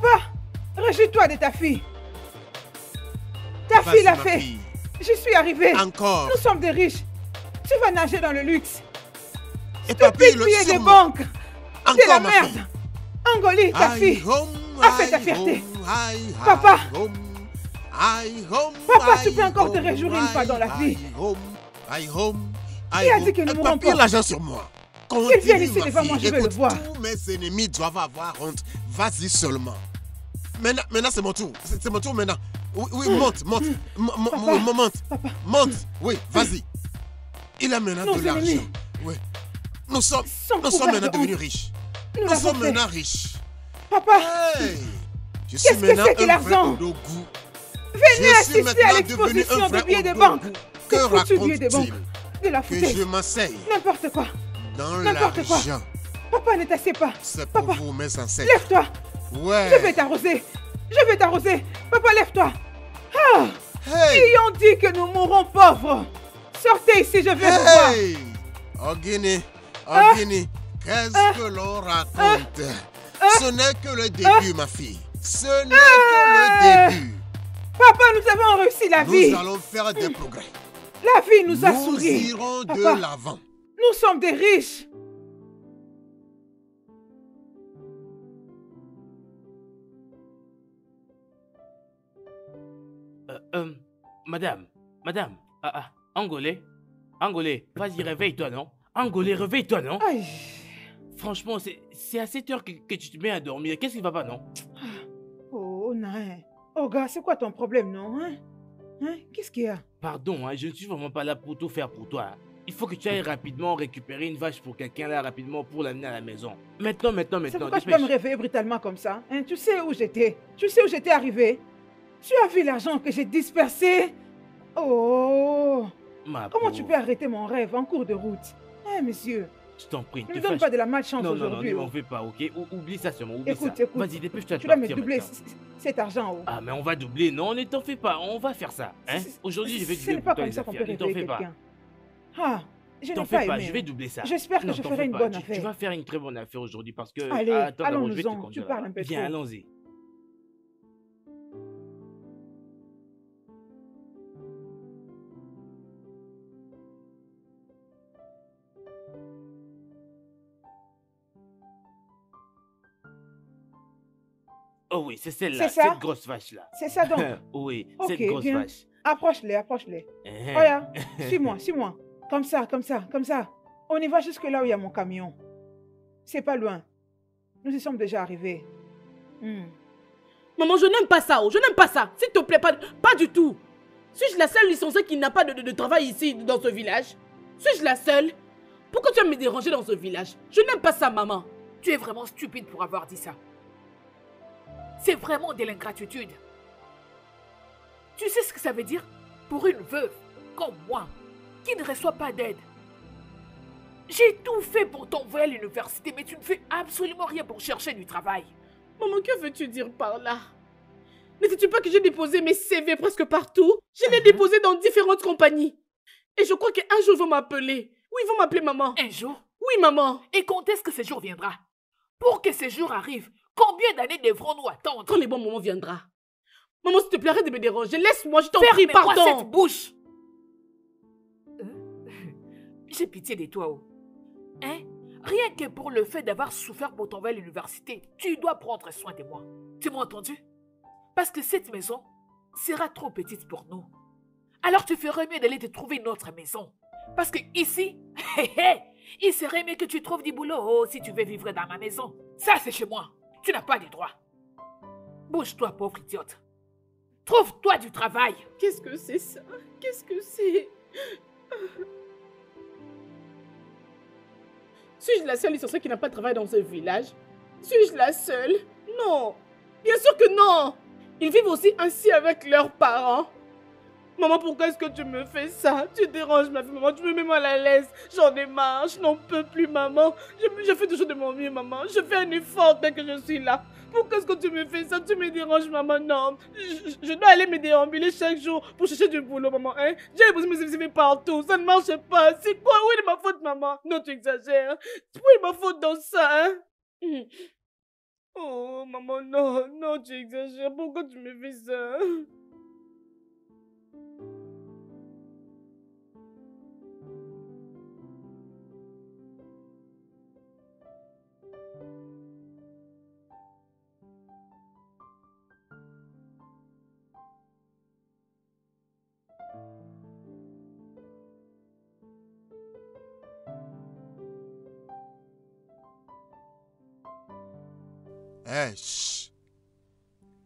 Papa, réjouis-toi de ta fille. Ta fille l'a fait. fille. Je suis arrivée. Encore. Nous sommes des riches. Tu vas nager dans le luxe. Et peux le des banques. C'est la merde. Angoli, ta fille. home, a fait ta fierté. home, aïe, Papa. home, home, Papa, tu peux encore te réjouir une fois dans la vie. Qui a dit que nous mourrons pas? l'argent sur moi. Qu'il vienne ici devant moi, je veux le voir. Tous mes ennemis doivent avoir honte. Vas-y seulement. Maintenant, maintenant c'est mon tour. C'est mon tour maintenant. Oui, oui monte, monte. M- m- Papa. monte. Papa. Monte. Oui, vas-y. Il a maintenant Nos de l'argent. Oui. Nous sommes, nous sommes maintenant de devenus riches. Nous Nous sommes fait. maintenant riches. Papa, Hey Je suis maintenant que un vrai venez Je suis à maintenant devenu l'exposition un de billets de banque. Que raconte-t-il? De la Que je m'asseye N'importe quoi. dans N'importe quoi. l'argent. Papa, ne t'assieds pas. C'est pour Papa, vous, mes ancêtres. lève-toi. Ouais. Je vais t'arroser. Je vais t'arroser. Papa, lève-toi. Ah, Hey ils ont dit que nous mourrons pauvres? Sortez ici, je vais vous voir. Hey Ogini, Ah. Ogini, qu'est-ce que l'on raconte? Ce n'est que le début, ma fille. Ce n'est Ah. que le début. Papa, nous avons réussi la vie. Nous allons faire des progrès. La vie nous a Nous souri. irons Papa. de l'avant. Nous sommes des riches. Madame, madame, ah, ah, Angolais, Angolais, vas-y, réveille-toi, non? Angolais, réveille-toi, non? Aïe. Franchement, c'est à 7 heures que, que tu te mets à dormir. Qu'est-ce qui va pas, non? Oh, non. Oh, gars, c'est quoi ton problème, non Hein, hein? Qu'est-ce qu'il y a? Pardon, hein, je ne suis vraiment pas là pour tout faire pour toi. hein. Il faut que tu ailles rapidement récupérer une vache pour quelqu'un là, rapidement, pour l'amener à la maison. Maintenant, maintenant, C'est maintenant, pourquoi je peux me réveiller brutalement comme ça hein? Tu sais où j'étais Tu sais où j'étais arrivé Tu as vu l'argent que j'ai dispersé? Oh Ma Comment tu peux arrêter mon rêve en cours de route? Hein, monsieur Je t'en prie, Ne me donne fâche pas de la malchance Non, non, non, aujourd'hui. ne m'en pas, ok? Ou- Oublie ça seulement, oublie Écoute, ça. écoute. Vas-y, dépêche-toi de Tu dois me doubler cet argent. oh. Ah, mais on va doubler. Non, ne t'en fais pas. On va faire ça. Hein? Aujourd'hui, je vais doubler pour pas toi les affaires. Ne t'en fais pas. Ah, je T'en fais pas aimé. je vais doubler ça. J'espère que Non, je ferai une pas. bonne Tu- affaire. Tu vas faire une très bonne affaire aujourd'hui parce que. Allez, Ah, attends, d'abord, je vais te conduire Tu parles un peu Viens, allons-y. Oh oui, c'est celle-là, C'est ça? cette grosse vache-là. C'est ça donc? oui, Ok, cette grosse viens. vache. Approche-les, approche-les. Eh, Regarde, suis-moi, suis-moi. Comme ça, comme ça, comme ça. On y va jusque là où il y a mon camion. C'est pas loin. Nous y sommes déjà arrivés. Hmm. Maman, je n'aime pas ça, oh, je n'aime pas ça. S'il te plaît, pas, pas du tout. Suis-je la seule licenciée qui n'a pas de, de- de travail ici, dans ce village? Suis-je la seule? Pourquoi tu vas me déranger dans ce village? Je n'aime pas ça, maman. Tu es vraiment stupide pour avoir dit ça. C'est vraiment de l'ingratitude. Tu sais ce que ça veut dire? Pour une veuve comme moi qui ne reçoit pas d'aide J'ai tout fait pour t'envoyer à l'université, mais tu ne fais absolument rien pour chercher du travail. Maman, que veux-tu dire par là? Ne sais-tu pas que j'ai déposé mes CV presque partout? Je les déposé dans différentes compagnies. Et je crois qu'un jour ils vont m'appeler. Oui, ils vont m'appeler maman. Un jour? Oui, maman. Et quand est-ce que ce jour viendra? Pour que ce jour arrive, combien d'années devrons-nous attendre Quand le bon moment viendra. Maman, s'il te plaît, arrête de me déranger. Laisse-moi, je t'en prie, pardon. cette bouche Hein J'ai pitié de toi, oh. Hein? Rien que pour le fait d'avoir souffert pour t'envoyer à l'université, tu dois prendre soin de moi. Tu m'as entendu? Parce que cette maison sera trop petite pour nous. Alors tu ferais mieux d'aller te trouver une autre maison. Parce que ici, il serait mieux que tu trouves du boulot oh, si tu veux vivre dans ma maison. Ça, c'est chez moi. Tu n'as pas de droit. Bouge-toi, pauvre idiote. Trouve-toi du travail. Qu'est-ce que c'est ça? Qu'est-ce que c'est? Suis-je la seule licenciée qui n'a pas de travail dans ce village? Suis-je la seule? Non Bien sûr que non Ils vivent aussi ainsi avec leurs parents. Maman, pourquoi est-ce que tu me fais ça? Tu déranges ma fille, maman, tu me mets mal à l'aise. J'en ai marre, je n'en peux plus, maman. Je, je fais toujours de mon mieux, maman. Je fais un effort dès que je suis là. Pourquoi est-ce que tu me fais ça? Tu me déranges, maman. Non. Je, dois aller me déambuler chaque jour pour chercher du boulot, maman. Hein? J'ai déposé mes CV partout. Ça ne marche pas. C'est quoi? Où est ma faute, maman Non, tu exagères. Où est ma faute dans ça, hein? Hmm. Oh, maman, non, non, tu exagères. Pourquoi tu me fais ça?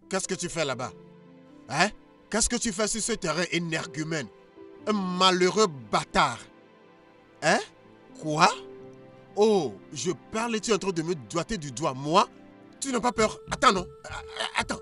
Qu'est-ce que tu fais là-bas? Hein? Qu'est-ce que tu fais sur ce terrain énergumène? Un malheureux bâtard. Hein? Quoi? Oh, je parle et tu es en train de me doiter du doigt? Moi? Tu n'as pas peur? Attends, non. Ah, ah, Attends.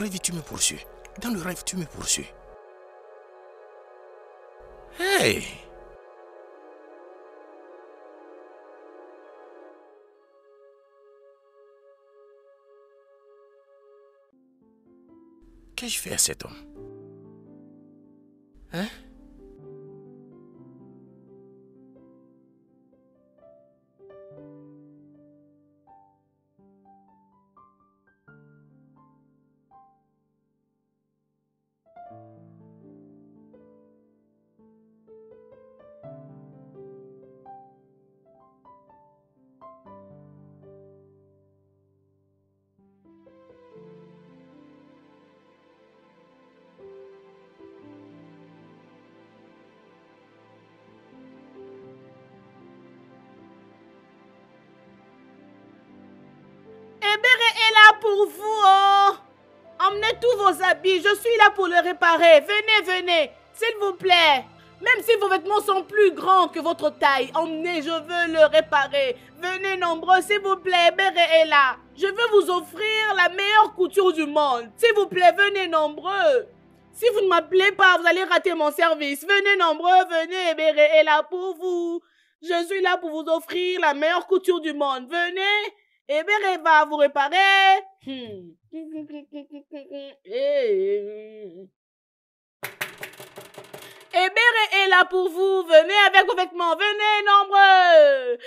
Vraie vie, tu me poursuis. Dans le rêve, tu me poursuis. Hey Qu'ai-je fait à cet homme? Hein? Je suis là pour le réparer. Venez, venez. S'il vous plaît. Même si vos vêtements sont plus grands que votre taille, emmenez, je veux le réparer. Venez nombreux, s'il vous plaît. Ebere est là. Je veux vous offrir la meilleure couture du monde. S'il vous plaît, venez nombreux. Si vous ne m'appelez pas, vous allez rater mon service. Venez nombreux, venez. Ebere est là pour vous. Je suis là pour vous offrir la meilleure couture du monde. Venez. Ebere va vous réparer. Hmm. Eh. Ebere est là pour vous. Venez avec vos vêtements. Venez nombreux.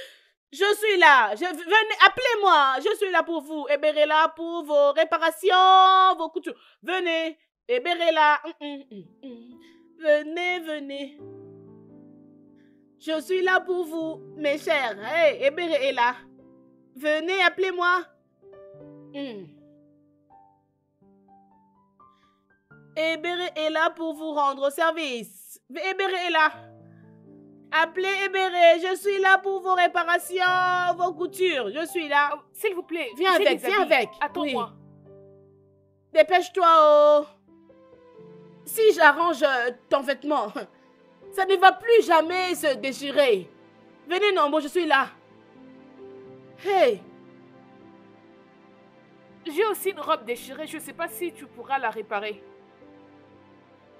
Je suis là. Venez, appelez-moi. Je suis là pour vous. Ebere est là pour vos réparations, vos coutures. Venez. Ebere est là. Mm, mm, mm, mm. Venez, venez. Je suis là pour vous, mes chers. Hey, Ebere est là. Venez, appelez-moi. Ebere est là pour vous rendre service. Ebere est là. Appelez Ebere. Je suis là pour vos réparations, vos coutures. Je suis là. Oh, S'il vous plaît, Viens avec, viens avec. Attends-moi. Dépêche-toi, oh. Si j'arrange euh, ton vêtement, ça ne va plus jamais se déchirer. Venez, Nombo, je suis là. Hey, J'ai aussi une robe déchirée. Je ne sais pas si tu pourras la réparer.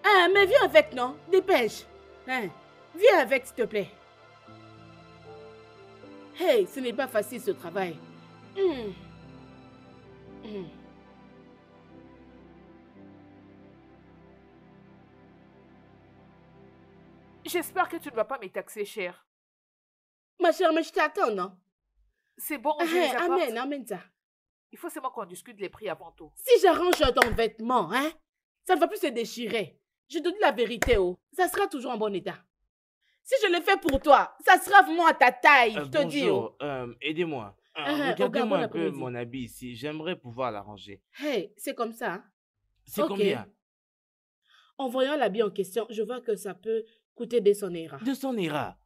hein, mais viens avec, non? Dépêche. Hein, viens avec, s'il te plaît. Hey, ce n'est pas facile ce travail. Hmm. Hmm. J'espère que tu ne vas pas me taxer cher. Ma chère, mais je t'attends, non? C'est bon, je les Hein, apporte. Amène, amène ça. Il faut seulement qu'on discute les prix avant tout. Si j'arrange ton vêtement, hein, ça ne va plus se déchirer. Je te dis la vérité, oh. Ça sera toujours en bon état. Si je le fais pour toi, ça sera vraiment à ta taille, Euh, je te dis, oh. bonjour, euh, aidez-moi. Euh, Ah, ah, Regardez-moi un peu mon habit ici. J'aimerais pouvoir l'arranger. Hey, c'est comme ça. hein. C'est Ok. combien? En voyant l'habit en question, je vois que ça peut coûter 200 naira. 200 naira?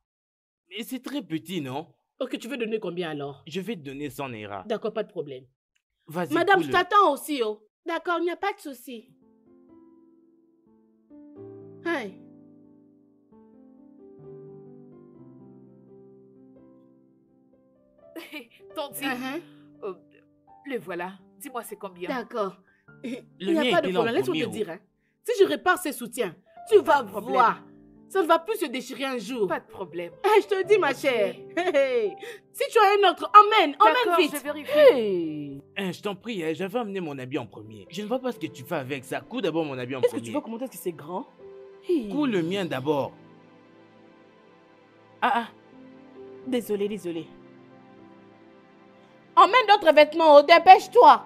Mais c'est très petit, non? Ok, tu veux donner combien alors? Je vais te donner 100 naira. D'accord, pas de problème. Vas-y. Madame, je t'attends aussi, oh. D'accord, il n'y a pas de souci. Hey. Tonti, uh-huh. euh, le voilà. Dis-moi c'est combien? D'accord. Il n'y a pas de problème. Laisse-moi te premier, dire. Hein. Si je répare ces soutiens, tu vas problème. voir. Ça ne va plus se déchirer un jour. Pas de problème. Hey, je te dis, ma chère. Hey, hey. Si tu as un autre, emmène, emmène D'accord, vite. je vérifie. Hey. Hein, je t'en prie, hein, j'avais amené mon habit en premier. Je ne vois pas ce que tu fais avec ça. Coule d'abord mon habit en Est-ce que premier. tu vois comment est-ce que c'est grand? Hey. Coule le mien d'abord. Ah ah. Désolé, désolé. Emmène d'autres vêtements, oh, dépêche-toi.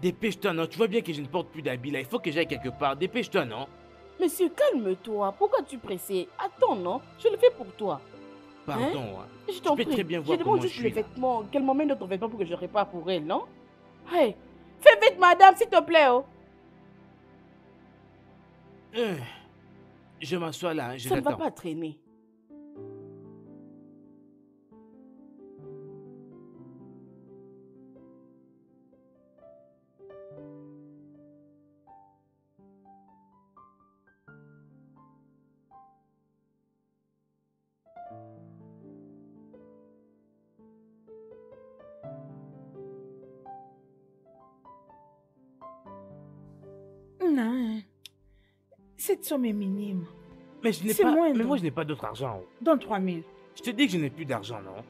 Dépêche-toi, non. Tu vois bien que je ne porte plus d'habit là. Il faut que j'aille quelque part. Dépêche-toi, non. Monsieur, calme-toi. Pourquoi tu es pressé Attends, non? Je le fais pour toi. Pardon. hein? Je t'en peux prie. très bien voir je demande juste je les vêtements. Qu'elle m'emmène d'autres vêtements pour que je répare pour elle, non? Hey, fais vite, madame, s'il te plaît. Oh. Euh, Je m'assois là. hein, Je Ça ne va pas traîner. Somme est minime. Mais je n'ai pas. moindre. Mais moi, je n'ai pas d'autre argent. Donne 3000. Je te dis que je n'ai plus d'argent, non?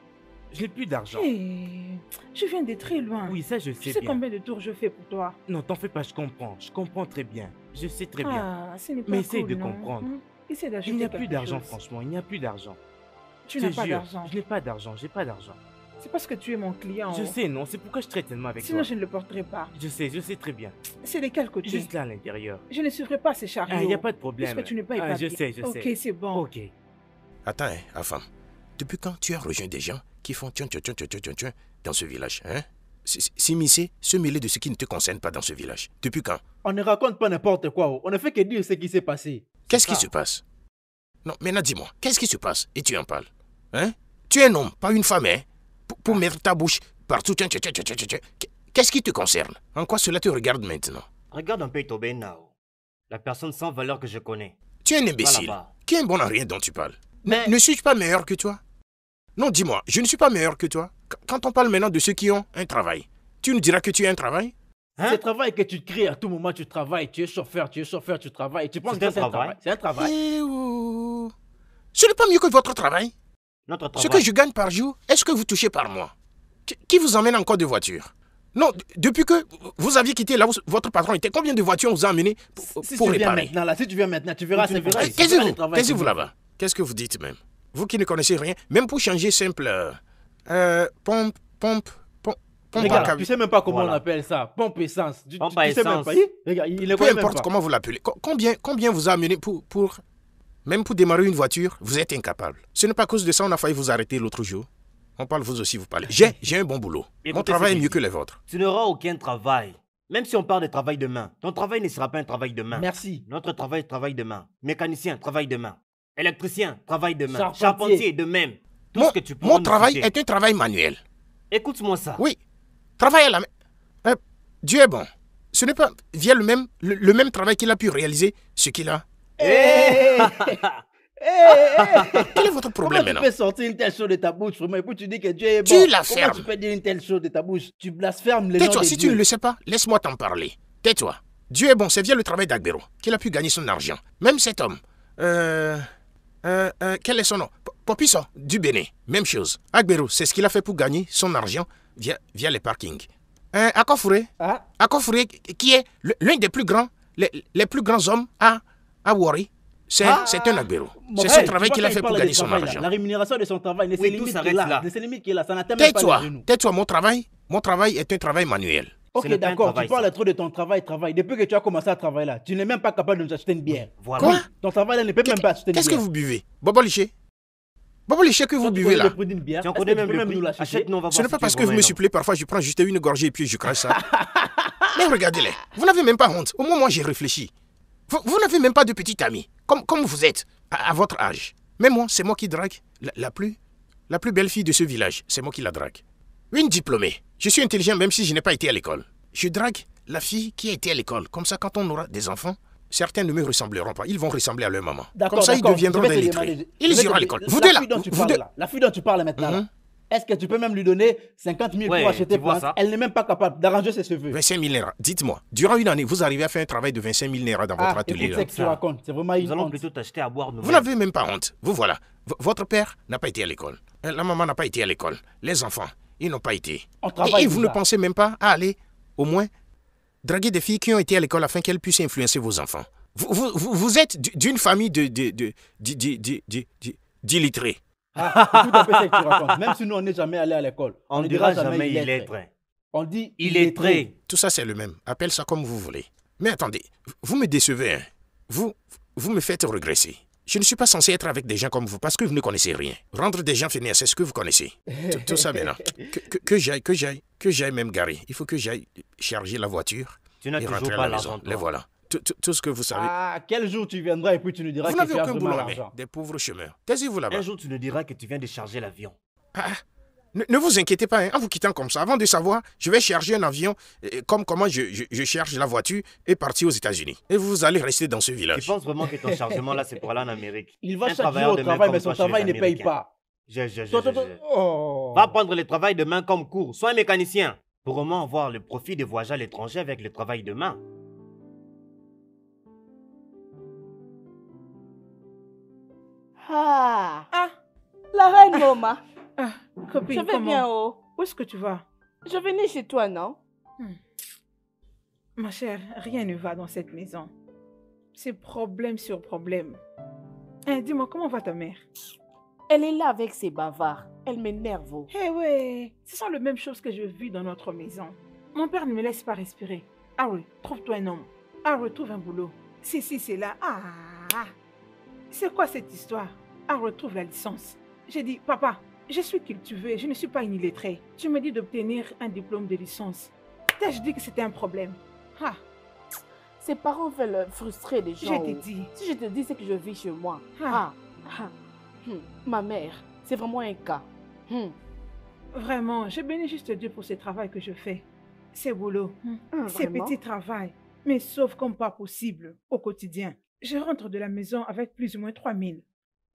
Je n'ai plus d'argent. Hey, je viens de très loin. Oui, ça, je Tu sais sais bien. combien de tours je fais pour toi? Non, t'en fais pas, je comprends. Je comprends très bien. Je sais très bien. Ah, ce n'est pas Mais essaye de non? comprendre. D'acheter Il n'y a plus d'argent, franchement. Il n'y a plus d'argent. Tu n'as pas d'argent. Je n'ai pas d'argent. J'ai pas d'argent. C'est parce que tu es mon client. Je oh. sais, non. C'est pourquoi je traite tellement avec Sinon, toi. je ne le porterai pas. Je sais, je sais très bien. C'est de quel côté Juste là à l'intérieur. Je ne suivrai pas ces chariots. Il n'y a pas de problème. Puisque tu ne payes Ah, pas Je sais, je Ok, sais. c'est bon. Ok. Attends, hein, Afam. Depuis quand tu as rejoint des gens qui font tiens, tiens, tiens, tiens, tiens, tiens, tiens dans ce village, hein? S'immiscer, se mêler de ce qui ne te concerne pas dans ce village. Depuis quand? On ne raconte pas n'importe quoi. oh. On ne fait que dire ce qui s'est passé. Qu'est-ce qui se passe? Non, maintenant dis-moi, qu'est-ce qui se passe? Et tu en parles Hein? Tu es un homme, pas une femme, hein? Pour, mettre ta bouche partout, tiens, tiens, tiens, tiens, tiens, tiens. Qu'est-ce qui te concerne? En quoi cela te regarde maintenant? Regarde un peu Tobé Nao. La personne sans valeur que je connais. Tu es un imbécile. là-bas. Qui est un bon en rien dont tu parles? Ne- Mais- Ne suis-je pas meilleur que toi? Non, dis-moi, je ne suis pas meilleur que toi. Qu- Quand on parle maintenant de ceux qui ont un travail, tu nous diras que tu as un travail? Hein? C'est travail que tu crées à tout moment, tu travailles. Tu es chauffeur, tu es chauffeur, tu travailles. Tu penses C'est que un ça, c'est un travail. travail. C'est un travail. Eh oh. Ce n'est pas mieux que votre travail? Notre Ce que je gagne par jour, est-ce que vous touchez par mois Qui- vous emmène encore de voitures Non, depuis que vous aviez quitté là où votre patron était, combien de voitures on vous a amené pour, Si pour tu viens réparer maintenant, là, si tu viens maintenant, tu verras, verras Taisez-vous, que là-bas. Qu'est-ce que vous dites même Vous qui ne connaissez rien, même pour changer simple euh, euh, pompe, pompe, pompe, pompe à Regarde, cab- tu sais même pas comment Voilà. on appelle ça. Pompe essence. Tu, Pompe tu- à tu sais même essence. pas. Il Peu même importe pas. comment vous l'appelez. Co- Combien, combien vous a amené pour, pour, même pour démarrer une voiture, vous êtes incapable. Ce n'est pas à cause de ça on a failli vous arrêter l'autre jour. On parle vous aussi, vous parlez. J'ai, j'ai un bon boulot. Mon Écoutez travail ce est mieux que les vôtres. Tu n'auras aucun travail. Même si on parle de travail de main, ton travail ne sera pas un travail de main. Merci. Notre travail, travail de main. Mécanicien, travail de main. Électricien, travail de main. Charpentier. Charpentier, de même. Tout Mon, ce que tu mon travail citer. est un travail manuel. Écoute-moi ça. Oui, travail à la main. Euh, Dieu est bon. Ce n'est pas via le même, le, le même travail qu'il a pu réaliser ce qu'il a. Hé, hé, hé. Quel est votre Comment problème tu maintenant peux sortir une telle chose de ta bouche, vraiment, et puis tu dis que Dieu est bon Tu la Comment fermes. tu peux dire une telle chose de ta bouche? Tu blasphèmes le nom Tais-toi, si Dieu. tu ne le sais pas, laisse-moi t'en parler. Tais-toi. Dieu est bon, c'est via le travail d'Agbero qu'il a pu gagner son argent. Même cet homme, euh, euh, euh, quel est son nom? P- Popiso, du Bénin, même chose. Agbero, c'est ce qu'il a fait pour gagner son argent via, via les parkings. Euh, Akofouré, Ah, qui est l'un des plus grands, les, les plus grands hommes à, à Wari, c'est Ah. c'est un Agbero. mon C'est son travail qu'il a fait pour gagner son travail, là, argent. La rémunération de son travail ne Oui, limite que là. Ça Tais-toi, tais-toi, mon travail, mon travail est un travail manuel. Ok, d'accord, tu parles ça. trop de ton travail, travail. Depuis que tu as commencé à travailler là, tu n'es même pas capable de nous acheter une bière. Voilà. Quoi? Ton travail là ne peut même pas acheter une bière. Qu'est-ce que vous buvez? Bobo Liché Bobo Liché que vous buvez là Tu en connais même le prix? on va Ce n'est pas parce que vous me supplez, parfois je prends juste une gorgée et puis je crache ça. Mais regardez-les, vous n'avez même pas honte. Au moins, moi, j'ai réfléchi. Vous, vous n'avez même pas de petit ami, comme, comme vous êtes, à, à votre âge. Mais moi, c'est moi qui drague la, la plus, La plus belle fille de ce village, c'est moi qui la drague. Une diplômée. Je suis intelligent même si je n'ai pas été à l'école. Je drague la fille qui a été à l'école. Comme ça, quand on aura des enfants, certains ne me ressembleront pas. Ils vont ressembler à leur maman. Comme ça, ils deviendront des lettrés. Ils iront à l'école. Vous deux là, La fille dont tu parles maintenant là. Est-ce que tu peux même lui donner 50 000 Ouais, pour acheter tu vois plantes ça. Elle n'est même pas capable d'arranger ses cheveux. 25 000 naira. Dites-moi, durant une année, vous arrivez à faire un travail de 25 000 naira dans votre Ah, atelier. là. ce que tu racontes. C'est vraiment une Nous allons honte. plutôt t'acheter à boire nous Vous n'avez même pas honte. Vous voilà. V- votre père n'a pas été à l'école. Euh, La maman n'a pas été à l'école. Les enfants, ils n'ont pas été. On Et, travaille et vous ne pensez même pas à aller, au moins, draguer des filles qui ont été à l'école afin qu'elles puissent influencer vos enfants. Vous, vous, vous- vous êtes d'une famille de, de, de, de- Ah, écoute un peu ce que tu racontes. Même si nous, on n'est jamais allé à l'école. On ne ne dira jamais il est très. On dit Il est très. Tout ça, c'est le même. Appelle ça comme vous voulez. Mais attendez, vous me décevez. hein. Vous, vous me faites regresser. Je ne suis pas censé être avec des gens comme vous parce que vous ne connaissez rien. Rendre des gens fainéants, c'est ce que vous connaissez. Tout, tout ça maintenant. Que, j'aille, que j'aille, que j'aille même garer. Il faut que j'aille charger la voiture Tu n'as et toujours rentrer pas à la maison. l'argent. Les voilà. Tout, tout- tout ce que vous savez. Ah, quel jour tu viendras et puis tu nous diras vous que tu as aucun vraiment boulot, mais l'argent. des pauvres chemins. Taisez-vous là-bas. Un jour, tu nous diras que tu viens de charger l'avion. Ah, ne, ne vous inquiétez pas, hein, en vous quittant comme ça, avant de savoir, je vais charger un avion, euh, comme comment je, je, je charge la voiture et partir aux États-Unis. Et vous allez rester dans ce Tu village. penses vraiment que ton chargement là, c'est pour aller en Amérique? Il va Un chaque jour au travail, mais son travail ne paye pas. Je, je, je, Oh. Va prendre le travail de main comme cours. Sois un mécanicien. Pour au moins avoir le profit de voyager à l'étranger avec le travail de main. Ah, Ah, la reine Moma. ah, copine, Je vais comment bien, oh. Où est-ce que tu vas Je venais chez toi, non Ma chère, rien ne va dans cette maison. C'est problème sur problème. Hein, Dis-moi, comment va ta mère? Elle est là avec ses bavards. Elle m'énerve. oh. Eh ouais, ce sont les mêmes choses que je vis dans notre maison. Mon père ne me laisse pas respirer. Ah oui, trouve-toi un homme. Ah oui, trouve un boulot. Si, si, c'est là. Ah, c'est quoi cette histoire? Ah, retrouve la licence. J'ai dit, papa, je suis cultivé, je ne suis pas une illettrée. Tu me dis d'obtenir un diplôme de licence. T'as-je dit que c'était un problème? Ah, Ses parents veulent frustrer les je gens. t'ai oh. dit. Si je te dis, c'est que je vis chez moi. Ah. Ah. ah. Hmm. Ma mère, c'est vraiment un cas. Hmm. Vraiment, je bénis juste Dieu pour ce travail que je fais. Ces boulots, hmm, Ah, ces petits travails, mais sauf comme pas possible au quotidien. Je rentre de la maison avec plus ou moins 3000.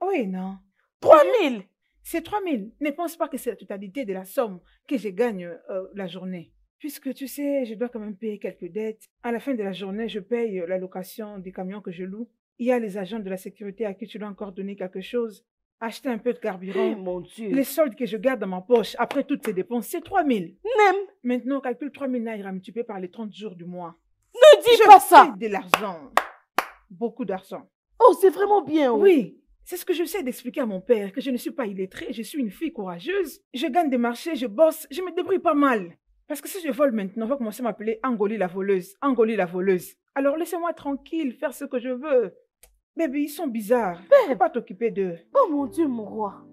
Oui, non. 3000 Ces 3000, ne pense pas que c'est la totalité de la somme que je gagne euh, la journée. Puisque tu sais, je dois quand même payer quelques dettes. À la fin de la journée, je paye euh, la location des camions que je loue. Il y a les agents de la sécurité à qui tu dois encore donner quelque chose. Acheter un peu de carburant. mon Dieu. Les soldes que je garde dans ma poche après toutes ces dépenses, c'est 3000. Nem, Maintenant, calcule 3000 naira multiplié par les 30 jours du mois. ne dis Je pas ça. de l'argent. Beaucoup d'argent. Oh, c'est vraiment bien. oh. Oui, c'est ce que j'essaie d'expliquer à mon père, que je ne suis pas illettrée, je suis une fille courageuse. Je gagne des marchés, je bosse, je me débrouille pas mal. Parce que si je vole maintenant, on va commencer à m'appeler Angoli la voleuse, Angoli la voleuse. Alors laissez-moi tranquille, faire ce que je veux. Bébé, ils sont bizarres. Ne pas t'occuper d'eux. Oh mon Dieu, mon roi.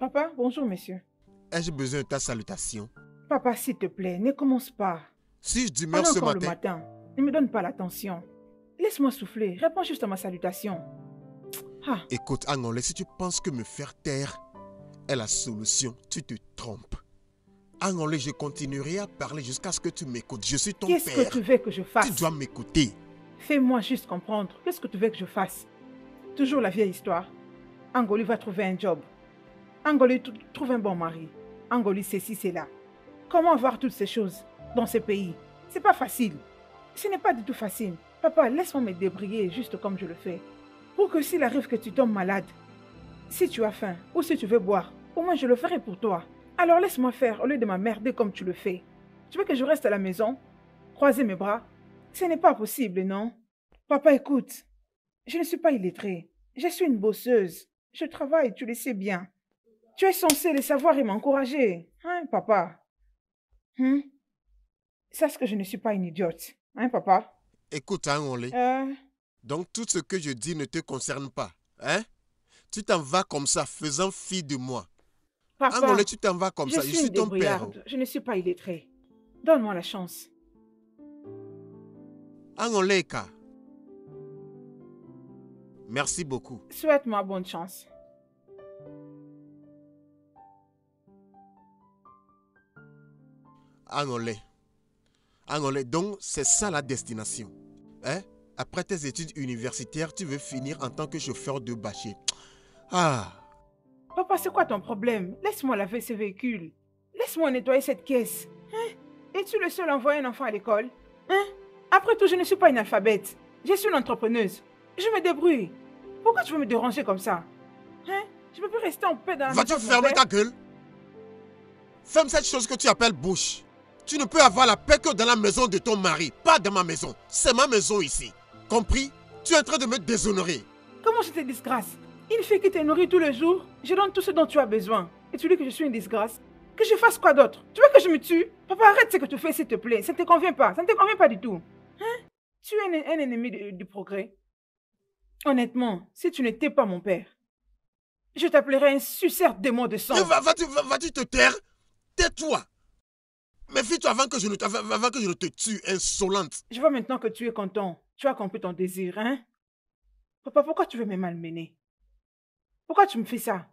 Papa, bonjour, monsieur. Ai-je besoin de ta salutation? Papa, s'il te plaît, ne commence pas. Si je dis meurs ce encore le matin, matin. Ne me donne pas l'attention. Laisse-moi souffler. Réponds juste à ma salutation. Ah, écoute Angolais, si tu penses que me faire taire est la solution, tu te trompes. Angolais, je continuerai à parler jusqu'à ce que tu m'écoutes. Je suis ton qu'est-ce père. que tu veux que je fasse? Tu dois m'écouter. Fais-moi juste comprendre. Qu'est-ce que tu veux que je fasse? Toujours la vieille histoire. Angoli va trouver un job. Angoli trouve un bon mari. Angoli ceci, c'est là. Comment avoir toutes ces choses? Dans ce pays C'est pas facile. Ce n'est pas du tout facile. Papa, laisse-moi me débrouiller juste comme je le fais. Pour que s'il arrive que tu tombes malade, si tu as faim ou si tu veux boire, au moins je le ferai pour toi. Alors laisse-moi faire au lieu de m'emmerder comme tu le fais. Tu veux que je reste à la maison, croiser mes bras Ce n'est pas possible, non? Papa, écoute. Je ne suis pas illettrée. Je suis une bosseuse. Je travaille, tu le sais bien. Tu es censé le savoir et m'encourager. Hein, papa? Hein Sache que je ne suis pas une idiote. Hein, papa? Écoute, Angolais. Euh, Donc tout ce que je dis ne te concerne pas. Hein? Tu t'en vas comme ça, faisant fi de moi. Papa, Angolais, tu t'en vas comme je ça. suis, Je suis ton père. Je ne suis pas illettrée. Donne-moi la chance. Angolais, ka. Merci beaucoup. Souhaite-moi bonne chance. Angolais. Angolais, donc c'est ça la destination. Hein? Après tes études universitaires, tu veux finir en tant que chauffeur de bâcher. Ah, Papa, c'est quoi ton problème? Laisse-moi laver ce véhicule. Laisse-moi nettoyer cette caisse. Hein? Es-tu le seul à envoyer un enfant à l'école? Hein? Après tout, je ne suis pas une alphabète. Je suis une entrepreneuse. Je me débrouille. Pourquoi tu veux me déranger comme ça? Hein? Je peux plus rester en paix dans la vas-tu fermer ta gueule? Ferme cette chose que tu appelles bouche. Tu ne peux avoir la paix que dans la maison de ton mari, pas dans ma maison. C'est ma maison ici. Compris? Tu es en train de me déshonorer. Comment je te disgrâce? Une fille qui te nourrit tous les jours, je donne tout ce dont tu as besoin. Et tu dis que je suis une disgrâce? Que je fasse quoi d'autre? Tu veux que je me tue? Papa, arrête ce que tu fais, s'il te plaît. Ça ne te convient pas. Ça ne te convient pas du tout. Hein? Tu es un, un ennemi du progrès. Honnêtement, si tu n'étais pas mon père, je t'appellerais un suceur démon de sang. Va- vas-tu vas, vas-tu te taire? Tais-toi. Méfie-toi avant que je ne, avant que je ne te tue, insolente. Je vois maintenant que tu es content. Tu as compris ton désir, hein? Papa, pourquoi tu veux me malmener? Pourquoi tu me fais ça?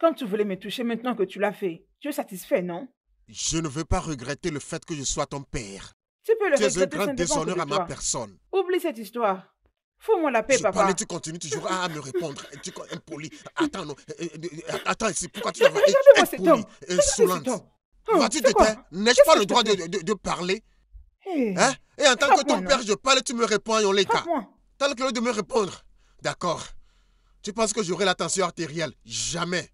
Comme tu voulais me toucher maintenant que tu l'as fait, tu es satisfait, non? Je ne veux pas regretter le fait que je sois ton père. Tu peux le Tu es un regretter, grand déshonneur à ma personne. Oublie cette histoire. Fous-moi la paix, je papa. parlais, tu continues toujours à me répondre. Tu impoli. Attends, non. euh, euh, Attends ici. Pourquoi tu vas impoli, insolente? Oh, taire N'ai-je pas le droit de, de- de parler Hey, Hein Et en tant que ton père, je parle et tu me réponds frappe-moi. T'as le cœur de me répondre. D'accord. Tu penses que j'aurai la tension artérielle? Jamais.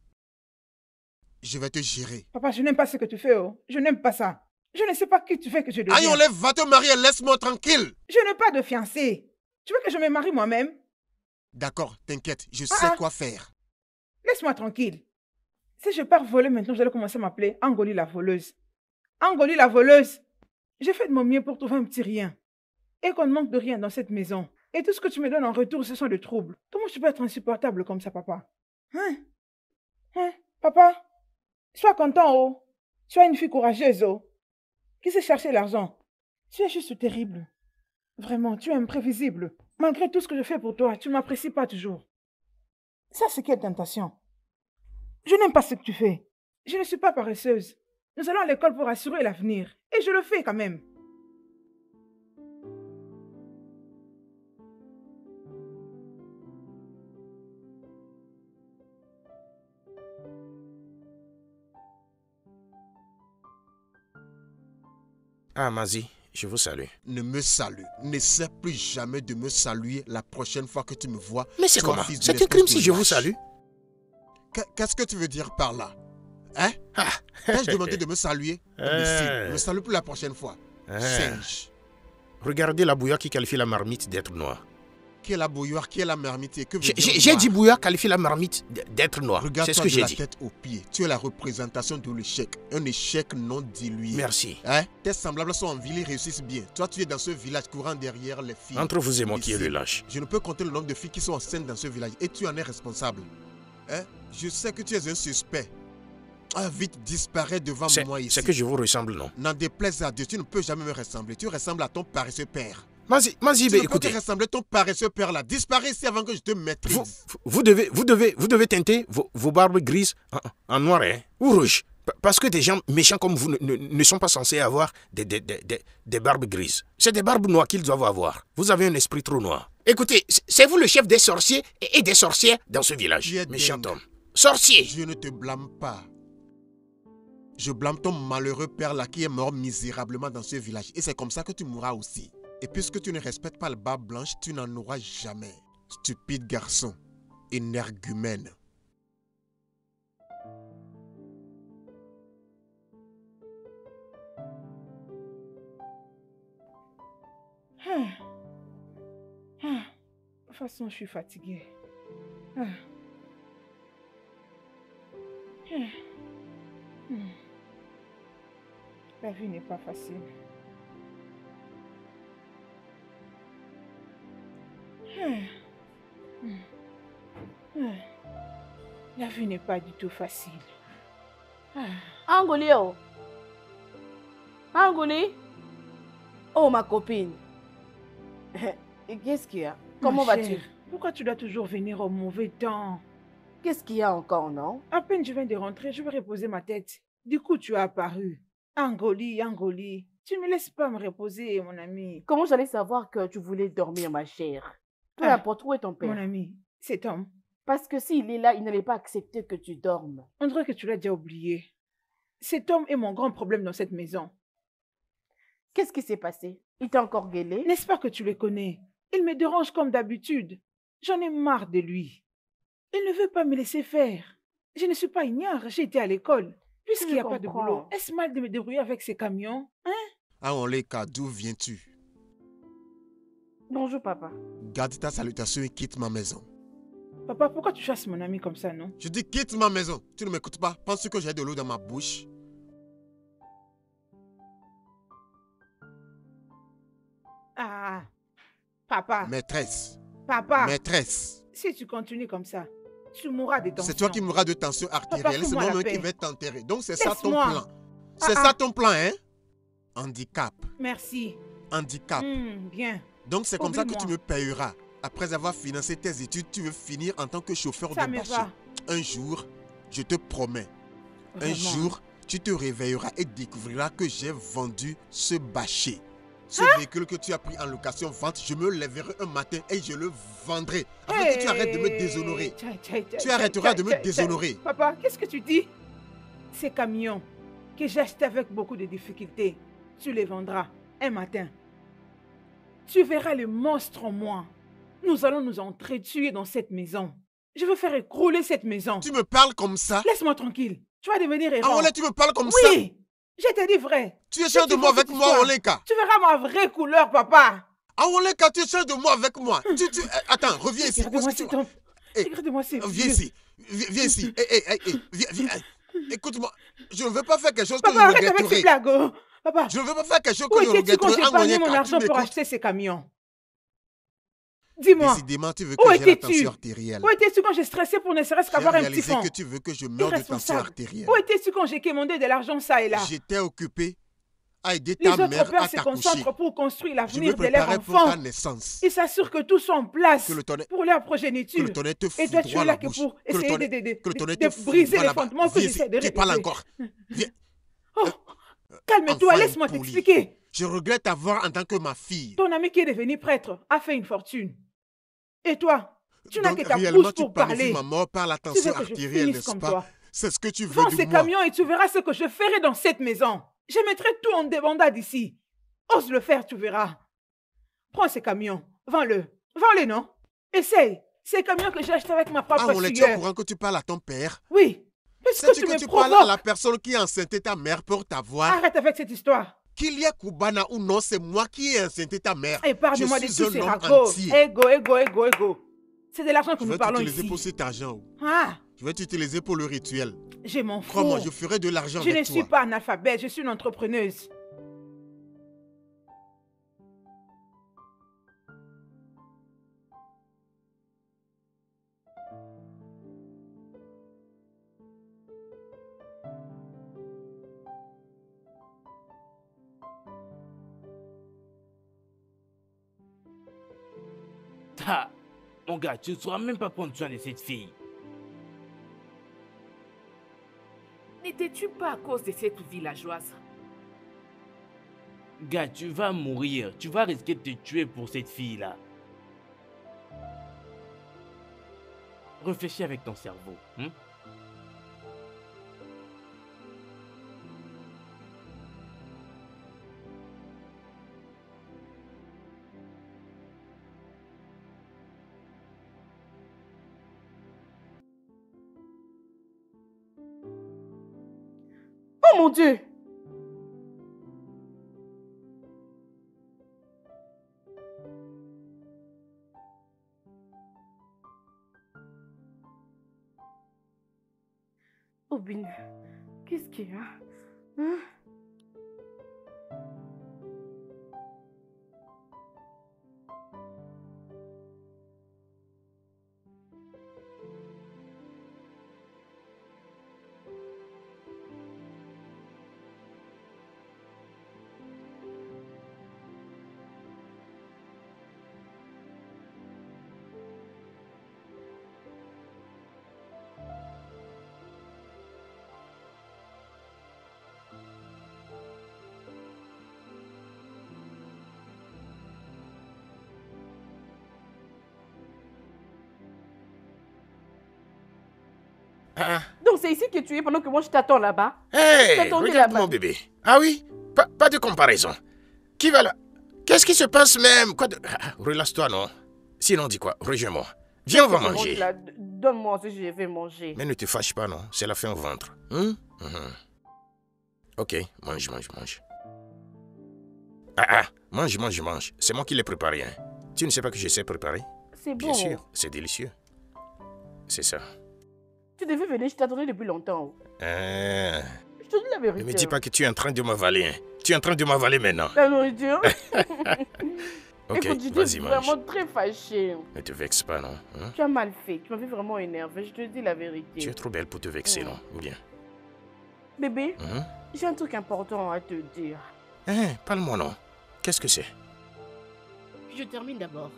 Je vais te gérer. Papa, je n'aime pas ce que tu fais, oh. Je n'aime pas ça. Je ne sais pas qui tu fais que je deviens. Aïe, on lève, va te marier, laisse-moi tranquille. Je n'ai pas de fiancé. Tu veux que je me marie moi-même? D'accord, t'inquiète, je Ah, sais ah. quoi faire. Laisse-moi tranquille. Si je pars voler maintenant, vous allez commencer à m'appeler Angoli la voleuse. Angoli la voleuse. J'ai fait de mon mieux pour trouver un petit rien. Et qu'on ne manque de rien dans cette maison. Et tout ce que tu me donnes en retour, ce sont des troubles. Comment tu peux être insupportable comme ça, papa? Hein? Hein? Papa? Sois content, oh. Sois une fille courageuse, oh. Qui sait chercher l'argent? Tu es juste terrible. Vraiment, tu es imprévisible. Malgré tout ce que je fais pour toi, tu ne m'apprécies pas toujours. Ça, c'est quelle tentation? Je n'aime pas ce que tu fais. Je ne suis pas paresseuse. Nous allons à l'école pour assurer l'avenir. Et je le fais quand même. Ah, Mazi, je vous salue. Ne me salue. N'essaie plus jamais de me saluer la prochaine fois que tu me vois. Mais c'est comment? C'est un crime si je vous salue Qu'est-ce que tu veux dire par là? Hein? Ah, T'as-je demandé de me saluer? Euh. Me salue plus la prochaine fois. Ah. Singe. Regardez la bouilloire qui qualifie la marmite d'être noire. Qui est la bouilloire? Qui est la marmite? J'ai- dit bouilloire qualifie la marmite d'être noire. C'est ce que j'ai la dit. tête aux pieds. Tu es la représentation de l'échec. Un échec non dilué. Merci. Hein? Tes semblables sont en ville et réussissent bien. Toi, tu es dans ce village courant derrière les filles. Entre vous et moi, qui est le lâche Je ne peux compter le nombre de filles qui sont enceintes dans ce village et tu en es responsable. Hein? Je sais que tu es un suspect. Ah, vite, disparais devant moi ici. c'est que je vous ressemble, non? N'en déplaise à Dieu, tu ne peux jamais me ressembler. Tu ressembles à ton paresseux père. Mazi, Mazi, Tu ne peux écoutez, te ressembler à ton paresseux père là. Disparais ici avant que je te maîtrise. vous, vous devez, vous devez, vous devez teinter vos, vos barbes grises en, en noir hein, ou rouge. Pa- Parce que des gens méchants comme vous ne, ne- ne sont pas censés avoir des, des, des, des- des barbes grises. C'est des barbes noires qu'ils doivent avoir. Vous avez un esprit trop noir. Écoutez, c'est- vous le chef des sorciers et des sorcières dans ce village. Méchant homme. Sorcier Je ne te blâme pas. Je blâme ton malheureux père là qui est mort misérablement dans ce village. Et c'est comme ça que tu mourras aussi. Et puisque tu ne respectes pas le bas blanche, tu n'en auras jamais. Stupide garçon. Énergumène. Ah. Ah. De toute façon, je suis fatiguée. Ah. Ah. Hmm. La vie n'est pas facile. Ah. Ah. La vie n'est pas du tout facile. Ah. Oh. Angoli. Oh, ma copine. Et Qu'est-ce qu'il y a? Comment vas-tu? Pourquoi tu dois toujours venir au mauvais temps? Qu'est-ce qu'il y a encore, non? À peine je viens de rentrer, je vais reposer ma tête. Du coup, tu as apparu. Angoli, Angoli. Tu ne me laisses pas me reposer, mon ami. Comment j'allais savoir que tu voulais dormir, ma chère? Peu Ah, importe, où est ton Mon père ami, cet homme, Parce que s'il est là, il n'allait pas accepter que tu dormes. on dirait que tu l'as déjà oublié. Cet homme est mon grand problème dans cette maison. Qu'est-ce qui s'est passé? Il t'a encore gueulé N'est-ce pas que tu le connais? Il me dérange comme d'habitude. J'en ai marre de lui. Il ne veut pas me laisser faire. Je ne suis pas ignare, j'ai été à l'école. Puisqu'il n'y a pas de boulot, est-ce mal de me débrouiller avec ces camions Hein? Aonleka, d'où viens-tu? Bonjour, papa. Garde ta salutation et quitte ma maison. Papa, pourquoi tu chasses mon ami comme ça, non? Je dis quitte ma maison. Tu ne m'écoutes pas Penses-tu que j'ai de l'eau dans ma bouche? Ah Papa, Maîtresse. papa, Maîtresse. si tu continues comme ça, tu mourras de tension. C'est toi qui mourras de tension artérielle. C'est moi-même qui vais t'enterrer. Donc c'est ça ton plan. C'est Ah, ça ah. ton plan, hein? Handicap. Merci. Handicap. Hmm, bien. Donc c'est comme ça que tu me payeras. Après avoir financé tes études, tu veux finir en tant que chauffeur Ça de marché. va. Un jour, je te promets, un jour, tu te réveilleras et découvriras que j'ai vendu ce bâcher. Ce Hein? véhicule que tu as pris en location vente, je me lèverai un matin et je le vendrai. Afin que tu arrêtes de me déshonorer. Tchai, tchai, tchai, Tu arrêteras de me déshonorer. Papa, qu'est-ce que tu dis? Ces camions que j'ai achetés avec beaucoup de difficultés, tu les vendras un matin. Tu verras le monstre en moi. Nous allons nous entretuer dans cette maison. Je veux faire écrouler cette maison. Tu me parles comme ça? Laisse-moi tranquille. Tu vas devenir héros. Ah, Olé, tu me parles comme ça? oui, je t'ai dit vrai. Tu échanges de tu moi avec moi. Oleka? Tu verras ma vraie couleur, papa. Ah, Oleka, tu échanges de moi avec moi? Tu, tu... eh, Attends, reviens ici. Où Regarde-moi. Eh, Regarde-moi ces Viens ici. Viens, viens ici. Eh, viens, viens. eh. Écoute-moi, je ne veux pas faire quelque chose que Papa, je arrête avec ces blagues. oh. Papa, Je ne veux pas faire quelque chose où que je quand regretterai. j'ai épargné Angonieka, mon argent pour acheter ces camions? Dis-moi, Décidément, tu veux que j'ai la tension artérielle. où étais-tu quand j'ai stressé pour ne serait-ce qu'avoir un petit fond? que tu veux que je meure de tension artérielle. Où étais-tu quand j'ai commandé de l'argent ça et là? J'étais occupé à aider Les ta autres mère pères à se concentrent pour construire l'avenir de leurs préparais pour naissance. Ils s'assurent que tout soit en place Que le pour leur que progéniture. le tonnerre te Et toi, tu es là que pour Que le essayer de, que le briser les fondements que j'essaie de tu parles encore. Viens. Oh, Calme-toi, Enfant laisse-moi t'expliquer. Je regrette d'avoir en tant que ma fille. Ton ami qui est devenu prêtre a fait une fortune. Et toi, tu n'as que ta bouche tu pour parler. ma mort par la Tu tension je artérielle, n'est-ce pas. C'est ce que tu veux Vends de ces moi. camions et tu verras ce que je ferai dans cette maison. Je mettrai tout en débandade ici. Ose le faire, tu verras. Prends ces camions, vends-le. Vends-le, non? Essaye. Ces camions que j'ai achetés avec ma propre Ah, on est tu es au courant que tu parles à ton père Oui. Puisque tu que me tu parles à la personne qui a enceinté ta mère pour t'avoir? Arrête avec cette histoire. Qu'il y ait Kubana ou non, c'est moi qui ai enceinté ta mère. Épargne-moi de Je suis tous ces ragots. Ego, ego, ego, ego. C'est de l'argent que Je nous vais parlons t'utiliser ici. pour cet argent. Ah, Je vais t'utiliser pour le rituel. je m'en fous. Crois-moi, je ferai de l'argent Je ne suis pas analphabète, je suis une entrepreneuse. Ah, mon gars, tu ne sauras même pas prendre soin de cette fille. N'étais-tu pas à cause de cette villageoise? Gars, tu vas mourir. Tu vas risquer de te tuer pour cette fille-là. Réfléchis avec ton cerveau. hein? Dieu. Obin, qu'est-ce qu'il y a Hein? Ah, Donc c'est ici que tu es pendant que moi je t'attends là-bas. hey, regarde là-bas. mon bébé. Ah oui, pas, pas de comparaison. Qui va là? Qu'est-ce qui se passe même? Quoi de... Ah, Relâche-toi, non? Sinon, dis quoi? Rejoins-moi. Viens, on va manger. Donne-moi ce que je vais manger. Mais ne te fâche pas, non? C'est la faim au ventre. Hein? Mhm. Ok, mange, mange, mange. Ah ah, mange, mange, mange. C'est moi qui l'ai préparé. Hein. Tu ne sais pas que je sais préparer? C'est Bien bon. sûr, c'est délicieux. C'est ça. Tu devais venir, je t'attendais depuis longtemps. Ah, Je te dis la vérité. ne me dis pas que tu es en train de m'avaler. hein. Tu es en train de m'avaler maintenant. La nourriture. Ok, Écoute, je vas-y, suis vraiment très fâchée. Ne te vexe pas, non hein? Tu as mal fait. Tu m'as fait vraiment énervé. Je te dis la vérité. Tu es trop belle pour te vexer, non Ou bien? Bébé, Hein? j'ai un truc important à te dire. Hein, Parle-moi, non Qu'est-ce que c'est? Je termine d'abord.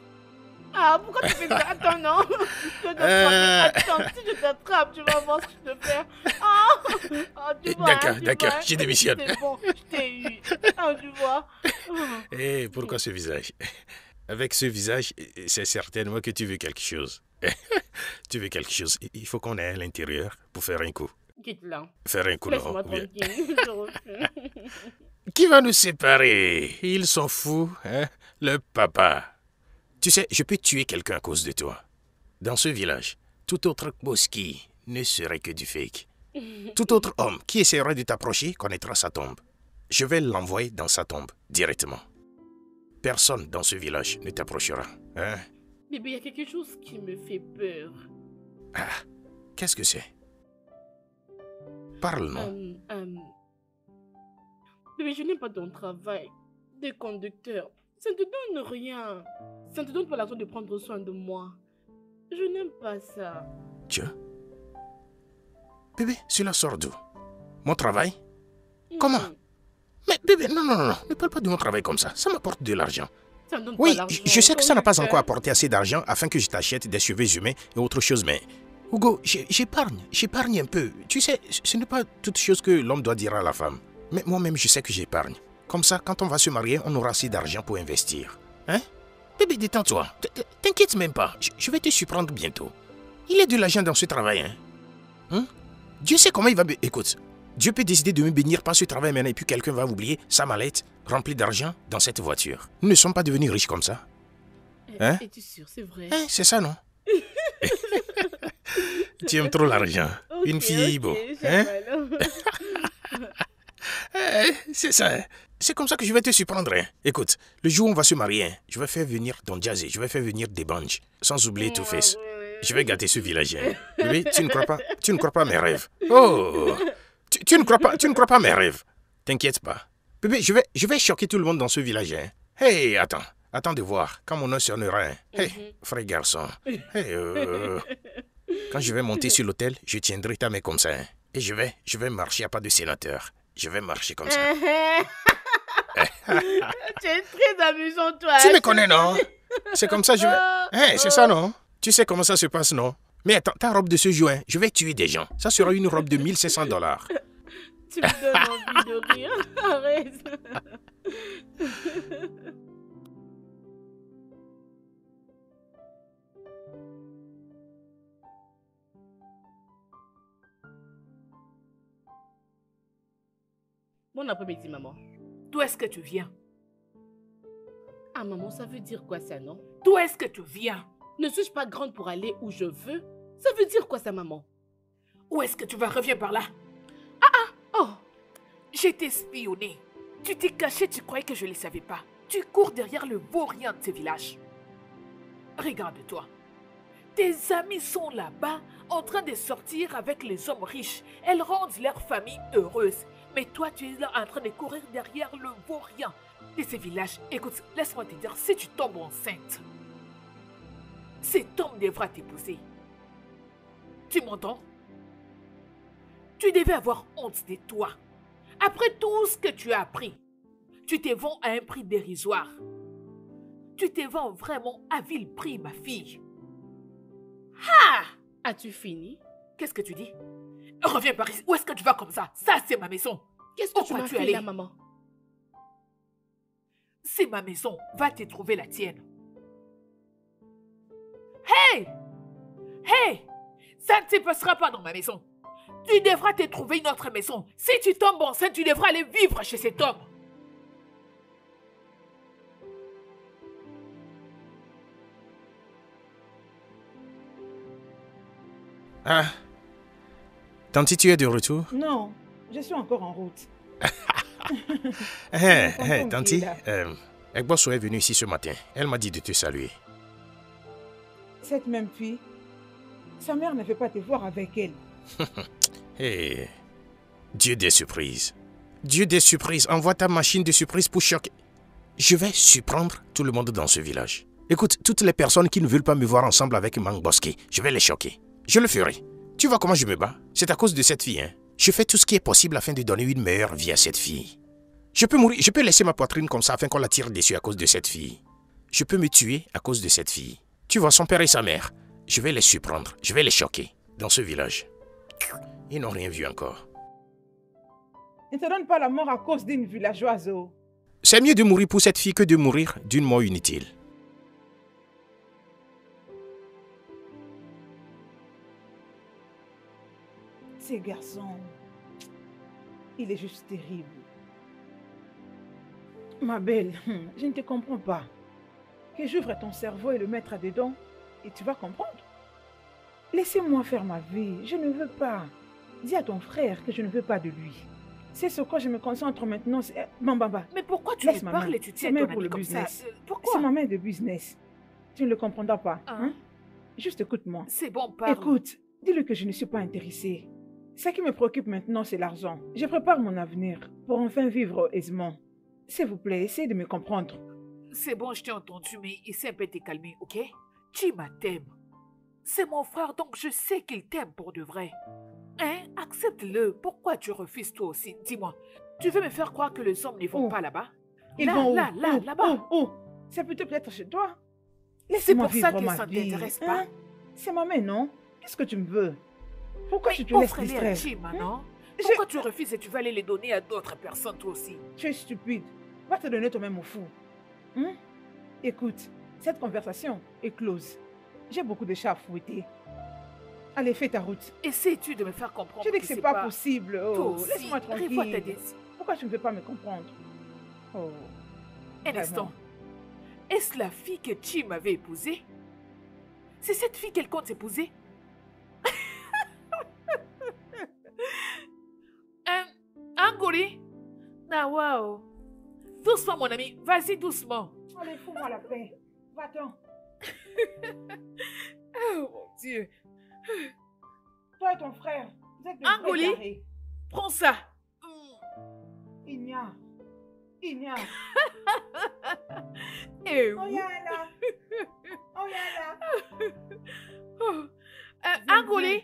Ah, pourquoi tu fais ça? Attends, non. Je t'attrape. Euh. Attends, si je t'attrape, tu vas voir ce que je te fais. Ah, ah tu vois, D'accord, hein, d'accord, vois. je démissionne. C'est bon, je t'ai eu. Ah, tu vois. Ah. Eh, pourquoi ce visage? Avec ce visage, c'est certainement que tu veux quelque chose. tu veux quelque chose. Il faut qu'on aille à l'intérieur pour faire un coup. Quitte là. Faire un coup, non. Qui va nous séparer? Ils sont fous, hein? Le papa. Tu sais, je peux tuer quelqu'un à cause de toi. Dans ce village, tout autre Boski ne serait que du fake. Tout autre homme qui essaiera de t'approcher connaîtra sa tombe. Je vais l'envoyer dans sa tombe directement. Personne dans ce village ne t'approchera. Hein? Bébé, il y a quelque chose qui me fait peur. Qu'est-ce que c'est? Parle, non Euh, euh, Bébé, je n'aime pas ton travail de conducteur. Ça ne te donne rien. Ça ne te donne pas l'argent de prendre soin de moi. Je n'aime pas ça. Dieu Bébé, cela sort d'où? Mon travail? Comment? Mhm. Mais bébé, non, non, non, ne parle pas de mon travail comme ça. Ça m'apporte de l'argent. Ça ne donne Oui, pas je sais que ça n'a pas encore apporté assez d'argent afin que je t'achète des cheveux humains et autre chose, mais... Hugo, j'épargne, j'épargne un peu. Tu sais, ce n'est pas toute chose que l'homme doit dire à la femme. Mais moi-même, je sais que j'épargne. Comme ça, quand on va se marier, on aura assez d'argent pour investir. Hein? Bébé, détends-toi. T'inquiète même pas. Je- vais te surprendre bientôt. Il y a de l'argent dans ce travail, hein Hein? Dieu sait comment il va... Écoute, Dieu peut décider de me bénir par ce travail maintenant et puis quelqu'un va oublier sa mallette remplie d'argent dans cette voiture. Nous ne sommes pas devenus riches comme ça. Hein? Es-tu sûr, c'est vrai Hein, c'est ça, non? Tu aimes trop l'argent. Une fille, ok, bon. Hein? Eh, C'est ça. C'est comme ça que je vais te surprendre. hein. Écoute, le jour où on va se marier, hein, je vais faire venir Don Jazzy, je vais faire venir des banges, sans oublier tout face. Je vais gâter ce village. hein. Bébé, tu ne crois pas Tu ne crois pas mes rêves Oh tu, tu ne crois pas Tu ne crois pas mes rêves T'inquiète pas. Bébé, je vais, je vais choquer tout le monde dans ce village. Hein. Hey, attends. Attends de voir quand mon nom sonnera. hein. Hey, frère garçon. Hey, euh, Quand je vais monter sur l'hôtel, je tiendrai ta main comme ça. hein. Et je vais, je vais marcher à pas de sénateur. Je vais marcher comme ça. tu es très amusant, toi. Tu hein, me connais, non? C'est comme ça, je vais... Hein, c'est ça, non? Tu sais comment ça se passe, non? Mais attends, ta robe de ce jour, hein, je vais tuer des gens. Ça sera une robe de 1500 dollars. Tu me donnes envie de rire. Arrête. Bon après-midi, maman. D'où est-ce que tu viens? Ah, maman, ça veut dire quoi ça, non? D'où est-ce que tu viens? Ne suis-je pas grande pour aller où je veux? Ça veut dire quoi ça, maman? Où est-ce que tu vas? Reviens par là. Oh, J'ai été espionné. Tu t'es caché, tu croyais que je ne le savais pas. Tu cours derrière le vaurien de ce village. Regarde-toi. Tes amis sont là-bas en train de sortir avec les hommes riches. Elles rendent leur famille heureuse. Mais toi, tu es là en train de courir derrière le vaurien de ce village. Écoute, laisse-moi te dire, si tu tombes enceinte, cet homme devra t'épouser. Tu m'entends? Tu devais avoir honte de toi. Après tout ce que tu as appris, tu te vends à un prix dérisoire. Tu te vends vraiment à vil prix, ma fille. Ah as-tu fini? Qu'est-ce que tu dis? Reviens par ici. Où est-ce que tu vas comme ça? Ça, c'est ma maison. Qu'est-ce que Où tu m'as fait aller? là, maman? C'est ma maison. Va te trouver la tienne. Hey Hey Ça ne se passera pas dans ma maison. Tu devras te trouver une autre maison. Si tu tombes enceinte, tu devras aller vivre chez cet homme. Ah. Tanti, tu es de retour? Non, je suis encore en route. Tonton eh, qui est Tanti, euh, Egbosso est venue ici ce matin. Elle m'a dit de te saluer. Cette même fille, sa mère ne veut pas te voir avec elle. Eh, Dieu des surprises. Dieu des surprises, envoie ta machine de surprise pour choquer. Je vais surprendre tout le monde dans ce village. Écoute, toutes les personnes qui ne veulent pas me voir ensemble avec Mang Bosque, je vais les choquer. Je le ferai. Tu vois comment je me bats? C'est à cause de cette fille, hein. Je fais tout ce qui est possible afin de donner une meilleure vie à cette fille. Je peux mourir, je peux laisser ma poitrine comme ça afin qu'on la tire dessus à cause de cette fille. Je peux me tuer à cause de cette fille. Tu vois, son père et sa mère, je vais les surprendre, je vais les choquer dans ce village. Ils n'ont rien vu encore. Ne te donne pas la mort à cause d'une villageoise. oh. C'est mieux de mourir pour cette fille que de mourir d'une mort inutile. Ce garçon, il est juste terrible. Ma belle, je ne te comprends pas. Que j'ouvre ton cerveau et le mettre à dedans, et tu vas comprendre. Laissez-moi faire ma vie, je ne veux pas. Dis à ton frère que je ne veux pas de lui. C'est sur quoi je me concentre maintenant. c'est- eh, Bambamba, Mais pourquoi tu Laisse lui parles et tu C'est tiens ton pour le comme ça business. Euh, c'est Pourquoi ma main de business. Tu ne le comprendras pas. Hein? hein? Juste écoute-moi. C'est bon, parle. Écoute, dis-le que je ne suis pas intéressée. Ce qui me préoccupe maintenant, c'est l'argent. Je prépare mon avenir pour enfin vivre aisément. S'il vous plaît, essayez de me comprendre. C'est bon, je t'ai entendu, mais essaie un peu de te calmer, ok? Chima t'aime. C'est mon frère, donc je sais qu'il t'aime pour de vrai. Hein? Accepte-le. Pourquoi tu refuses toi aussi? Dis-moi. Tu veux me faire croire que les hommes ne vont Oh. pas là-bas? Ils Là, vont où? là, là, Où? là-bas. Où? Où? C'est plutôt peut-être chez toi. C'est pour ça que ça ne t'intéresse hein? pas. C'est ma main, non Qu'est-ce que tu me veux? Pourquoi Mais tu te laisses distraire hein? non Je- Pourquoi tu refuses et tu vas aller les donner à d'autres personnes toi aussi Tu es stupide. Va te donner toi-même au fou. Hein? Écoute, cette conversation est close. J'ai beaucoup de chats à fouetter. Allez, fais ta route. Essaies-tu de me faire comprendre Je dis que c'est pas, possible. Oh, laisse-moi tranquille. Pourquoi tu ne veux pas me comprendre Oh, Un instant. Est-ce la fille que Chim avait épousée? C'est cette fille qu'elle compte épouser? Angoli? Ah, waouh Doucement, mon ami. Vas-y, doucement. allez, fous-moi la paix. Va-t'en. Oh, mon Dieu. Toi et ton frère, vous êtes des Angoli? Prends ça. Igna. Igna. Eh, Oh, yala. Oh, yala. Oh. Euh, Angoli?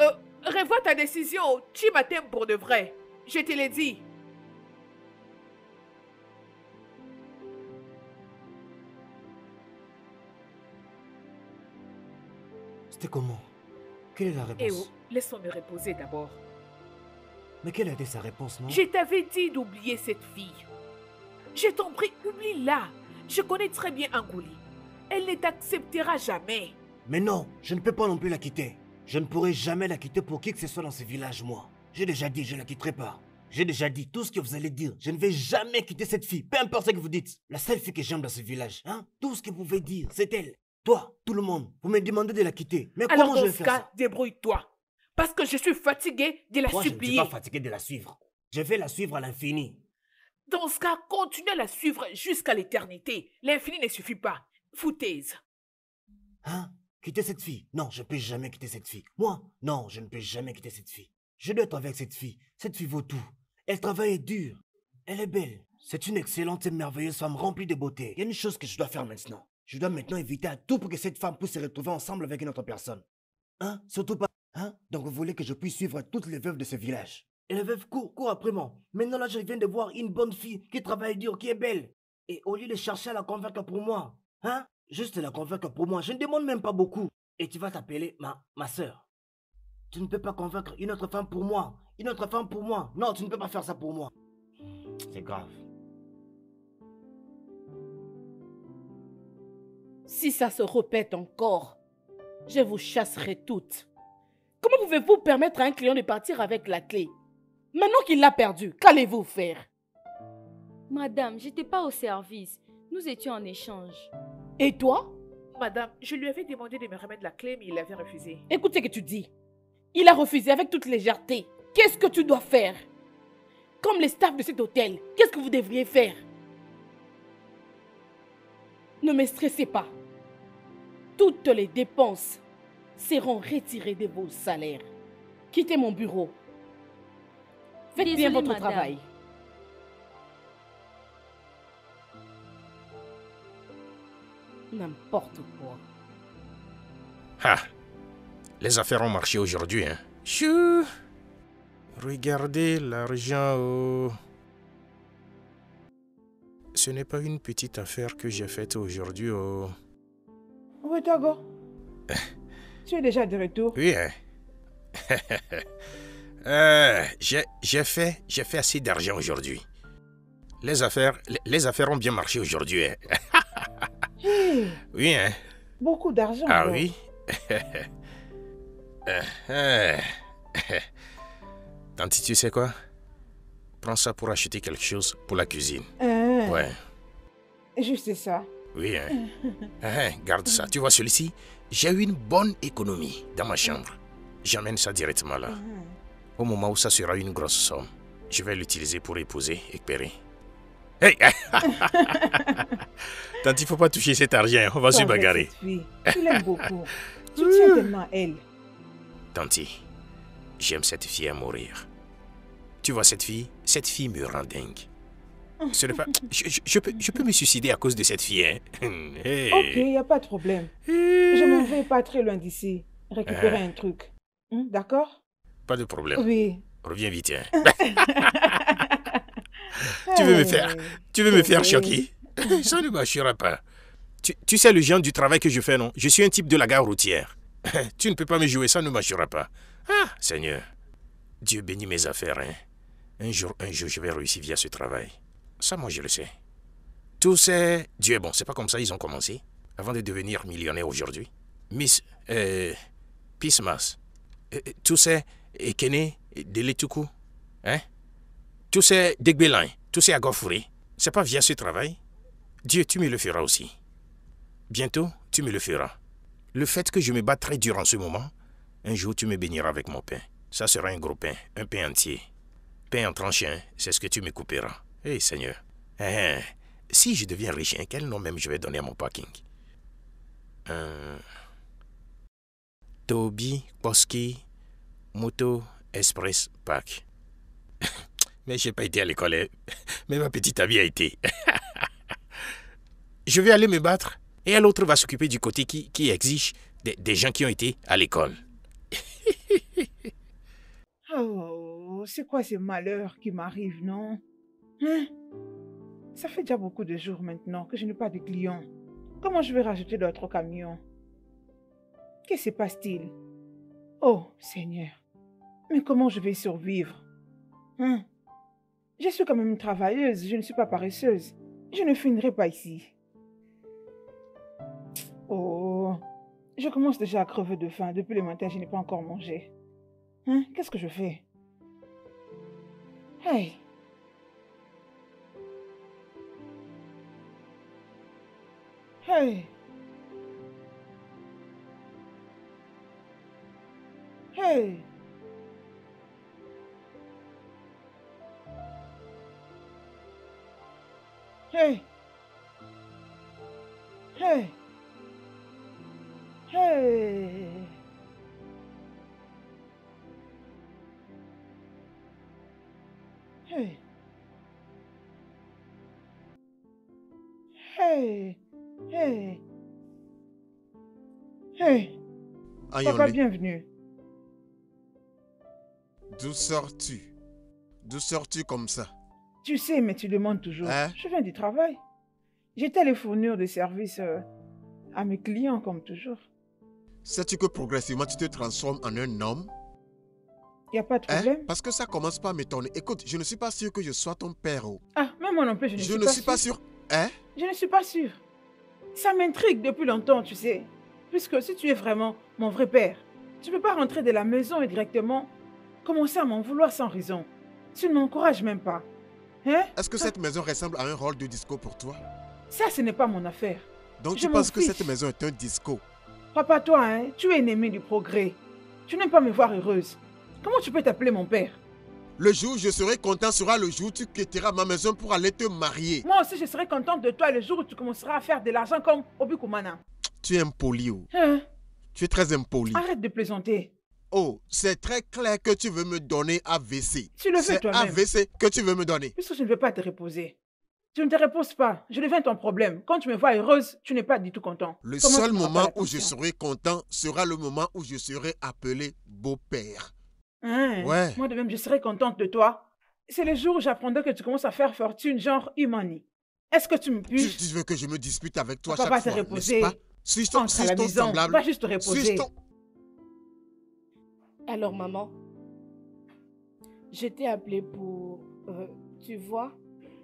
euh, Revois ta décision. Chima t'aime pour de vrai. Je te l'ai dit. C'était comment? Quelle est la Eh réponse? oh, laisse-moi me reposer d'abord. Mais quelle a été sa réponse, non? Je t'avais dit d'oublier cette fille. Je t'en prie, oublie-la. Je connais très bien Angouli. Elle ne t'acceptera jamais. Mais non, je ne peux pas non plus la quitter. Je ne pourrai jamais la quitter pour qui que ce soit dans ce village, moi. J'ai déjà dit, je ne la quitterai pas. J'ai déjà dit tout ce que vous allez dire. Je ne vais jamais quitter cette fille, peu importe ce que vous dites. La seule fille que j'aime dans ce village, hein, tout ce que vous pouvez dire, c'est elle. Toi, tout le monde, vous me demandez de la quitter. Mais Alors comment je vais ce faire cas, ça? débrouille-toi. Parce que je suis fatiguée de la Moi, je ne suis pas fatigué de la suivre. Je vais la suivre à l'infini. Dans ce cas, continue à la suivre jusqu'à l'éternité. L'infini ne suffit pas. Foutaise. Hein? Quitter cette fille Non, je ne peux jamais quitter cette fille. Moi Non, je ne peux jamais quitter cette fille. Je dois être avec cette fille. Cette fille vaut tout. Elle travaille dur. Elle est belle. C'est une excellente et merveilleuse femme remplie de beauté. Il y a une chose que je dois faire maintenant. Je dois maintenant éviter à tout pour que cette femme puisse se retrouver ensemble avec une autre personne. Hein? Surtout pas. Hein? Donc vous voulez que je puisse suivre toutes les veuves de ce village? Et les veuves courent, courent après moi. Maintenant là, je viens de voir une bonne fille qui travaille dur, qui est belle. Et au lieu de chercher à la convaincre pour moi, hein? Juste la convaincre pour moi. Je ne demande même pas beaucoup. Et tu vas t'appeler ma, ma soeur. Tu ne peux pas convaincre une autre femme pour moi. Une autre femme pour moi. Non, tu ne peux pas faire ça pour moi. C'est grave. Si ça se répète encore, Je vous chasserai toutes. Comment pouvez-vous permettre à un client de partir avec la clé? Maintenant qu'il l'a perdue, qu'allez-vous faire? Madame, j'étais pas au service. Nous étions en échange. Et toi? Madame, je lui avais demandé de me remettre la clé, mais il avait refusé. Écoute ce que tu dis. Il a refusé avec toute légèreté. Qu'est-ce que tu dois faire? Comme les staffs de cet hôtel, qu'est-ce que vous devriez faire? Ne me stressez pas. Toutes les dépenses seront retirées de vos salaires. Quittez mon bureau. Faites bien votre madame. travail. N'importe quoi. Ah, les affaires ont marché aujourd'hui, hein. Chou. Regardez l'argent. oh. Ce n'est pas une petite affaire que j'ai faite aujourd'hui. Oh. Oui, Togo. tu es déjà de retour. Oui, hein. Euh, j'ai j'ai fait, j'ai fait assez d'argent aujourd'hui. Les affaires, les, les affaires ont bien marché aujourd'hui. hein. Oui, hein. beaucoup d'argent. Ah alors. oui. Euh, euh. Tanti, tu sais quoi? Prends ça pour acheter quelque chose pour la cuisine. Ouais, Juste ça. oui, hein. Hein, garde ça. Tu vois celui-ci? J'ai eu une bonne économie dans ma chambre. J'emmène ça directement là. Au moment où ça sera une grosse somme, je vais l'utiliser pour épouser et pérer. Hey Tanti, faut pas toucher cet argent, on va se bagarrer. Tu l'aimes beaucoup. Tu tiens tellement à elle. Tanti, j'aime cette fille à mourir. Tu vois cette fille Cette fille me rend dingue. Ce n'est pas... Je, je- je peux, je peux me suicider à cause de cette fille, hein Hey. Ok, il n'y a pas de problème. Je m'en vais pas très loin d'ici. Récupérer un truc. Hein, D'accord? Pas de problème. Oui. Reviens vite, hein. Tu veux me faire-. Tu veux me faire choquer? Ça ne marchera pas. Tu, tu sais le genre du travail que je fais, non? Je suis un type de la gare routière. tu ne peux pas me jouer, ça ne marchera pas. Ah, Seigneur. Dieu bénit mes affaires, hein. Un jour, un jour, je vais réussir via ce travail. Ça, moi, je le sais. Tout c'est... Dieu est bon, c'est pas comme ça ils ont commencé, avant de devenir millionnaires aujourd'hui. Miss... Euh... Pismas. Euh, euh, tout c'est... Ekene, Deletuku. Hein? Tout c'est Degbelin, tout c'est Agofouré. C'est pas via ce travail. Dieu, tu me le feras aussi. Bientôt, tu me le feras. Le fait que je me battrai durant ce moment, un jour tu me béniras avec mon pain. Ça sera un gros pain, un pain entier. Pain en tranché, hein, c'est ce que tu me couperas. Hé Seigneur. Hein, si je deviens riche, hein, quel nom même je vais donner à mon parking? Euh, Toby Boski Moto Express Park. Mais j'ai pas été à l'école, hein. mais ma petite amie a été. je vais aller me battre et l'autre va s'occuper du côté qui, qui exige des, des gens qui ont été à l'école. Oh, c'est quoi ces malheurs qui m'arrivent, non? Hein? Ça fait déjà beaucoup de jours maintenant que je n'ai pas de clients. Comment je vais rajouter d'autres camions? Qui se passe-t-il? Oh, Seigneur. Mais comment je vais survivre? Hein? Je suis quand même une travailleuse, je ne suis pas paresseuse. Je ne finirai pas ici. Oh, je commence déjà à crever de faim. Depuis le matin, je n'ai pas encore mangé. Hein, qu'est-ce que je fais? Hey Hey Hey Hey Hey Hey Hey. Hey. Hey. Hey. Papa, bienvenue. d'où sors-tu? D'où sors-tu comme ça? Tu sais, mais tu demandes toujours. Hein? Je viens du travail. J'étais allé fournir des services euh, à mes clients, comme toujours. Sais-tu que progressivement tu te transformes en un homme? Il n'y a pas de Hein? problème. Parce que ça commence pas à m'étonner. Écoute, je ne suis pas sûr que je sois ton père. oh. Ah, même moi non plus, je ne Je suis ne pas suis pas sûr. Hein? Je ne suis pas sûre. Ça m'intrigue depuis longtemps, tu sais. Puisque si tu es vraiment mon vrai père, tu ne peux pas rentrer de la maison et directement commencer à m'en vouloir sans raison. Tu ne m'encourages même pas. Hein? Est-ce que cette maison ressemble à un rôle de disco pour toi? Ça, ce n'est pas mon affaire. Donc Je tu penses que cette maison est un disco? Papa, toi, hein, tu es ennemi du progrès. Tu n'aimes pas me voir heureuse. Comment tu peux t'appeler mon père? Le jour où je serai content sera le jour où tu quitteras ma maison pour aller te marier. Moi aussi, je serai contente de toi le jour où tu commenceras à faire de l'argent comme Obi Kumana. Tu es impoli. Hein? Tu es très impoli. Arrête de plaisanter. Oh, c'est très clair que tu veux me donner AVC. Tu le fais toi-même. AVC que tu veux me donner. Puisque je ne veux pas te reposer. Tu ne te reposes pas. Je deviens ton problème. Quand tu me vois heureuse, tu n'es pas du tout content. Le Comment seul tu moment où je serai content sera le moment où je serai appelé beau-père. Hein, Ouais. Moi de même, je serai contente de toi. C'est le jour où j'apprendrai que tu commences à faire fortune, genre Imani. Est-ce que tu me Tu, puis tu veux que je me dispute avec toi chaque te fois, n'est-ce reposer. pas? Suis-je ton, la ton semblable Va juste te reposer. Alors, maman, je t'ai appelé pour, euh, tu vois,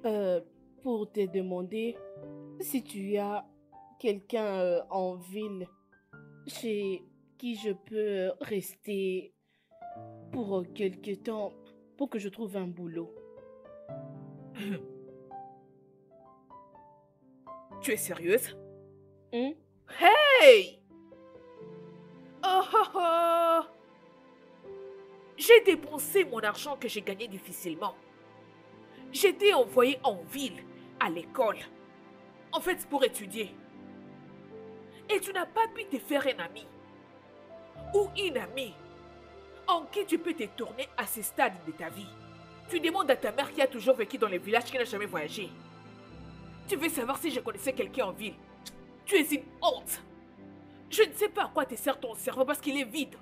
euh, pour te demander si tu as quelqu'un euh, en ville chez qui je peux rester pour quelque temps pour que je trouve un boulot. Tu es sérieuse? Hein? Hey Oh oh oh J'ai dépensé mon argent que j'ai gagné difficilement. J'étais envoyé en ville, à l'école. En fait, pour étudier. Et tu n'as pas pu te faire un ami. Ou une amie. En qui tu peux te tourner à ce stade de ta vie. Tu demandes à ta mère qui a toujours vécu dans les villages qui n'a jamais voyagé. Tu veux savoir si je connaissais quelqu'un en ville. Tu es une honte. Je ne sais pas à quoi te sert ton cerveau parce qu'il est vide.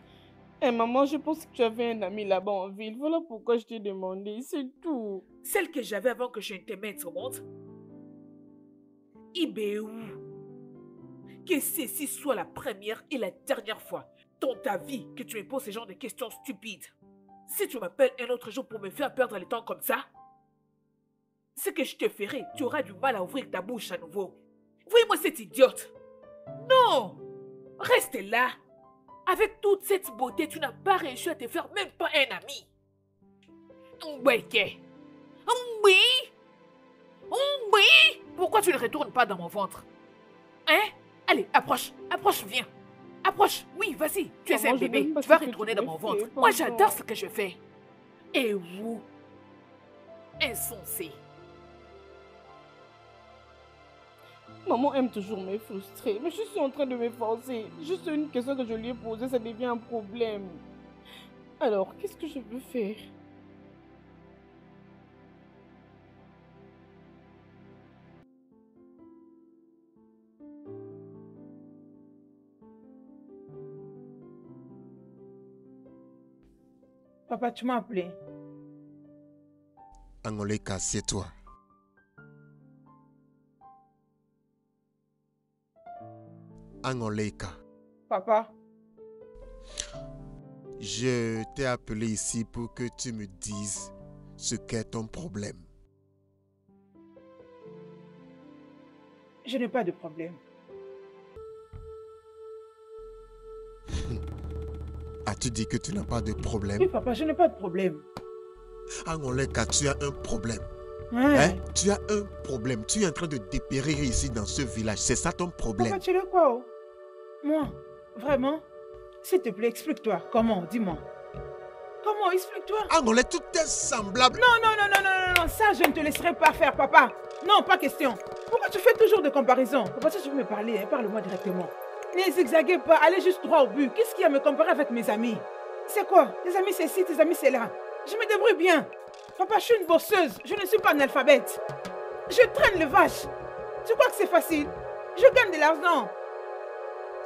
Eh maman, je pense que tu avais un ami là-bas en ville. Voilà pourquoi je t'ai demandé, c'est tout. Celle que j'avais avant que je ne te mette au monde. Ibéou. Que ceci soit la première et la dernière fois dans ta vie que tu me poses ce genre de questions stupides. Si tu m'appelles un autre jour pour me faire perdre le temps comme ça, ce que je te ferai, tu auras du mal à ouvrir ta bouche à nouveau. Voyez-moi cette idiote. Non Reste là. Avec toute cette beauté, tu n'as pas réussi à te faire même pas un ami. Mbweke. Oui Oui Pourquoi tu ne retournes pas dans mon ventre? Hein? Allez, approche, approche, viens. Approche, oui, vas-y, tu es un bébé, tu vas retourner dans mon ventre. Moi, j'adore ce que je fais. Et vous? Insensé. Maman aime toujours me frustrer, mais je suis en train de m'efforcer. Juste une question que je lui ai posée, ça devient un problème. Alors, qu'est-ce que je peux faire? Papa, tu m'as appelé. Angoleka, c'est toi. Angoleka, Papa, je t'ai appelé ici pour que tu me dises ce qu'est ton problème. je n'ai pas de problème. As-tu dit que tu n'as pas de problème? Oui, papa, je n'ai pas de problème. Angoleka, tu as un problème. Hein? Hein? Tu as un problème. Tu es en train de dépérir ici dans ce village. C'est ça ton problème. Tu es quoi oh? Moi Vraiment? S'il te plaît, explique-toi. Comment? Dis-moi. Comment? Explique-toi. Angolais, tout est semblable. Non, non, non, non, non, non, non, ça, je ne te laisserai pas faire, papa. Non, pas question. Pourquoi tu fais toujours des comparaisons? Si tu veux me parler, hein, parle-moi directement. Ne zigzaguez pas, allez juste droit au but. Qu'est-ce qu'il y a à me comparer avec mes amis? C'est quoi? Tes amis, c'est ci, tes amis, c'est là. Je me débrouille bien. Papa, je suis une bosseuse. Je ne suis pas analphabète. Je traîne les vaches. Tu crois que c'est facile? Je gagne de l'argent.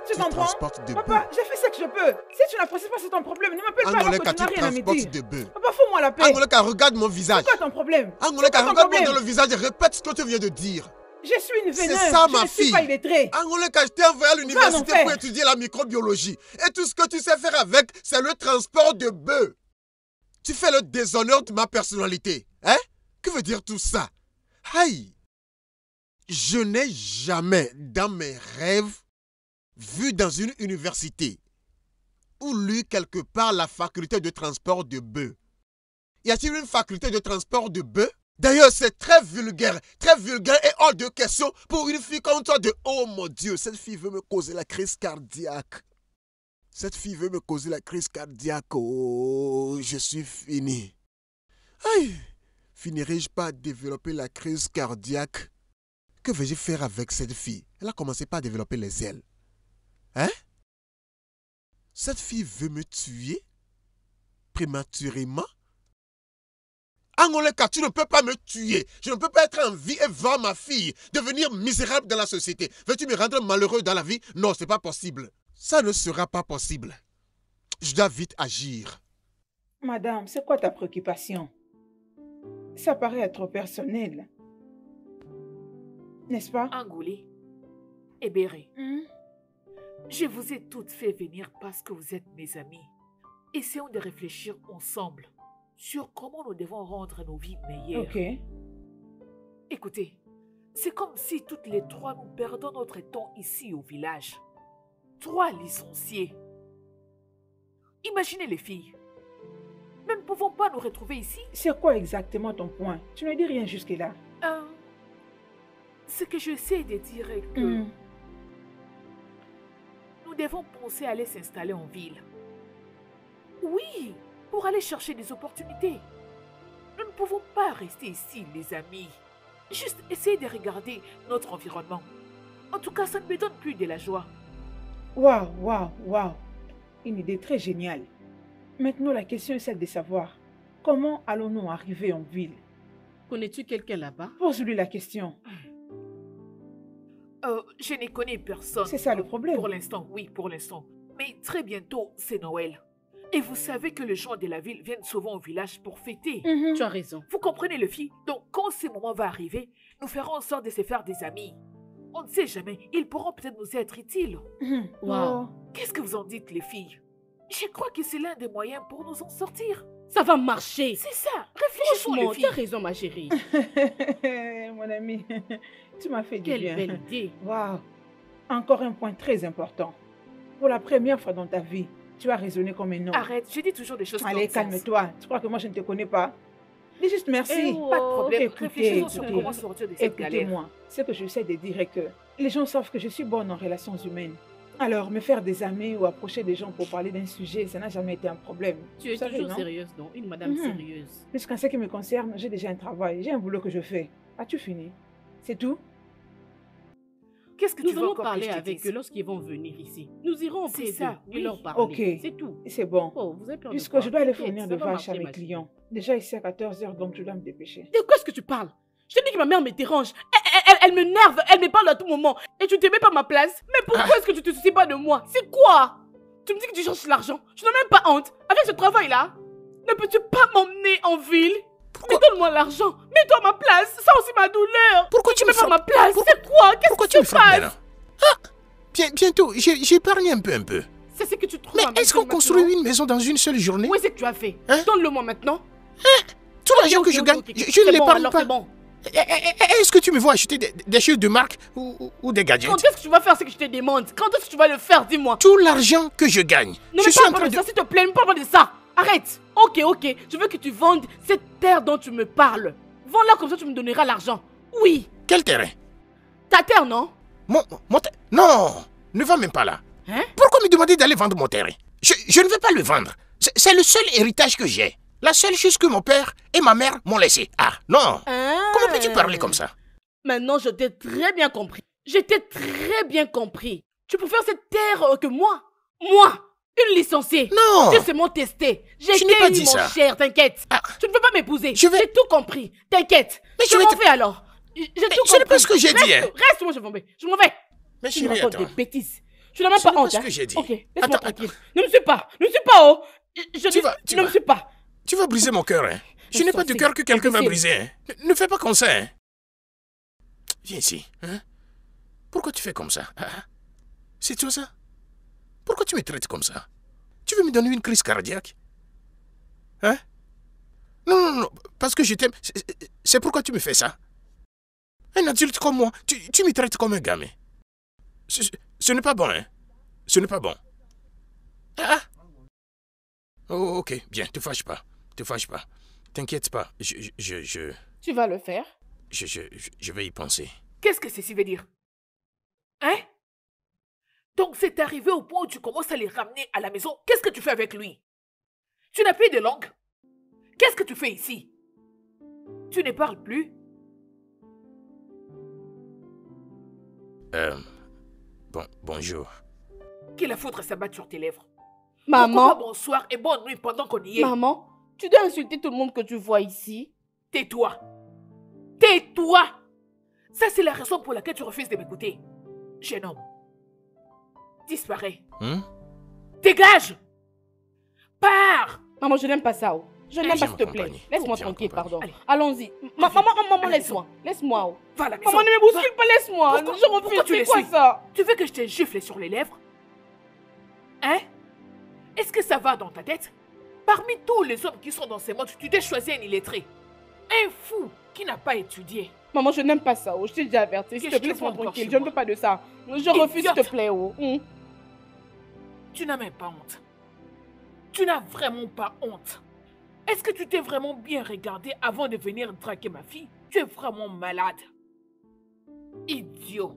Tu, Tu comprends? Papa, j'ai fait ce que je peux. Si tu n'apprécies pas, c'est ton problème. Ne m'appelle pas alors que tu n'as rien à me dire. Papa, fous-moi la paix. Angoleka, regarde mon visage. C'est quoi ton problème? Angoleka, C'est regarde-moi dans le visage et répète ce que tu viens de dire. Je suis une C'est véneuse. ça, je ma ne suis fille. pas illettrée. Angoleka, je t'ai envoyé à l'université pour étudier la microbiologie. Et tout ce que tu sais faire avec, c'est le transport de bœufs. Tu fais le déshonneur de ma personnalité. Hein? Que veut dire tout ça? Aïe Je n'ai jamais, dans mes rêves, vu dans une université ou lu quelque part la faculté de transport de bœufs. Y a-t-il une faculté de transport de bœufs? D'ailleurs, c'est très vulgaire, très vulgaire et hors de question pour une fille comme toi de Oh mon Dieu, cette fille veut me causer la crise cardiaque. Cette fille veut me causer la crise cardiaque. Oh, je suis fini. Aïe, finirai-je pas à développer la crise cardiaque? Que vais-je faire avec cette fille? Elle a commencé par développer les ailes. Hein? Cette fille veut me tuer? Prématurément? Angoleka, tu ne peux pas me tuer. Je ne peux pas être en vie et voir ma fille devenir misérable dans la société. Veux-tu me rendre malheureux dans la vie? Non, ce n'est pas possible. Ça ne sera pas possible. Je dois vite agir. Madame, c'est quoi ta préoccupation? Ça paraît être personnel. N'est-ce pas? Angoulé et Béré, Hmm? je vous ai toutes fait venir parce que vous êtes mes amis. Essayons de réfléchir ensemble sur comment nous devons rendre nos vies meilleures. Ok. Écoutez, c'est comme si toutes les trois nous perdons notre temps ici au village. Trois licenciés. Imaginez les filles. Nous ne pouvons pas nous retrouver ici. C'est quoi exactement ton point? Tu ne dis rien jusque-là. Euh, ce que j'essaie de dire est que Hmm. nous devons penser à aller s'installer en ville. Oui, pour aller chercher des opportunités. Nous ne pouvons pas rester ici, les amis. Juste essayer de regarder notre environnement. En tout cas, ça ne me donne plus de la joie. Waouh, waouh, waouh. Une idée très géniale. Maintenant, la question est celle de savoir comment allons-nous arriver en ville? Connais-tu quelqu'un là-bas? Pose-lui la question. Euh, je ne connais personne. C'est ça le problème. Pour l'instant, oui, pour l'instant. Mais très bientôt, c'est Noël. Et vous savez que les gens de la ville viennent souvent au village pour fêter. Mhm. Tu as raison. Vous comprenez, le fille Donc, quand ce moment va arriver, nous ferons en sorte de se faire des amis. On ne sait jamais, ils pourront peut-être nous être utiles. Mhm. Wow. Qu'est-ce que vous en dites, les filles? Je crois que c'est l'un des moyens pour nous en sortir. Ça va marcher. C'est ça, réfléchissons, Franchement, les tu as filles. raison, ma chérie. Mon ami, tu m'as fait du Quelle bien. belle idée. Waouh. Encore un point très important. Pour la première fois dans ta vie, tu as raisonné comme un homme. Arrête, je dis toujours des choses Allez, comme ça. calme-toi. Tu crois que moi, je ne te connais pas? Dis juste merci. Eh Pas de problème, Écoutez, sur écoutez. galère. Écoutez-moi, ce que j'essaie de dire est que les gens savent que je suis bonne en relations humaines. Alors, me faire des amis ou approcher des gens pour parler d'un sujet, ça n'a jamais été un problème. Tu es savez, toujours sérieuse, non? Une madame Mhm. sérieuse. Puisqu'en ce qui me concerne, j'ai déjà un travail, j'ai un boulot que je fais. As-tu fini? C'est tout? Qu'est-ce que tu Nous veux allons parler je avec eux lorsqu'ils vont venir ici. Nous irons C'est auprès ça, d'eux et oui. leur parler. Ok. C'est tout. C'est bon. Oh, vous avez peur de Puisque je dois aller fournir va vaches à mes clients. Déjà ici à 14h, donc je dois me dépêcher. De quoi est-ce que tu parles? Je te dis que ma mère me dérange. Elle, elle- elle- elle m'énerve, elle me parle à tout moment. Et tu ne te mets pas à ma place? Mais pourquoi Ah. est-ce que tu te soucies pas de moi? C'est quoi? Tu me dis que tu cherches l'argent. Tu n'as même pas honte. Avec ce travail-là, ne peux-tu pas m'emmener en ville? Mais donne-moi l'argent. Mets-toi à ma place. Ça aussi ma douleur. Pourquoi tu Tu me mets pas à ma place. Quoi Qu'est-ce que tu maintenant Ah Bien- Bientôt, j'ai épargné un peu, un peu. C'est ce que tu trouves Mais est-ce qu'on construit une maison dans une seule journée? Où est-ce que tu as fait? Hein? Donne-le-moi maintenant. Tout l'argent que je gagne, je, C'est ne l'épargne pas. c'est bon. Eh, eh, eh, Est-ce que tu me vois acheter des, des choses de marque ou, ou- ou des gadgets? Quand est-ce que tu vas faire ce que je te demande? Quand est-ce que tu vas le faire Dis-moi? Tout l'argent que je gagne, Ne je me suis en parle train pas de... ça, s'il te plaît, ne parle pas de ça. Arrête. Ok, ok. Je veux que tu vendes cette terre dont tu me parles. Vends-la comme ça, tu me donneras l'argent. Oui. Quel terrain? Ta terre, non? Mon, mon ter- Non, ne va même pas là. Hein? Pourquoi me demander d'aller vendre mon terrain? Je, je ne vais pas le vendre. C'est le seul héritage que j'ai. La seule chose que mon père et ma mère m'ont laissé. Ah, non. Comment peux-tu parler comme ça? Maintenant, je t'ai très bien compris. Je t'ai très bien compris. Tu préfères cette terre euh, que moi Moi Une licenciée Non. Tu sais mon testé. J'ai Je n'ai pas été dit mon ça. cher, t'inquiète. Ah. Tu ne peux pas m'épouser. Je vais- J'ai tout compris. T'inquiète. Mais je je vais m'en te- vais alors. Ce n'est pas ce que j'ai dit, Reste, hein. Reste, moi je m'en vais. Je m'en vais. Mais Tu chérie, attends. des bêtises. Tu n'as même Ce pas honte. ce hein. que j'ai dit. Ok, laisse-moi Attends, tranquille. Ne me suis pas. Ne me suis pas, oh. Je Tu ne, vas- tu ne me suis pas. Tu vas briser mon cœur, hein. Je n'ai pas de cœur que quelqu'un Imbécile. brisé, hein. Ne, fais pas comme ça, hein. Viens ici, hein. Pourquoi tu fais comme ça? C'est toi ça? Pourquoi tu me traites comme ça? Tu veux me donner une crise cardiaque? Hein? Non, non, non, parce que je t'aime. C'est- C'est pourquoi tu me fais ça? Un adulte comme moi, tu, tu me traites comme un gamin. Ce, ce- ce n'est pas bon, hein. Ce n'est pas bon. Ah Oh, ok, bien, te fâche pas. Te fâche pas. T'inquiète pas. Je, je, je, Tu vas le faire je, je- je vais y penser. Qu'est-ce que ceci veut dire? Hein? Donc c'est arrivé au point où tu commences à les ramener à la maison. Qu'est-ce que tu fais avec lui? Tu n'as plus de langue Qu'est-ce que tu fais ici? Tu ne parles plus Euh, bon, bonjour. Que la foudre s'abatte sur tes lèvres. Maman, bonsoir et bonne nuit pendant qu'on y est. maman, tu dois insulter tout le monde que tu vois ici. Tais-toi. Tais-toi. Ça, c'est la raison pour laquelle tu refuses de m'écouter. Jeune homme. Disparais. Hmm? Dégage. Pars. Maman, je n'aime pas ça. oh. Je n'aime Viens pas, en s'il te plaît. Laisse-moi tranquille, pardon. Allons-y. Ma- Maman, maman, laisse-moi. Laisse-moi. Maman, ne me bouscule pas, laisse-moi. Je refuse. C'est quoi ça Tu veux que je te gifle sur les lèvres Hein Est-ce que ça va dans ta tête Parmi tous les hommes qui sont dans ces mondes, tu t'es choisi un illettré. Un fou qui n'a pas étudié. Maman, je n'aime pas ça. oh. Je t'ai déjà averti. S'il te plaît, laisse-moi tranquille. Je ne veux pas de ça. Je refuse, s'il te plaît. oh. Hum. Tu n'as même pas honte. Tu n'as vraiment pas honte. Est-ce que tu t'es vraiment bien regardé avant de venir draguer ma fille? Tu es vraiment malade. Idiot.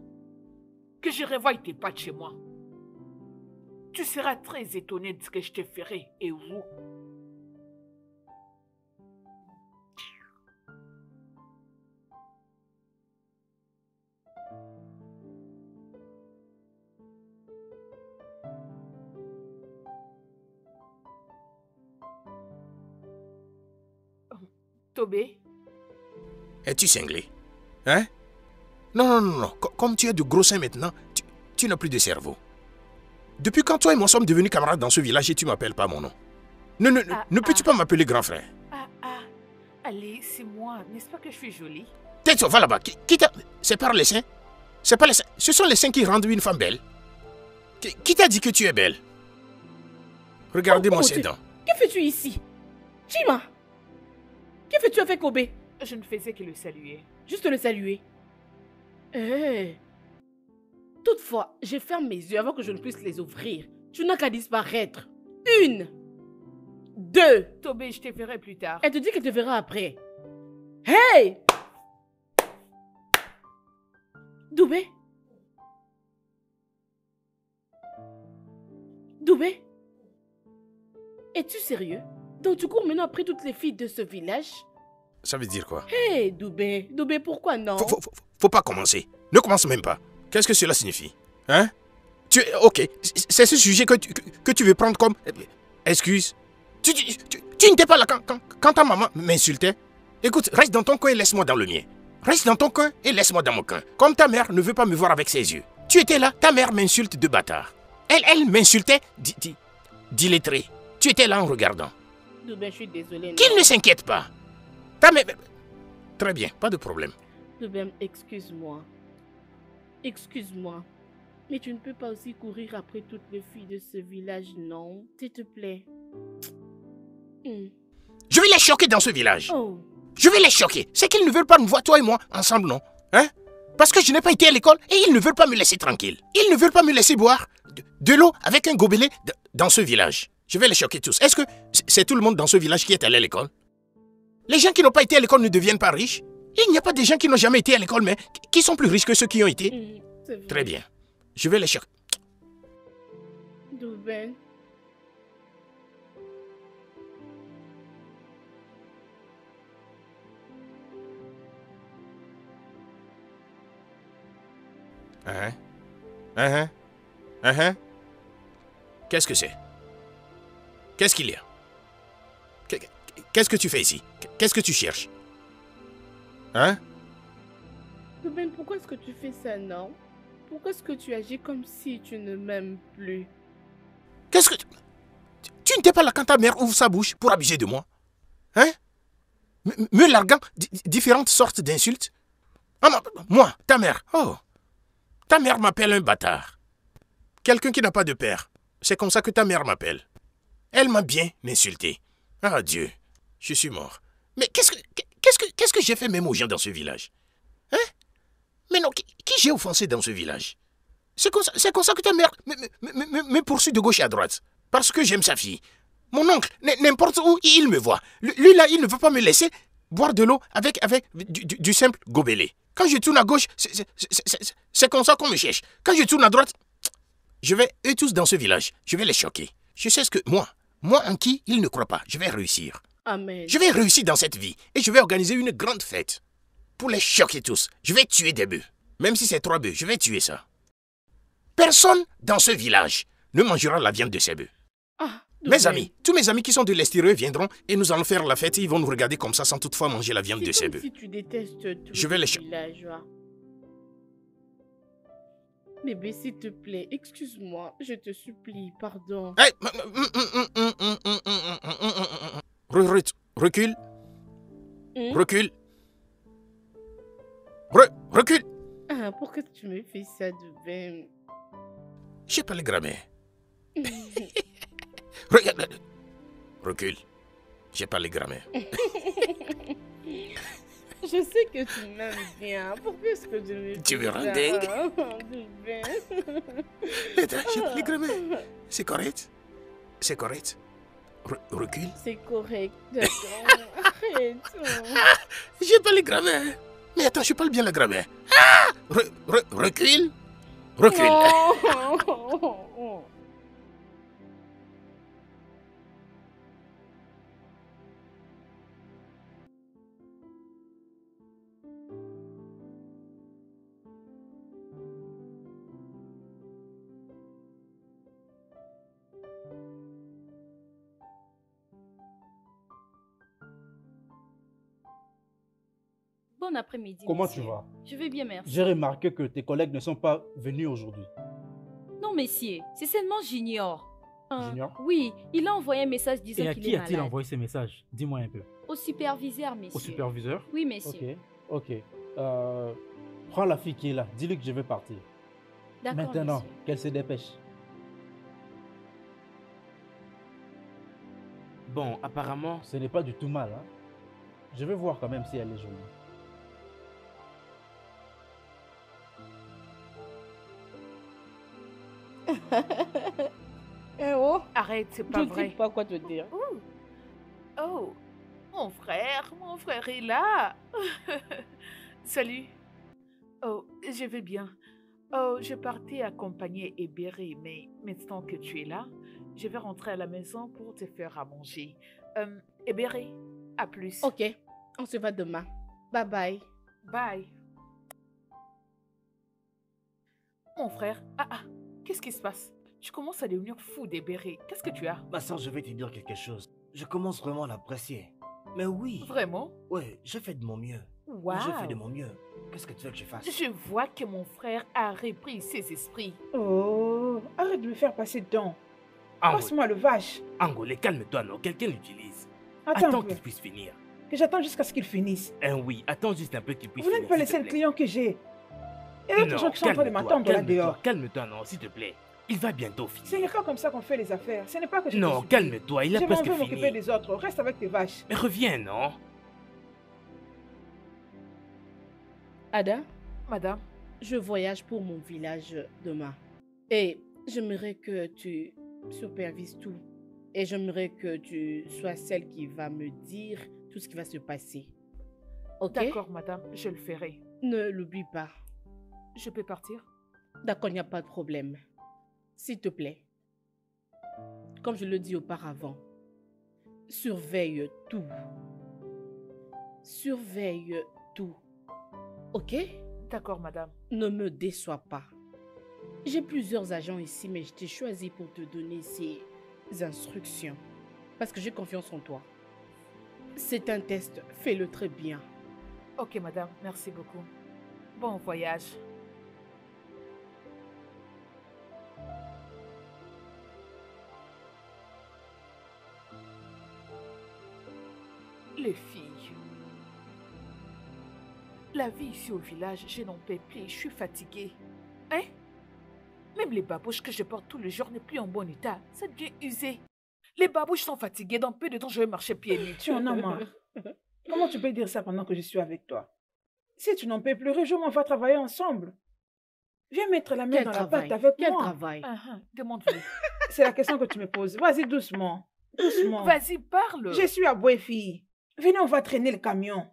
Que je revoie tes pattes chez moi. Tu seras très étonné de ce que je te ferai et où. Tobé, Es-tu cinglé? Hein? Non, non, non, non. Co- Comme tu as de gros seins maintenant, tu, tu n'as plus de cerveau. Depuis quand toi et moi sommes devenus camarades dans ce village et tu m'appelles pas mon nom? Ne, Ah, ne peux-tu ah. pas m'appeler grand frère? Ah, ah. Allez, c'est moi. N'est-ce pas que je suis jolie? Tais-toi, va là-bas. Qui, qui t'a- C'est par les seins? C'est pas les seins. Ce sont les seins qui rendent une femme belle. Qui, qui t'a dit que tu es belle? Regardez-moi Oh, oh, ces tu- dents. Que fais-tu ici? Chima Que fais-tu avec Kobe Je ne faisais que le saluer. Juste le saluer. Eh. Toutefois, je ferme mes yeux avant que je ne puisse les ouvrir. Tu n'as qu'à disparaître. Une. Deux. Tobé, je te verrai plus tard. Elle te dit qu'elle te verra après. Hey Doubé? Doubé? Es-tu sérieux? Donc tu cours maintenant après toutes les filles de ce village Ça veut dire quoi? Hey Doubé Doubé, pourquoi non? Faut, faut, faut- faut pas commencer. Ne commence même pas. Qu'est-ce que cela signifie? Hein? Tu Ok, c'est ce sujet que tu, que, que tu veux prendre comme... euh, Excuse. Tu, tu, tu- tu n'étais pas là quand, quand, quand ta maman m'insultait Écoute, reste dans ton coin et laisse-moi dans le mien. Reste dans ton coin et laisse-moi dans mon coin. Comme ta mère ne veut pas me voir avec ses yeux. Tu étais là, ta mère m'insulte de bâtard. Elle, elle m'insultait di- di- d'illettré. Tu étais là en regardant. Doubé, je suis désolée. Qu'il ne s'inquiète pas. Ta mère... Très bien, pas de problème. Excuse-moi. Excuse-moi. Mais tu ne peux pas aussi courir après toutes les filles de ce village, non S'il te plaît. Hmm. Je vais les choquer dans ce village. Oh, Je vais les choquer. C'est qu'ils ne veulent pas me voir, toi et moi, ensemble, non Hein? Parce que je n'ai pas été à l'école et ils ne veulent pas me laisser tranquille. Ils ne veulent pas me laisser boire de, de l'eau avec un gobelet dans ce village. Je vais les choquer tous. Est-ce que c'est tout le monde dans ce village qui est allé à l'école? Les gens qui n'ont pas été à l'école ne deviennent pas riches? Il n'y a pas des gens qui n'ont jamais été à l'école, mais qui- sont plus riches que ceux qui ont été? Très bien. Je vais les choquer. Doubé. Hein Hein Hein Hein Qu'est-ce que c'est? Qu'est-ce qu'il y a? Qu'est- Qu'est-ce que tu fais ici? Qu'est-ce que tu cherches? Hein? Doubé, pourquoi est-ce que tu fais ça, non? Pourquoi est-ce que tu agis comme si tu ne m'aimes plus? Qu'est-ce que tu... Tu- n'étais pas là quand ta mère ouvre sa bouche pour abuser de moi? Hein? Me larguant di- différentes sortes d'insultes? Ah, Moi, ta mère, oh! Ta mère m'appelle un bâtard. Quelqu'un qui n'a pas de père. C'est comme ça que ta mère m'appelle. Elle m'a bien insulté. Ah Dieu, je suis mort. Mais qu'est-ce que qu'est-ce que qu'est-ce que j'ai fait même aux gens dans ce village? Hein? Mais non, qui, j'ai offensé dans ce village? C'est comme, ça- que ta mère me, me- me- me- poursuit de gauche à droite. Parce que j'aime sa fille. Mon oncle, n'importe où il me voit. Lui, là, il ne veut pas me laisser boire de l'eau avec, avec du, du- du simple gobelet. Quand je tourne à gauche, c'est comme ça qu'on me cherche. Quand je tourne à droite, je vais, eux tous dans ce village, je vais les choquer. Je sais ce que moi, moi en qui ils ne croient pas, je vais réussir. Amen. Je vais réussir dans cette vie et je vais organiser une grande fête. Pour les choquer tous, je vais tuer des bœufs. Même si c'est trois bœufs, je vais tuer ça. Personne dans ce village ne mangera la viande de ces bœufs. Ah, Mes amis, tous mes amis qui sont de l'extérieur viendront et nous allons faire la fête et ils vont nous regarder comme ça sans toutefois manger la viande de ces bœufs. si tu détestes tout Je vais le les cho- villageois. Bébé, s'il te plaît, excuse-moi, je te supplie, pardon. Hey Recule. Recule. Recule. Ah, pourquoi tu me fais ça de même Je pas les grammaires. Regarde. Recule. J'ai pas les grammaires. Je sais que tu m'aimes bien. Pourquoi est-ce que tu me Tu me rends ça? dingue? Même. Attends, j'ai pas les grammaires. C'est correct C'est correct Re- Recule. C'est correct, d'accord. Arrête. J'ai pas les grammaires. Mais attends, je parle bien la grammaire. Ah Re- re- Recule. Recule. Non. Bon après-midi. Comment monsieur. tu vas? Je vais bien, merci. J'ai remarqué que tes collègues ne sont pas venus aujourd'hui. Non, messieurs, c'est seulement Junior. Euh, Junior? Oui, il a envoyé un message disant Et à qu'il qui est a-t-il malade. envoyé ces messages Dis-moi un peu. Au superviseur, messieurs. Au superviseur? Oui, messieurs. Ok, ok. Euh, prends la fille qui est là, dis-lui que je vais partir. D'accord, Maintenant, qu'elle se dépêche. Bon, apparemment, Ce n'est pas du tout mal. Hein? Je vais voir quand même si elle est jolie. Eh oh, Arrête, c'est je pas ne vrai. sais pas quoi te dire. Oh, mon frère, mon frère est là. Salut. Oh, je vais bien. Oh, je partais accompagner Eberi, mais maintenant que tu es là, je vais rentrer à la maison pour te faire à manger. Euh, Eberi, à plus. Ok, on se va demain. Bye bye. Bye. Mon frère, ah ah, qu'est-ce qui se passe? Tu commences à devenir fou d'Eberi. Qu'est-ce que tu as? Ma soeur, je vais te dire quelque chose. Je commence vraiment à l'apprécier. Mais oui. Vraiment? Ouais, je fais de mon mieux. Waouh Je fais de mon mieux. Qu'est-ce que tu veux que je fasse? Je vois que mon frère a repris ses esprits. Oh, arrête de me faire passer dedans. Passe-moi le vache. Angolé, calme-toi, non, quelqu'un l'utilise. Attends, Attends qu'il puisse finir. Que j'attends jusqu'à ce qu'il finisse. Un oui, attends juste un peu qu'il puisse Vous finir. n'êtes pas s'il le client que j'ai. Il y a d'autres Non, gens qui sont en train de calme-toi, m'attendre là calme-toi, dehors. Calme-toi, non, s'il te plaît. Il va bientôt Ce finir. n'est pas comme ça qu'on fait les affaires. Ce n'est pas que je Non, calme-toi, il a Je presque veux m'occuper fini. des autres. Reste avec tes vaches. Mais reviens, non Ada, Madame, je voyage pour mon village demain. Et j'aimerais que tu supervises tout. Et j'aimerais que tu sois celle qui va me dire tout ce qui va se passer. Ok? D'accord, madame, je le ferai. Ne l'oublie pas. Je peux partir D'accord, il n'y a pas de problème. S'il te plaît, comme je le dis auparavant, surveille tout. Surveille tout. Ok? D'accord, madame. Ne me déçois pas. J'ai plusieurs agents ici, mais je t'ai choisi pour te donner ces instructions. Parce que j'ai confiance en toi. C'est un test, fais-le très bien. Ok, madame, merci beaucoup. Bon voyage. Les filles. La vie ici au village, je n'en peux plus, je suis fatiguée. Hein? Même les babouches que je porte tout le jour n'est plus en bon état. Ça devient usé. Les babouches sont fatiguées, dans peu de temps je vais marcher pieds nus. Tu en as marre. Comment tu peux dire ça pendant que je suis avec toi? Si tu n'en peux plus, rejoins-moi, on va travailler ensemble. Viens mettre la main Quel dans travail la pâte avec Quel moi. travail Ah, ah, Demande-lui. C'est la question que tu me poses. Vas-y doucement. Doucement. Vas-y, parle. Je suis à Boéfi. Venez, on va traîner le camion.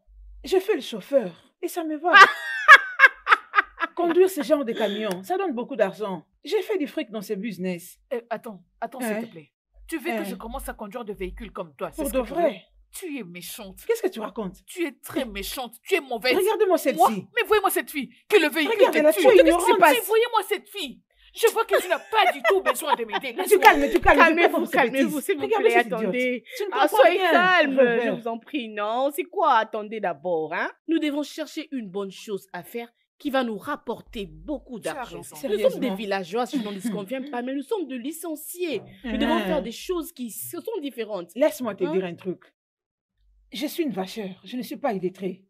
Je fais le chauffeur et ça me va. Conduire ce genre de camion, ça donne beaucoup d'argent. J'ai fait du fric dans ce business. Euh, attends, attends, s'il te plaît. Tu veux Hein? que je commence à conduire des véhicules comme toi Pour de vrai. Tu es méchante. Qu'est-ce que tu racontes? Tu es très méchante. Tu es mauvaise. Regarde-moi Moi celle-ci. Mais voyez-moi cette fille. Que le véhicule Regarde-la, te tu tue. es Qu'est-ce qui se passe Voyez-moi cette fille. Je vois que tu n'as pas du tout besoin de m'aider. Tu calmes, tu calmes. Calmez-vous, calmez-vous, s'il vous Regardez plaît, attendez. Tu ne Ah, soyez rien. calme, je vous en prie, non C'est quoi? Attendez d'abord, hein Nous devons chercher une bonne chose à faire qui va nous rapporter beaucoup d'argent. Nous sommes des villageois, si je n'en disconviens pas, mais nous sommes de licenciés. Nous devons Hein. faire des choses qui sont différentes. Laisse-moi te Hein? dire un truc. Je suis une vacheur, je ne suis pas illettrée.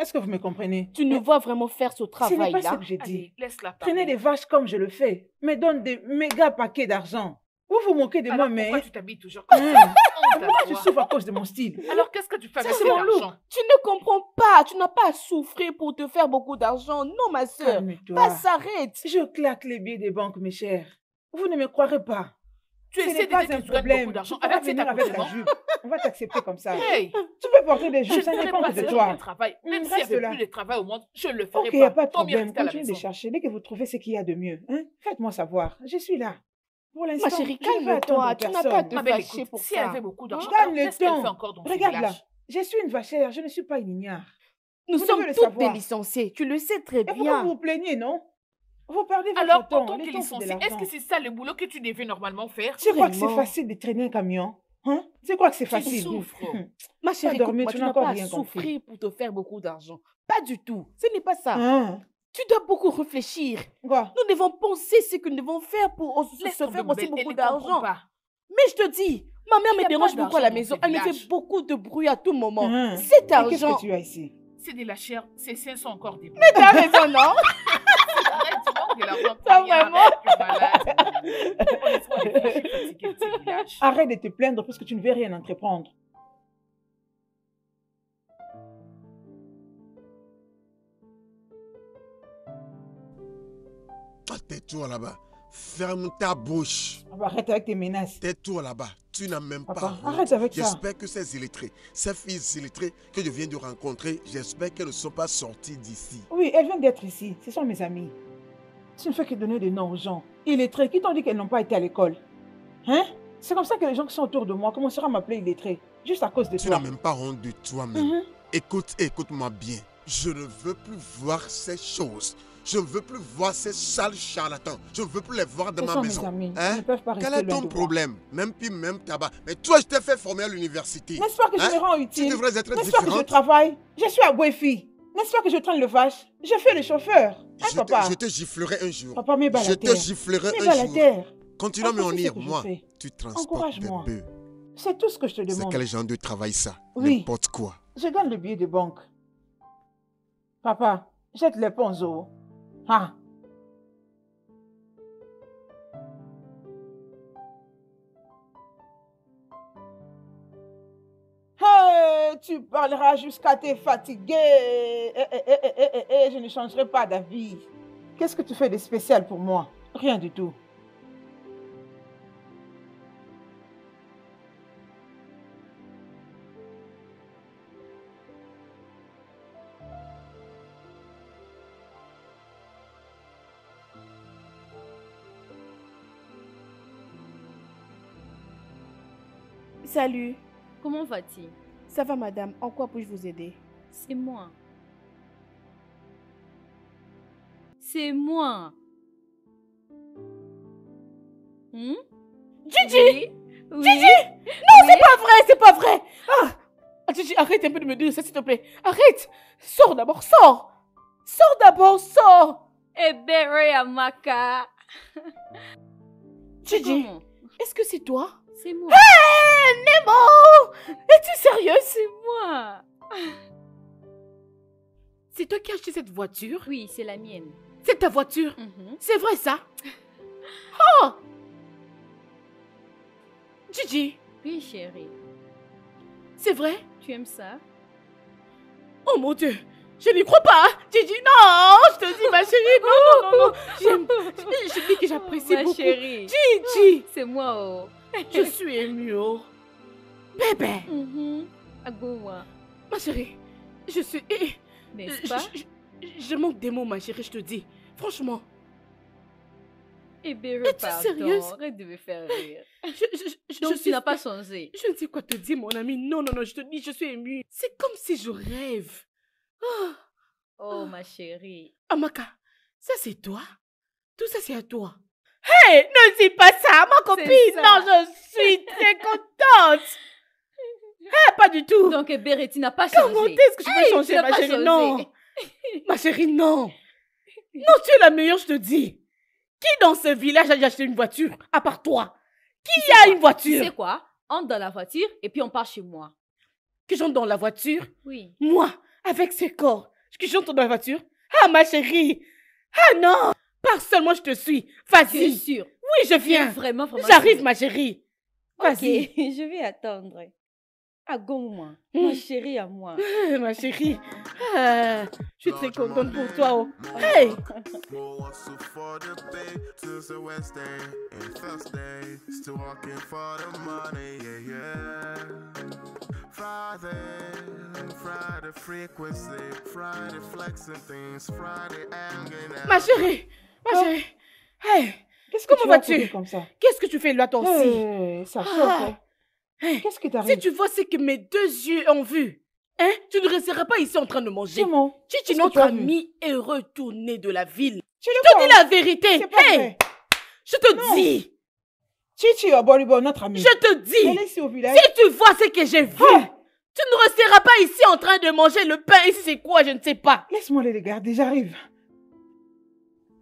Est-ce que vous me comprenez? Tu nous vois vraiment faire ce Ce n'est travail-là pas ce que j'ai dit. Allez, laisse-la Prenez des vaches comme je le fais, me donne des méga paquets d'argent. Vous vous moquez de Alors, moi, mais... pourquoi tu t'habilles toujours comme ça? À Moi, je souffre à cause de mon style. Alors, qu'est-ce que tu fais Ça, avec c'est cet mon look. argent? Tu ne comprends pas. Tu n'as pas à souffrir pour te faire beaucoup d'argent. Non, ma soeur. Pas s'arrête. Je claque les billets des banques, mes chers. Vous ne me croirez pas. Tu essaies de un que tu gagnes beaucoup d'argent avec cet venir avec ta accoutrement. jupe. On va t'accepter comme ça. Hey, Tu peux porter des jupes, ça dépend pas de toi. de travail. Même s'il n'y avait plus de travail au monde, je ne le ferai Ok, pas. il n'y a pas de problème. rester à la Continuez de chercher. Dès que vous trouvez ce qu'il y a de mieux, hein, faites-moi savoir. Je suis là. Pour l'instant, Ma chérie, je ne vais calme-toi. attendre Tu n'as pas belle, fâcher écoute, pour si elle ça. avait beaucoup d'argent, alors le qu'est-ce qu'elle fait encore dans ce Regarde là. Je suis une vachère, je ne suis pas une ignare. Nous sommes toutes des licenciées. Tu le sais très Et pourquoi bien. vous vous plaignez, non? Vous perdez votre Alors, temps. temps, c'est de licencié, est-ce que c'est ça le boulot que tu devais normalement faire Tu crois que c'est facile de traîner un camion hein? Tu crois que c'est Tu facile? souffres. Ma chérie, dormi, écoute-moi, tu tu n'as pas à rien compris. souffrir pour te faire beaucoup d'argent. Pas du tout. Ce n'est pas ça. Hein? Tu dois beaucoup réfléchir. Quoi? Nous devons penser ce que nous devons faire pour se faire aussi beaucoup d'argent. Mais je te dis, ma mère me a dérange beaucoup à la maison. Elle me fait beaucoup de bruit à tout moment. Hein? Cet Et Qu'est-ce argent. que tu as ici? C'est de la chair, seins sont encore des Mais t'as raison, non? Ça, vraiment? arrête, de te plaindre parce que tu ne veux rien entreprendre. Ah, Tais-toi là-bas. Ferme ta bouche. Ah bah, Arrête avec tes menaces. Tais-toi là-bas. Tu n'as même Papa, pas honte. arrête avec ça. J'espère que ces illettrés, ces filles illettrées que je viens de rencontrer, j'espère qu'elles ne sont pas sorties d'ici. Oui, elles viennent d'être ici. Ce sont mes amis. Tu ne fais que donner des noms aux gens. Illettrés, qui t'ont dit qu'elles n'ont pas été à l'école? Hein? C'est comme ça que les gens qui sont autour de moi commenceront à m'appeler illettré. Juste à cause de Tu toi. n'as même pas honte de toi-même. Mhm. Écoute, écoute-moi bien. Je ne veux plus voir ces choses. Je ne veux plus voir ces sales charlatans. Je ne veux plus les voir dans Ce ma sont maison. mes amis. Hein? Ils ne peuvent pas Quel est ton problème? Même puis même tabac. Mais toi, je t'ai fait former à l'université. N'est-ce pas que je Hein? me rends Tu utile devrais être N'est-ce pas que je travaille? Je suis à Boéfi. N'est-ce pas que je traîne le vache Je fais le chauffeur. Hein, Je te, papa je te giflerai un jour. Papa, mets bas Je la te giflerai Mets un bas la jour. terre. Continue à me c'est je moi. Tu transportes des Encourage-moi. bœufs. C'est tout ce que je te C'est demande. quel genre de travail ça? Oui. N'importe quoi. Je gagne le billet de banque. Papa, jette les ponzo. Ah. Hey, tu parleras jusqu'à t'es fatigué. Eh, eh, eh, eh, eh, je ne changerai pas d'avis. Qu'est-ce que tu fais de spécial pour moi? Rien du tout. Salut. Comment vas-tu? Ça va, madame. En quoi puis-je vous aider? C'est moi. C'est moi. Hmm? Gigi! Oui. Gigi! Non, c'est pas vrai, c'est pas vrai! Ah! Ah, Gigi, arrête un peu de me dire ça, s'il te plaît. Arrête! Sors d'abord, sors! Sors d'abord, sors! Ebere Amaka. Gigi, est-ce que c'est toi? C'est moi. Hé, Nemo Es-tu sérieuse C'est moi. C'est toi qui as acheté cette voiture? Oui, c'est la mienne. C'est ta voiture? Mhm. C'est vrai ça? Oh Gigi, Oui, chérie. c'est vrai? Tu aimes ça? Oh mon Dieu Je n'y crois pas. Gigi, non, je te dis, ma chérie, non, non, non, non. J'aime, je, je dis que j'apprécie Ma beaucoup. chérie. Gigi, C'est moi, oh. Je suis émue, oh. Bébé, Mhm. Agbo-moi, ma chérie, je suis... n'est-ce pas? je- je- je manque des mots, ma chérie, je te dis. Franchement, Eh bien, Es-tu sérieuse? Arrête de me faire rire. je, Donc, tu suis... n'as pas changé. Je ne sais quoi te dire, mon ami. Non, non, non, je te dis, je suis émue. C'est comme si je rêve. Ah, Oh, ma chérie. Amaka, ça c'est toi Tout ça c'est à toi Hey, ne dis pas ça, ma copine ça. Non, je suis très contente. Eh, pas du tout. Donc, Berry, tu n'as pas changé. Comment est-ce que je peux Hey, changer, ma chérie? Non. Ma chérie, non. Non, tu es la meilleure, je te dis. Qui dans ce village a acheté une voiture, à part toi? Qui a quoi? une voiture? Tu sais quoi? Entre dans la voiture et puis on part chez moi. Que j'entre dans la voiture? Oui. Moi, avec ce corps, que j'entre dans la voiture? Ah, ma chérie. Ah non Pars seulement, je te suis Tu es Vas-y sûre Oui, je viens vraiment, vraiment J'arrive, ma chérie Ok, Vas-y je vais attendre. Agon-moi. Hmm. Ma chérie à moi. Ah, Ma chérie Ah, Je suis très contente pour toi oh. Hey. Ma chérie Ma chérie Hey Qu'est-ce que Comment tu vas vas-tu? Qu'est-ce que tu fais là, toi aussi? Eh, Ça. Ah. hein. Hey, Qu'est-ce qui Si t'arrive? tu vois ce que mes deux yeux ont vu, hein, tu ne resteras pas ici en train de manger. Comment Chichi, que notre ami, est retourné de la ville. Tu Je te dis la vérité. Pas Hey, je te Non. dis, Chichi Oboribo, notre ami. je te Elle dis, est ici au village. si tu vois ce que j'ai vu, Ah. tu ne resteras pas ici en train de manger le pain. Ici, c'est quoi Je ne sais pas. Laisse-moi les regarder, j'arrive.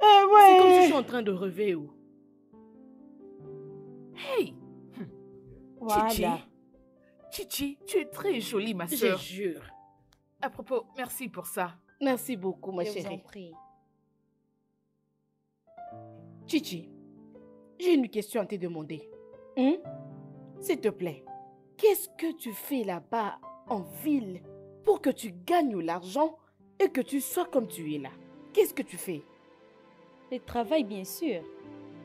Eh C'est comme si je suis en train de rêver. Hey, Voilà. Chichi, tu es très jolie, ma Je sœur. jure. À propos, merci pour ça. Merci beaucoup, ma Je vous en chérie. prie. Chichi, j'ai une question à te demander. Hein? S'il te plaît, qu'est-ce que tu fais là-bas en ville pour que tu gagnes l'argent et que tu sois comme tu es là? Qu'est-ce que tu fais? Je travaille, bien sûr.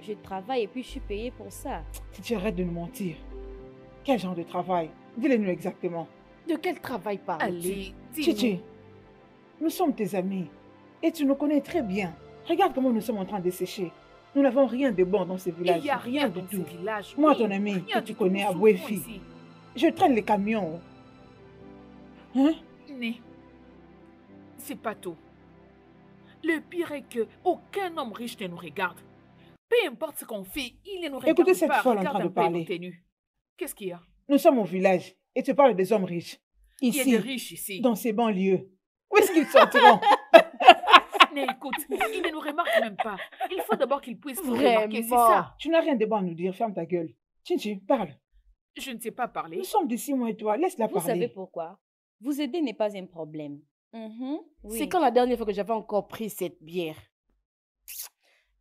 Je travaille et puis je suis payée pour ça. Si tu arrêtes de nous mentir. Quel genre de travail? Dis-le-nous exactement. De quel travail parles-tu? Allez, Chichi, nous sommes tes amis. Et tu nous connais très bien. Regarde comment nous sommes en train de sécher. Nous n'avons rien de bon dans ce village. Il n'y a rien ce tout. village. Moi, Oui, ton ami, que tu connais à ici. Je traîne les camions. Hein? Né. C'est pas tout. Le pire est que aucun homme riche ne nous regarde. Peu importe ce qu'on fait, il ne nous regarde Écoutez cette pas. folle en train de parler. Qu'est-ce qu'il y a? Nous sommes au village et tu parles des hommes riches. Il y a Ici, des riches ici. dans ces banlieues. Où est-ce qu'ils sortiront? Mais écoute, il ne nous remarque même pas. Il faut d'abord qu'il puisse nous remarquer, c'est ça. Tu n'as rien de bon à nous dire. Ferme ta gueule. Chinchi, parle. Je ne sais pas parler. Nous sommes d'ici, moi et toi. Laisse-la Vous parler. savez pourquoi? Vous aider n'est pas un problème. Mhm, oui. C'est quand la dernière fois que j'avais encore pris cette bière?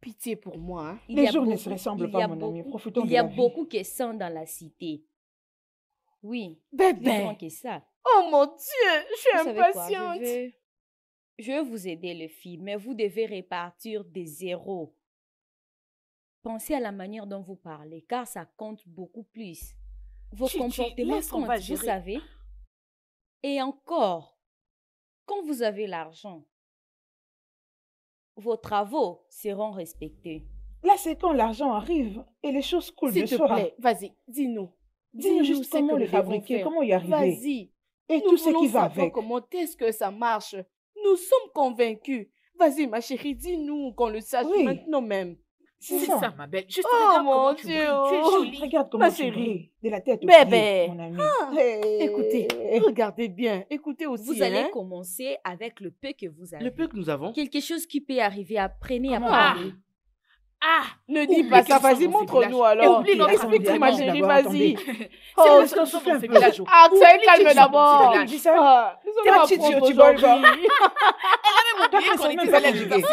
Pitié pour moi. hein. Il Les jours ne se ressemblent il pas, mon ami. Profitons Il de y a beaucoup qui sont dans la cité. Oui, Bébé que ça. Oh mon Dieu, je suis Vous savez quoi, impatiente. je veux, je veux vous aider, les filles, mais vous devez répartir des zéros. Pensez à la manière dont vous parlez, car ça compte beaucoup plus. Vos Chichi, comportements va comptent, vous savez. Et encore, quand vous avez l'argent, vos travaux seront respectés. Là, c'est quand l'argent arrive et les choses coulent S'il de te soi. plaît, vas-y, dis-nous. Dis-nous juste comment devons fabriquer, comment y arriver. Vas-y. Et Nous tout ce qui va avec. comment est-ce que ça marche. Nous sommes convaincus. Vas-y, ma chérie, dis-nous qu'on le sache Oui. maintenant même. C'est ça. ça, ma belle. Juste Oh, regarde mon tu Dieu. brilles. Tu es jolie. Regarde comment Ma tu chérie. brilles, de la tête aux Bébé. pieds, mon ami. Hey. Écoutez, regardez bien. Écoutez aussi. Vous allez hein. commencer avec le peu que vous avez. Le peu que nous avons. Quelque chose qui peut arriver, apprenez à parler? Ah, ne dis pas ça, vas-y, montre-nous alors. Oublie notre Explique-nous, ma chérie, d'abord, vas-y. Oh, sommes souffler dans un peu. Ah, calme dans ce d'abord. village. Dis ça. Ah, tu tu vas, aujourd'hui. Oubliez Toi, qu'on tu était à même l'université.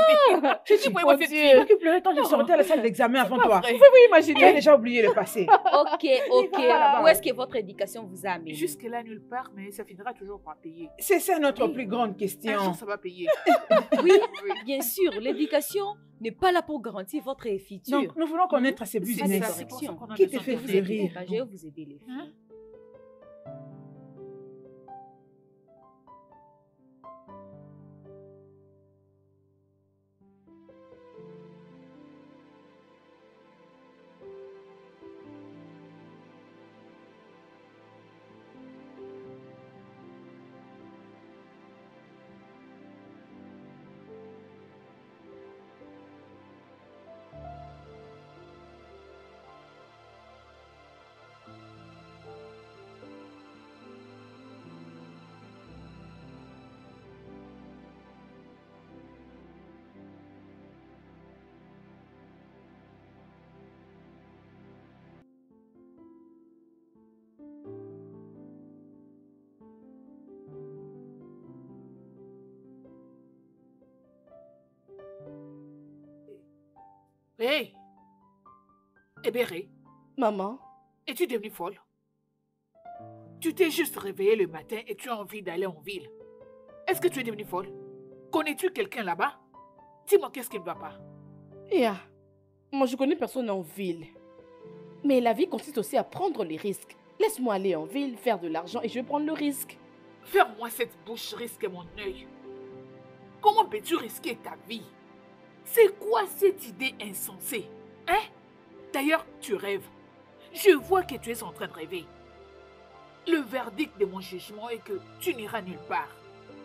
Tu Tu dis, pouvais mon voir cette fille. Toi qui pleurais quand je sortais à la salle d'examen avant toi. vrai. Vous pouvez Tu as imaginer. déjà oublié le passé. Ok, ok. Où est-ce que votre éducation vous a amené? Jusque-là, nulle part, mais ça finira toujours par payer. C'est ça notre plus grande question. ça va payer. Oui, bien sûr. L'éducation n'est pas là pour garantir votre futur. Donc, nous voulons connaître ces business. Qui te fait vous rire. rire je vais vous aider les filles. Hé Ebéré, Maman, es-tu devenue folle? Tu t'es juste réveillée le matin et tu as envie d'aller en ville. Est-ce que tu es devenue folle? Connais-tu quelqu'un là-bas? Dis-moi qu'est-ce qui ne va pas? Ya, moi je connais personne en ville. Mais la vie consiste aussi à prendre les risques. Laisse-moi aller en ville, faire de l'argent et je vais prendre le risque. Ferme-moi cette bouche, risque mon œil. Comment peux-tu risquer ta vie? C'est quoi cette idée insensée Hein? D'ailleurs, tu rêves. Je vois que tu es en train de rêver. Le verdict de mon jugement est que tu n'iras nulle part.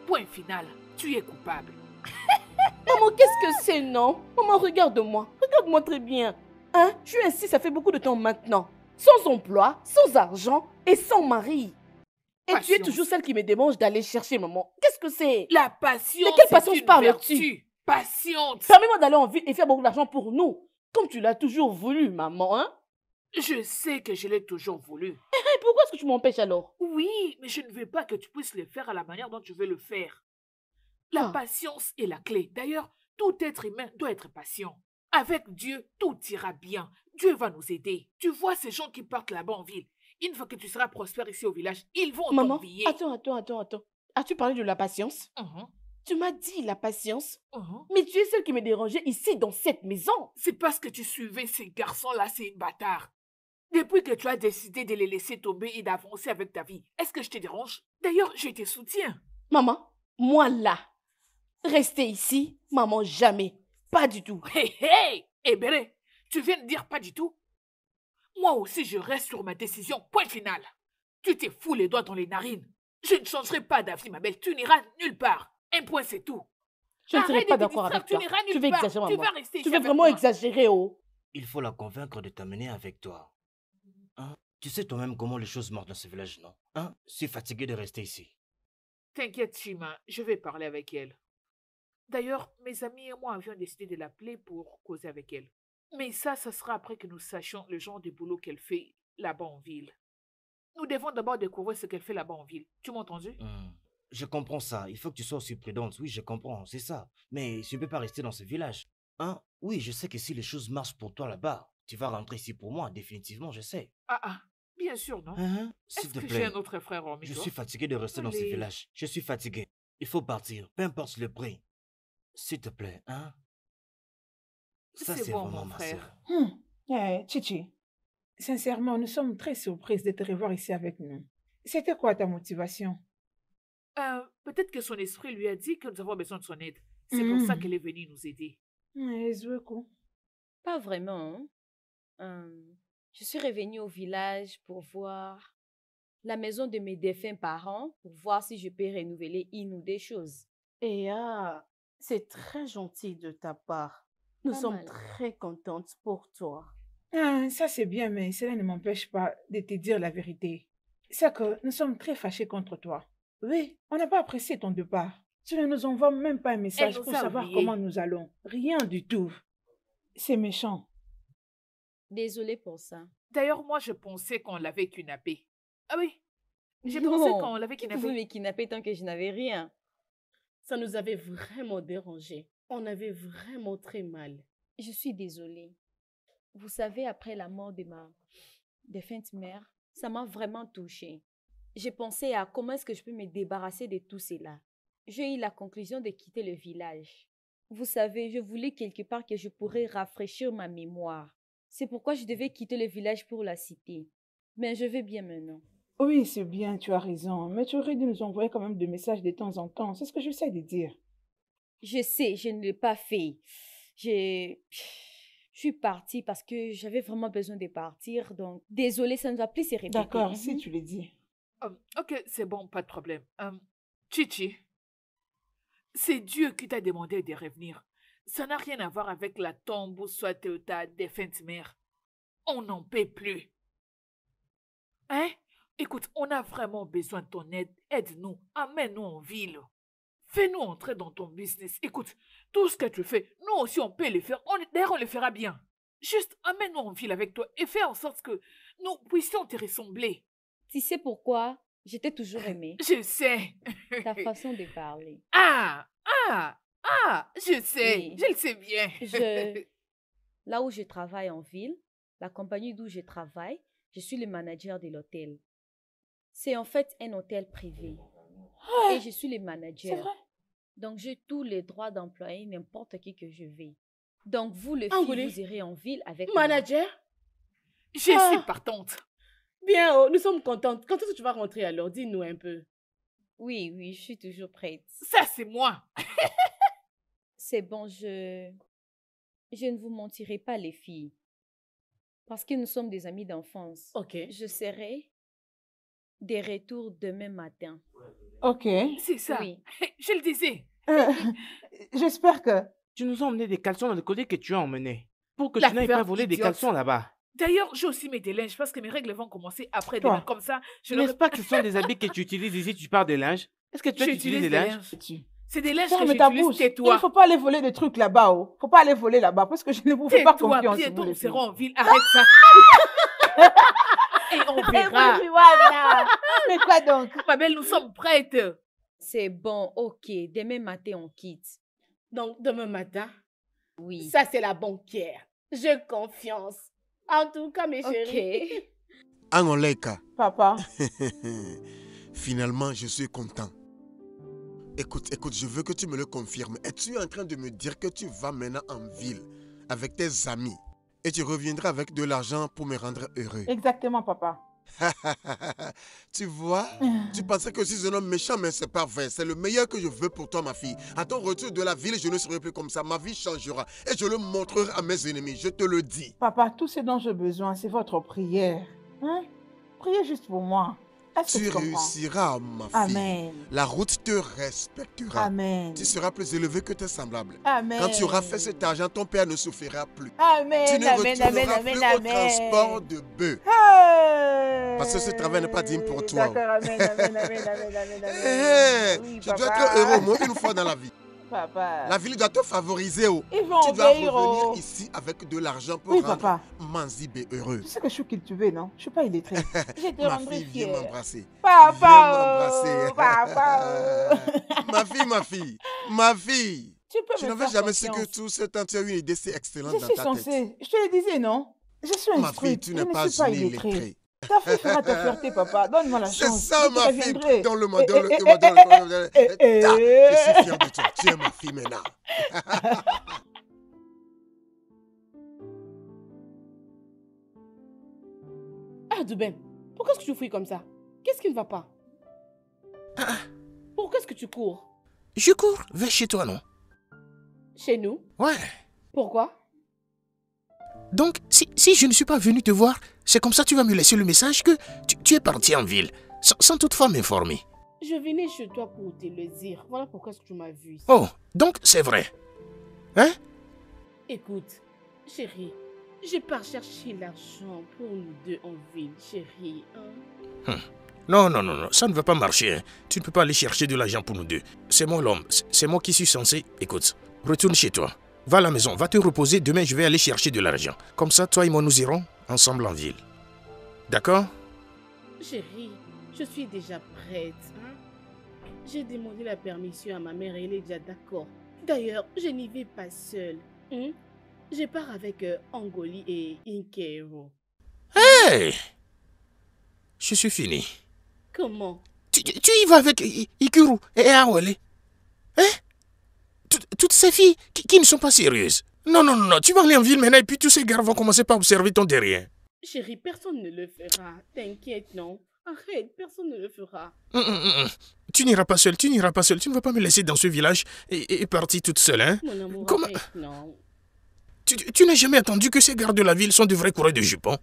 Point final, tu es coupable. Maman, qu'est-ce que c'est, non? Maman, regarde-moi. Regarde-moi très bien. Hein? Je suis ainsi, ça fait beaucoup de temps maintenant. Sans emploi, sans argent et sans mari. Et tu es toujours celle qui me démange d'aller chercher, maman. Qu'est-ce que c'est? La patience. De quelle une parles-tu? Vertu. Patience. Permets-moi d'aller en ville et faire beaucoup d'argent pour nous. Comme tu l'as toujours voulu, maman, hein? Je sais que je l'ai toujours voulu. Et pourquoi est-ce que tu m'empêches alors? Oui, mais je ne veux pas que tu puisses le faire à la manière dont tu veux le faire. La Ah. patience est la clé. D'ailleurs, tout être humain doit être patient. Avec Dieu, tout ira bien. Dieu va nous aider. Tu vois ces gens qui partent là-bas en ville. Une fois que tu seras prospère ici au village, ils vont Maman, t'envier. attends, attends, attends, attends. As-tu parlé de la patience? Mhm, Tu m'as dit la patience, mhm. mais tu es celle qui me dérangeait ici dans cette maison. C'est parce que tu suivais ces garçons-là, ces bâtards. Depuis que tu as décidé de les laisser tomber et d'avancer avec ta vie, est-ce que je te dérange? D'ailleurs, je te soutiens. Maman, moi là, rester ici, maman, jamais. Pas du tout. Hé hé Eh ben, tu viens de dire pas du tout? Moi aussi, je reste sur ma décision. Point final. Tu t'es fou les doigts dans les narines. Je ne changerai pas d'avis, ma belle. Tu n'iras nulle part. Un point, c'est tout. Je ne serai pas d'accord avec toi. Tu veux part. exagérer, Tu vas rester Tu veux vraiment moi. exagérer, oh Il faut la convaincre de t'amener avec toi. Hein? Tu sais toi-même comment les choses marchent dans ce village, non? Hein? Je suis fatigué de rester ici. T'inquiète, Chima, je vais parler avec elle. D'ailleurs, mes amis et moi avions décidé de l'appeler pour causer avec elle. Mais ça, ça sera après que nous sachions le genre de boulot qu'elle fait là-bas en ville. Nous devons d'abord découvrir ce qu'elle fait là-bas en ville. Tu m'as entendu Hmm. Je comprends ça. Il faut que tu sois aussi prudente. Oui, je comprends, c'est ça. Mais je ne peux pas rester dans ce village. Hein? Oui, je sais que si les choses marchent pour toi là-bas, tu vas rentrer ici pour moi, définitivement, je sais. Ah ah, bien sûr, non Hein? S'il Est-ce te que j'ai plaît. un autre frère hormis Je suis fatigué de rester dans ce village. Je suis fatigué. Il faut partir, peu importe le prix. S'il te plaît, hein? Ça, C'est bon, vraiment mon ma sœur. Hmm. Eh, Chichi, sincèrement, nous sommes très surprises de te revoir ici avec nous. C'était quoi ta motivation? Euh, Peut-être que son esprit lui a dit que nous avons besoin de son aide. C'est pour ça Mhm. qu'elle est venue nous aider. Eh. Pas vraiment. hein. Euh, je suis revenue au village pour voir la maison de mes défunts parents, pour voir si je peux renouveler une ou des choses. Et ah, c'est très gentil de ta part. Nous Pas sommes mal. très contentes pour toi. Ah, ça c'est bien, mais cela ne m'empêche pas de te dire la vérité. C'est que nous sommes très fâchés contre toi. Oui, on n'a pas apprécié ton départ. Tu ne nous envoies même pas un message nous pour savoir comment nous allons. Rien du tout. C'est méchant. Désolée pour ça. D'ailleurs, moi, je pensais qu'on l'avait kidnappé. Ah oui, j'ai pensé qu'on l'avait kidnappé. me kidnapper tant que je n'avais rien? Ça nous avait vraiment dérangé. On avait vraiment très mal. Je suis désolée. Vous savez, après la mort de ma défunte mère, ça m'a vraiment touchée. J'ai pensé à comment est-ce que je peux me débarrasser de tout cela. J'ai eu la conclusion de quitter le village. Vous savez, je voulais quelque part que je pourrais rafraîchir ma mémoire. C'est pourquoi je devais quitter le village pour la cité. Mais je vais bien maintenant. Oui, c'est bien, tu as raison. Mais tu aurais dû nous envoyer quand même des messages de temps en temps. C'est ce que j'essaie de dire. Je sais, je ne l'ai pas fait. Je suis partie parce que j'avais vraiment besoin de partir. Donc, désolée, ça ne va plus se répéter. D'accord, si Mhm. tu le dis. Hum, ok, c'est bon, pas de problème. Hum, Chichi, c'est Dieu qui t'a demandé de revenir. Ça n'a rien à voir avec la tombe ou soit de ta défunte mère. On n'en peut plus. Hein? Écoute, on a vraiment besoin de ton aide. Aide-nous. Amène-nous en ville. Fais-nous entrer dans ton business. Écoute, tout ce que tu fais, nous aussi on peut le faire. On, d'ailleurs, on le fera bien. Juste amène-nous en ville avec toi et fais en sorte que nous puissions te ressembler. Tu sais pourquoi? Je t'ai toujours aimé. Je sais. Ta façon de parler. Ah, ah, ah, je sais, Oui. je le sais bien. Je- Là où je travaille en ville, la compagnie d'où je travaille, je suis le manager de l'hôtel. C'est en fait un hôtel privé. Et je suis le C'est manager. vrai Donc j'ai tous les droits d'employer n'importe qui que je vais. Donc vous, les Angoulé. filles, vous irez en ville avec moi. Manager? Je Ah. suis partante. Bien, oh, nous sommes contentes. Quand est-ce que tu vas rentrer alors Dis-nous un peu? Oui, oui, je suis toujours prête. Ça, c'est moi. C'est bon, je... Je ne vous mentirai pas, les filles. Parce que nous sommes des amis d'enfance. Ok. Je serai des retours demain matin. Ok. C'est ça. Oui. Je le disais. Euh, J'espère que... Tu nous as emmené des caleçons dans le collier que tu as emmené. Pour que La tu n'ailles pas voler des caleçons là-bas. D'ailleurs, j'ai aussi mis des linges parce que mes règles vont commencer après Toi. demain. Comme ça, je N'est-ce pas que ce sont des habits que tu utilises ici, tu parles des linges? Est-ce que tu utilisé des linges? C'est des linges que Ferme ta j'utilise, bouche. Il tais-toi. ne faut pas aller voler des trucs là-bas. Oh. faut pas aller voler là-bas parce que je ne vous fais pas Tais-toi, confiance. bientôt nous serons en ville. Arrête ça. Et on verra. Mais quoi donc? Ma belle, nous sommes prêtes. C'est bon, ok. Demain matin, on quitte. Donc, demain matin, Oui. ça c'est la banquière. J'ai confiance. En tout cas, mes chéris. Ok. Angoleka, Papa, finalement, je suis content. Écoute, écoute, je veux que tu me le confirmes. Es-tu en train de me dire que tu vas maintenant en ville avec tes amis et tu reviendras avec de l'argent pour me rendre heureux? Exactement, papa. Tu vois? Tu pensais que je suis un homme méchant, mais c'est pas vrai. C'est le meilleur que je veux pour toi, ma fille. À ton retour de la ville, je ne serai plus comme ça. Ma vie changera et je le montrerai à mes ennemis. Je te le dis. Papa, tout ce dont j'ai besoin, c'est votre prière. Hein? Priez juste pour moi. Tu réussiras, ma fille. Amen. La route te respectera. Amen. Tu seras plus élevé que tes semblables. Amen. Quand tu auras fait cet argent, ton père ne souffrira plus. Amen. Tu ne amen, retourneras amen, amen, plus au transport de bœufs. Hey. Parce que ce travail n'est pas digne pour toi. Amen, amen, amen, amen, amen, Hé, amen. hé, Oui, tu dois être heureux au moins une fois dans la vie. Papa. La ville doit te favoriser. Oh. Ils vont Tu dois obéir. revenir oh. ici avec de l'argent pour Oui, rendre papa. Manzibé heureux. Tu sais que je suis cultivée, non? Je suis pas illettrée. Je te Ma fille, viens m'embrasser. Papa, Viens oh, papa, m'embrasser. ma fille, ma fille, ma fille. Tu peux n'avais jamais su que tout ce temps tu as eu une idée si excellente Je dans suis ta tête. censée. Je te le disais, non? Je suis Ma fille, instruite. tu je n'es ne pas suis pas une illettrée. Ta fille fera ta fierté, papa. Donne-moi la C'est chance. ça, je te ma fille. Eh, eh, eh, donne-le. eh, eh, Ah, eh. Je suis fier de toi. Tu es ma fille maintenant. Ah, Duben, pourquoi est-ce que tu fouilles comme ça Qu'est-ce qui ne va pas Pourquoi est-ce que tu cours Je cours vers chez toi, non Chez nous Ouais. Pourquoi Donc, si, si je ne suis pas venu te voir, c'est comme ça que tu vas me laisser le message que tu, tu es parti en ville, sans, sans toutefois m'informer. Je venais chez toi pour te le dire. Voilà pourquoi est-ce que tu m'as vu ici. Oh, donc c'est vrai. Hein? Écoute, chérie, je pars chercher l'argent pour nous deux en ville, chérie. hein. Non, non, non, non, ça ne va pas marcher. hein. Tu ne peux pas aller chercher de l'argent pour nous deux. C'est moi l'homme, c'est c'est moi qui suis censé. Écoute, retourne chez toi. Va à la maison, va te reposer. Demain, je vais aller chercher de l'argent. Comme ça, toi et moi, nous irons ensemble en ville. D'accord? Chérie, je suis déjà prête. hein? J'ai demandé la permission à ma mère et elle est déjà d'accord. D'ailleurs, je n'y vais pas seule. hein? Je pars avec euh, Angoli et Inkero. Hey Je suis fini. Comment? Tu, y vas avec Ikuru et Awele Hein? Tout- Toutes ces filles qui, qui ne sont pas sérieuses. Non, non, non, tu vas aller en ville maintenant et puis tous ces gars vont commencer par observer ton derrière. Chérie, personne ne le fera. T'inquiète, non Arrête, personne ne le fera. Hum, hum, hum. Tu n'iras pas seul, tu n'iras pas seul. Tu ne vas pas me laisser dans ce village et, et partir toute seule, hein Mon amour, Comment- arrête, non. Tu, tu- tu n'as jamais entendu que ces gardes de la ville sont de vrais coureurs de jupons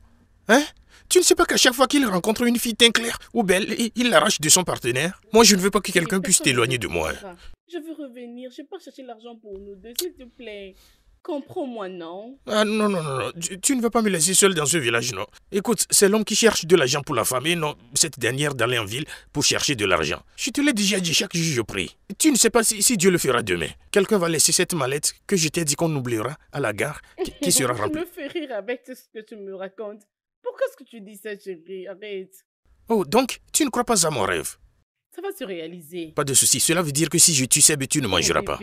Hein? Tu ne sais pas qu'à chaque fois qu'ils rencontrent une fille teint clair ou belle, ils l'arrachent de son partenaire Moi, je ne veux pas que quelqu'un puisse t'éloigner de moi. fera. Je veux revenir. Je pars chercher l'argent pour nous deux, s'il te plaît. Comprends-moi, non Ah non, non, non, non. Tu, tu ne vas pas me laisser seul dans ce village, non? Écoute, c'est l'homme qui cherche de l'argent pour la et non? Cette dernière d'aller en ville pour chercher de l'argent. Je te l'ai déjà dit chaque jour, je prie. Tu ne sais pas si, si Dieu le fera demain. Quelqu'un va laisser cette mallette que je t'ai dit qu'on oubliera à la gare qui, qui sera Tu remplie. me fais rire avec tout ce que tu me racontes. Pourquoi est-ce que tu dis ça, chérie? Arrête. Oh, donc, tu ne crois pas à mon rêve? Ça va se réaliser. Pas de souci. Cela veut dire que si je tue Seb, tu ne mangeras pas.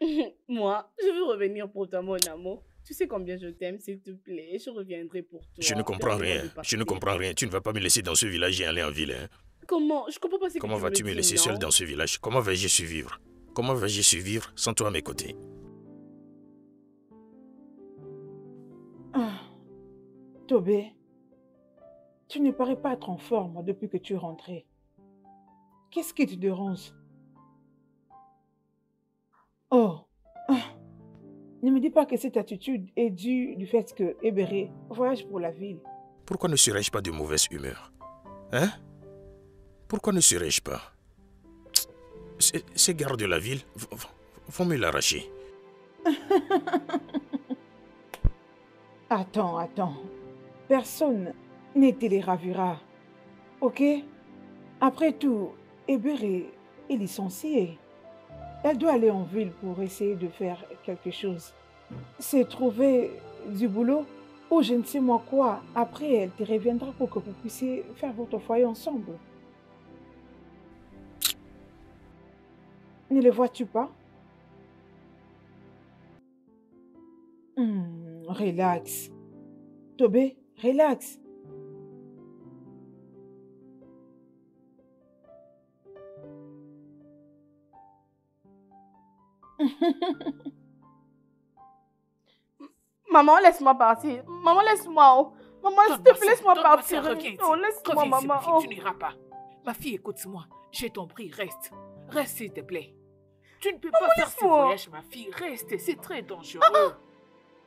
Moi, je veux revenir pour toi, mon amour. Tu sais combien je t'aime, s'il te plaît. Je reviendrai pour toi. Je ne comprends rien. Je ne comprends rien. Tu ne vas pas me laisser dans ce village et aller en ville. hein. Comment? Je comprends pas ce que Comment tu vas-tu me laisser seul dans ce village? Comment vais-je survivre? Comment vais-je survivre sans toi à mes côtés? Ah. Tobé, tu ne parais pas être en forme depuis que tu es rentré. Qu'est-ce qui te dérange? Oh, ah. ne me dis pas que cette attitude est due du fait que Hébéré voyage pour la ville. Pourquoi ne serais-je pas de mauvaise humeur? Hein? Pourquoi ne serais-je pas? Ces, gardes de la ville vont me l'arracher. Attends, attends. Personne ne te les ravira. Ok? Après tout, Hébéré est licenciée. Elle doit aller en ville pour essayer de faire quelque chose. C'est trouver du boulot ou je ne sais moi quoi. Après, elle te reviendra pour que vous puissiez faire votre foyer ensemble. Ne le vois-tu pas? Hmm, Relax. Tobé, relax. Maman, laisse-moi partir. Maman, laisse-moi. oh. Maman, s'il te plaît, laisse-moi partir. Oh, laisse-moi, maman. oh. tu n'iras pas. Ma fille, écoute-moi. J'ai ton prix, reste. Reste, s'il te plaît. Tu ne peux pas faire ce voyage, ma fille. Reste, c'est très dangereux.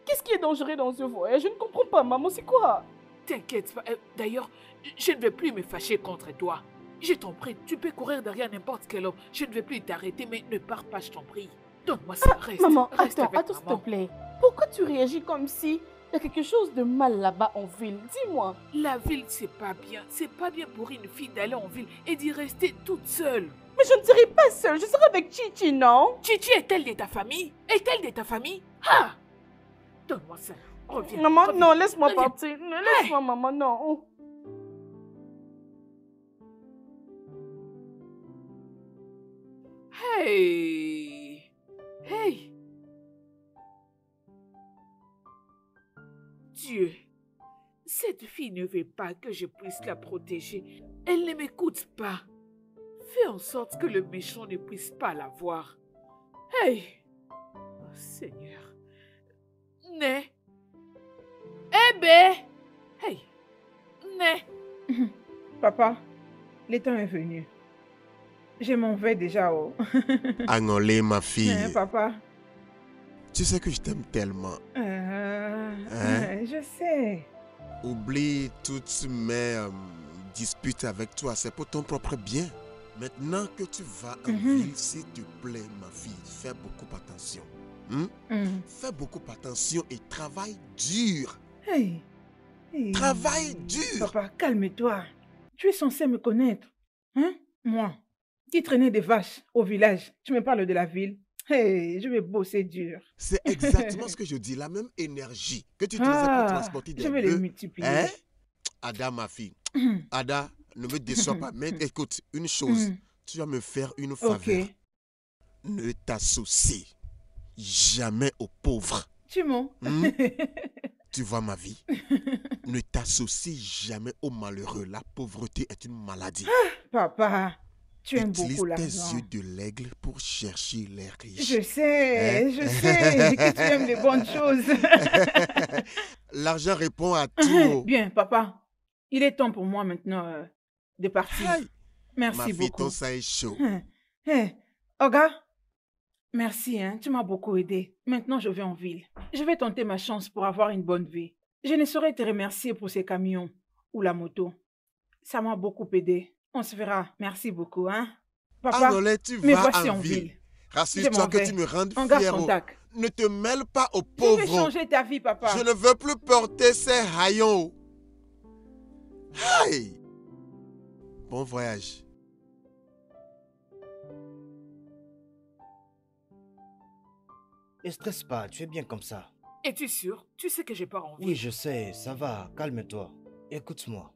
Qu'est-ce qui est dangereux dans ce voyage? Je ne comprends pas, maman, c'est quoi? T'inquiète pas. Euh, D'ailleurs, je ne vais plus me fâcher contre toi. Je t'en prie, tu peux courir derrière n'importe quel homme. Je ne vais plus t'arrêter, mais ne pars pas, je t'en prie. Donne-moi ça, reste. Maman, reste attends, attends, s'il te plaît. Pourquoi tu réagis comme si il y a quelque chose de mal là-bas en ville? Dis-moi. La ville, c'est pas bien. C'est pas bien pour une fille d'aller en ville et d'y rester toute seule. Mais je ne serai pas seule, je serai avec Chichi, non? Chichi est-elle de ta famille? Est-elle de ta famille? Ah Donne-moi ça. Reviens. Maman, reviens. non, laisse-moi partir. Laisse-moi, maman, non. Hey Dieu, cette fille ne veut pas que je puisse la protéger. Elle ne m'écoute pas. Fais en sorte que le méchant ne puisse pas la voir. Hey Oh Seigneur. Né Eh ben Hey Né Papa, le temps est venu. Je m'en vais déjà. Oh. Angolé, ma fille. Hein, papa. Tu sais que je t'aime tellement. Euh, Hein? Je sais. Oublie toutes mes euh, disputes avec toi. C'est pour ton propre bien. Maintenant que tu vas en Mhm. ville, s'il te plaît, ma fille, fais beaucoup attention. Hmm? Hmm. Fais beaucoup attention et travaille dur. Hey. Hey. Travaille dur. Papa, calme-toi. Tu es censé me connaître. Hein? Moi, qui traînais des vaches au village. Tu me parles de la ville. Hey, je vais bosser dur. C'est exactement ce que je dis, la même énergie que tu utilisais Ah, pour transporter des je vais les multiplier. Hein? Ada, ma fille. Ada, ne me déçois pas. Mais écoute, une chose, Mhm. tu vas me faire une faveur. Ne t'associe jamais aux pauvres. Tu mens. Hmm? Tu vois ma vie? Ne t'associe jamais aux malheureux. La pauvreté est une maladie. Papa, tu aimes Utilise beaucoup tes l'argent. yeux de l'aigle pour chercher les riches. Je sais, Hein? je sais que tu aimes les bonnes choses. L'argent répond à tout. Bien, papa. Il est temps pour moi maintenant euh, de partir. Merci Ma fille, beaucoup. ton ça est chaud. Hein, hein. Oga, merci, hein, tu m'as beaucoup aidé. Maintenant, je vais en ville. Je vais tenter ma chance pour avoir une bonne vie. Je ne saurais te remercier pour ces camions ou la moto. Ça m'a beaucoup aidé. On se verra. Merci beaucoup, hein. Papa, Angolais, tu me vas voici en, en ville. Rassure-toi que tu me rendes On fier. oh. contact. Ne te mêle pas aux Je vais pauvres. changer ta vie, papa. Je ne veux plus porter ces haillons. Aïe. Bon voyage. Ne stresse pas, tu es bien comme ça. Es-tu sûr? Tu sais que j'ai pas envie. Oui, je sais, ça va, calme-toi. Écoute-moi.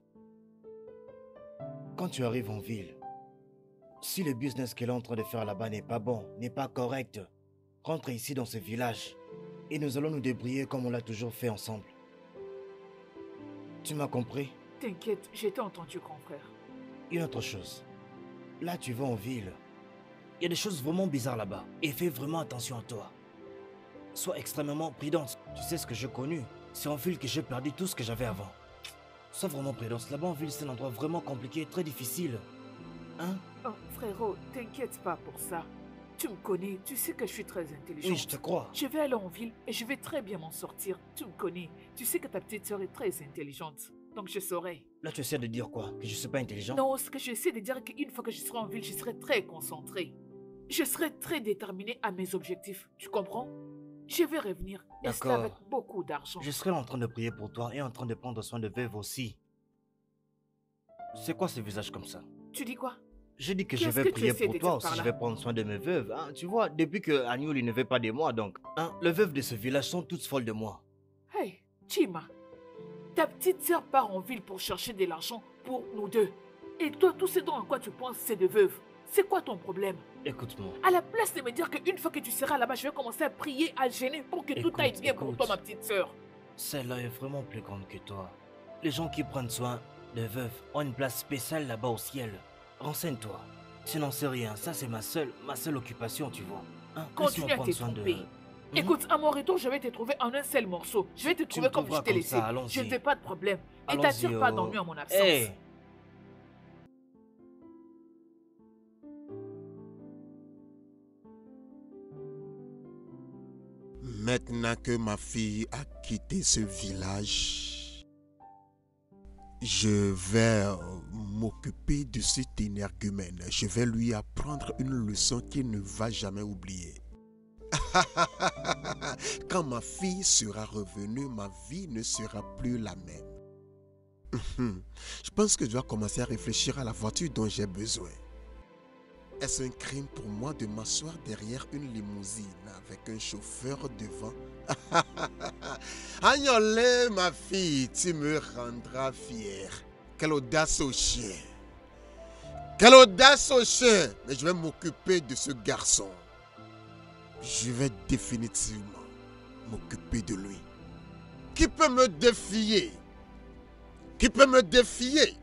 Quand tu arrives en ville, si le business qu'elle est en train de faire là-bas n'est pas bon, n'est pas correct, rentre ici dans ce village et nous allons nous débrouiller comme on l'a toujours fait ensemble. Tu m'as compris? T'inquiète, j'ai été entendu, grand frère. Une autre chose. Là, tu vas en ville. Il y a des choses vraiment bizarres là-bas. Et fais vraiment attention à toi. Sois extrêmement prudente. Tu sais ce que j'ai connu? C'est en ville que j'ai perdu tout ce que j'avais avant. Sois vraiment prudente. Là-bas en ville, c'est un endroit vraiment compliqué, très difficile. Hein? Oh, frérot, t'inquiète pas pour ça. Tu me connais, tu sais que je suis très intelligente. Oui, je te crois. Je vais aller en ville et je vais très bien m'en sortir. Tu me connais. Tu sais que ta petite sœur est très intelligente. Donc je saurai. Là, tu essaies de dire quoi? Que je suis pas intelligent? Non, ce que j'essaie de dire, c'est qu'une fois que je serai en ville, je serai très concentrée. Je serai très déterminée à mes objectifs. Tu comprends? Je vais revenir. Et avec beaucoup d'argent. Je serai en train de prier pour toi et en train de prendre soin de Veuve aussi. C'est quoi ce visage comme ça? Tu dis quoi? J'ai dit que je vais que prier pour toi aussi, je vais prendre soin de mes veuves. hein. Tu vois, depuis que Agnoul il ne veut pas de moi, donc, hein, les veuves de ce village sont toutes folles de moi. Hey, Chima, ta petite sœur part en ville pour chercher de l'argent pour nous deux. Et toi, tout ce dont à quoi tu penses, c'est de veuve. C'est quoi ton problème? Écoute-moi. À la place de me dire qu'une fois que tu seras là-bas, je vais commencer à prier, à gêner pour que tout aille bien pour toi, ma petite sœur. Celle-là est vraiment plus grande que toi. Les gens qui prennent soin de veuves ont une place spéciale là-bas au ciel. Renseigne-toi. Tu n'en sais rien, ça c'est ma seule, ma seule occupation, tu vois. Hein, Continue à te prendre soin de- tromper. Écoute, à mon retour, je vais te trouver en un seul morceau. Je vais te trouver comme je t'ai laissé. ça. Je ne fais pas de problème. Et t'attire pas oh. d'ennui en mon absence. Hey. Maintenant que ma fille a quitté ce village, je vais euh, m'occuper de cet énergumène. Je vais lui apprendre une leçon qu'il ne va jamais oublier. Quand ma fille sera revenue, ma vie ne sera plus la même. Je pense que je dois commencer à réfléchir à la voiture dont j'ai besoin. Est-ce un crime pour moi de m'asseoir derrière une limousine avec un chauffeur devant? Agnolé, ma fille, tu me rendras fière. Quelle audace au chien. Quelle audace au chien. Mais je vais m'occuper de ce garçon. Je vais définitivement m'occuper de lui. Qui peut me défier? Qui peut me défier?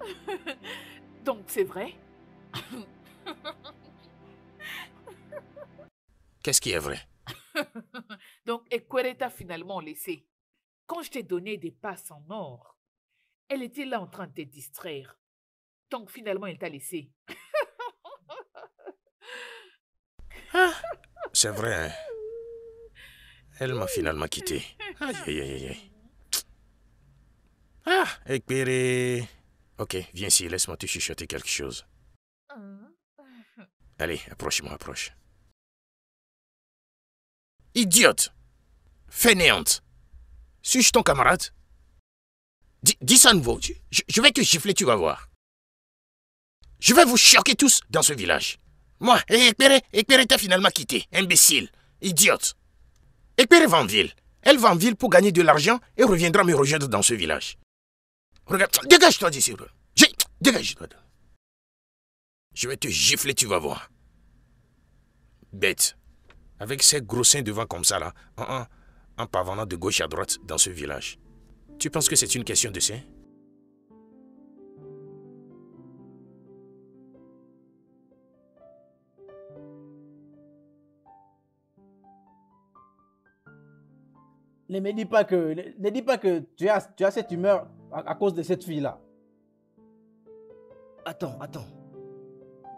Donc c'est vrai Qu'est-ce qui est vrai? Donc Ekwere t'a finalement laissé. Quand je t'ai donné des passes en or, elle était là en train de te distraire. Donc finalement, elle t'a laissé. C'est vrai. hein. Elle m'a finalement quitté. Aïe, aïe, aïe, aïe. Ah, Ekpere. Ok, viens ici, laisse-moi te chuchoter quelque chose. Allez, approche-moi, approche. Idiote Fainéante Suis-je ton camarade? Dis, ça nouveau. Je, vais te gifler, tu vas voir. Je vais vous choquer tous dans ce village. Moi, Ekpere, Ekpere t'a finalement quitté. Imbécile. Idiote. Ekpere va en ville. Elle va en ville pour gagner de l'argent et reviendra me rejoindre dans ce village. Regarde, dégage-toi d'ici. Dégage-toi. Je vais te gifler, tu vas voir. Bête. Avec ces gros seins devant comme ça, là, en, en, de gauche à droite dans ce village. Tu penses que c'est une question de seins? Ne me dis pas que, ne dis pas que tu as, tu as cette humeur à, à cause de cette fille-là. Attends, attends.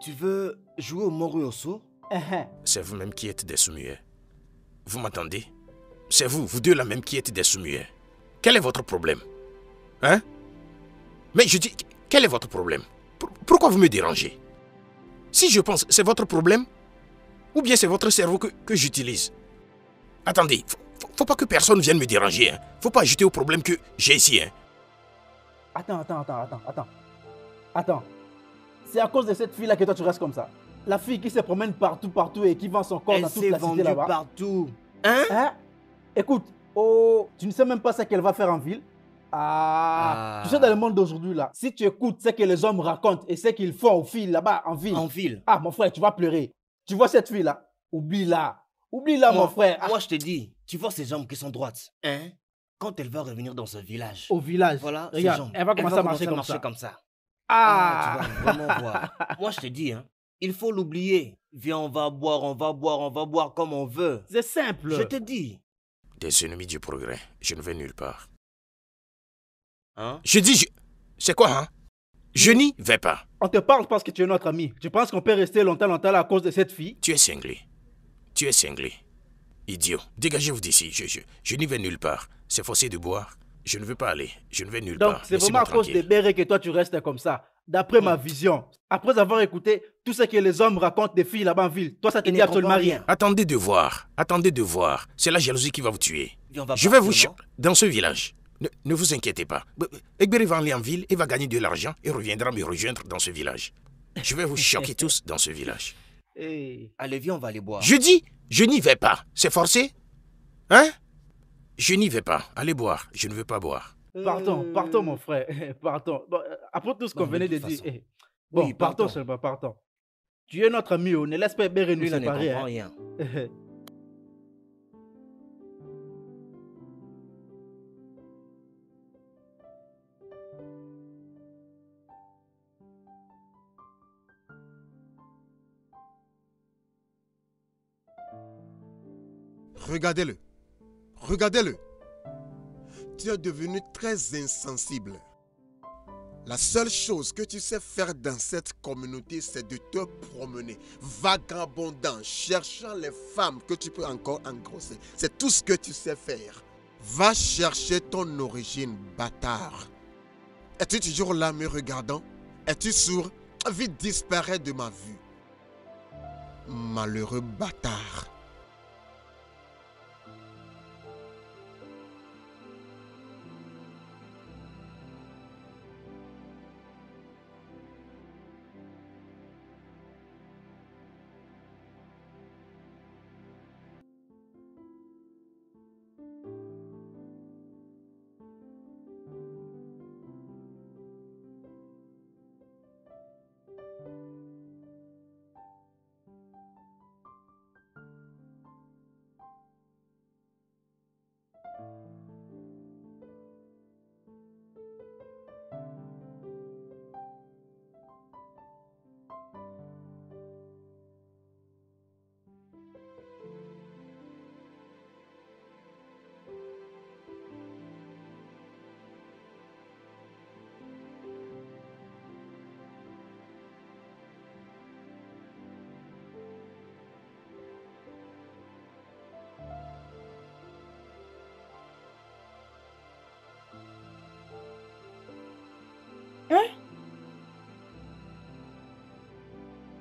Tu veux jouer au au saut C'est vous-même qui êtes des. Vous m'entendez? C'est vous, vous deux là même qui êtes des. Quel est votre problème? Hein? Mais je dis, quel est votre problème? Pour- Pourquoi vous me dérangez? Si je pense, c'est votre problème Ou bien c'est votre cerveau que, que j'utilise Attendez, faut, faut- faut pas que personne vienne me déranger. Hein. Faut pas ajouter au problème que j'ai ici. Hein. Attends, attends, attends, attends, attends. Attends. C'est à cause de cette fille-là que toi tu restes comme ça. La fille qui se promène partout, partout et qui vend son corps Elle dans toute la cité là-bas. partout. Hein? Hein? Écoute, oh, tu ne sais même pas ce qu'elle va faire en ville. Ah, Ah. tu sais dans le monde d'aujourd'hui là, si tu écoutes ce que les hommes racontent et ce qu'ils font aux filles là-bas en ville. En ville. Ah mon frère, tu vas pleurer. Tu vois cette fille là Oublie-la. Oublie-la mon Moi- frère. Ah, Moi, je te dis, tu vois ces jambes qui sont droites. Hein? Quand elle va revenir dans ce village. Au village. Voilà, Regarde, jambes. elle va commencer à marcher comme marcher ça. comme ça. Ah, Ah, tu vas vraiment voir. Moi, je te dis, hein, il faut l'oublier. Viens, on va boire, on va boire, on va boire comme on veut. C'est simple. Je te dis. Des ennemis du progrès, je ne vais nulle part. Hein? Je dis, je... c'est quoi, hein? Je n'y vais pas. On te parle parce que tu es notre ami. Tu penses qu'on peut rester longtemps, longtemps là à cause de cette fille? Tu es cinglé. Tu es cinglé. Idiot. Dégagez-vous d'ici. Je, je, je n'y vais nulle part. C'est forcé de boire. Je ne veux pas aller. Je ne vais nulle Donc, part. c'est Laissez-moi vraiment à cause des bérets que toi, tu restes comme ça. D'après ma vision, après avoir écouté tout ce que les hommes racontent des filles là-bas en ville, toi, ça te Il dit ne absolument rien. rien. Attendez de voir. Attendez de voir. C'est la jalousie qui va vous tuer. Va Je vais vous... Dans ce village. Ne, ne vous inquiétez pas. Egberi va aller en ville et va gagner de l'argent et reviendra me rejoindre dans ce village. Je vais vous choquer tous dans ce village. Hey. Allez, viens, on va aller boire. Je dis, je n'y vais pas. C'est forcé? Hein? Je n'y vais pas. Allez boire. Je ne veux pas boire. Partons, partons, mon frère. partons. Bon, euh, après tout ce qu'on venait de dire. façon. eh, Bon, Oui, partons partons. seulement, partons. Tu es notre ami, on ne laisse pas Béré nous séparer. hein. rien. Regardez-le. Regardez-le. Tu es devenu très insensible. La seule chose que tu sais faire dans cette communauté, c'est de te promener, vagabondant, cherchant les femmes que tu peux encore engrosser. C'est tout ce que tu sais faire. Va chercher ton origine, bâtard. Es-tu toujours là me regardant? Es-tu sourd? Vite disparaître de ma vue. Malheureux bâtard.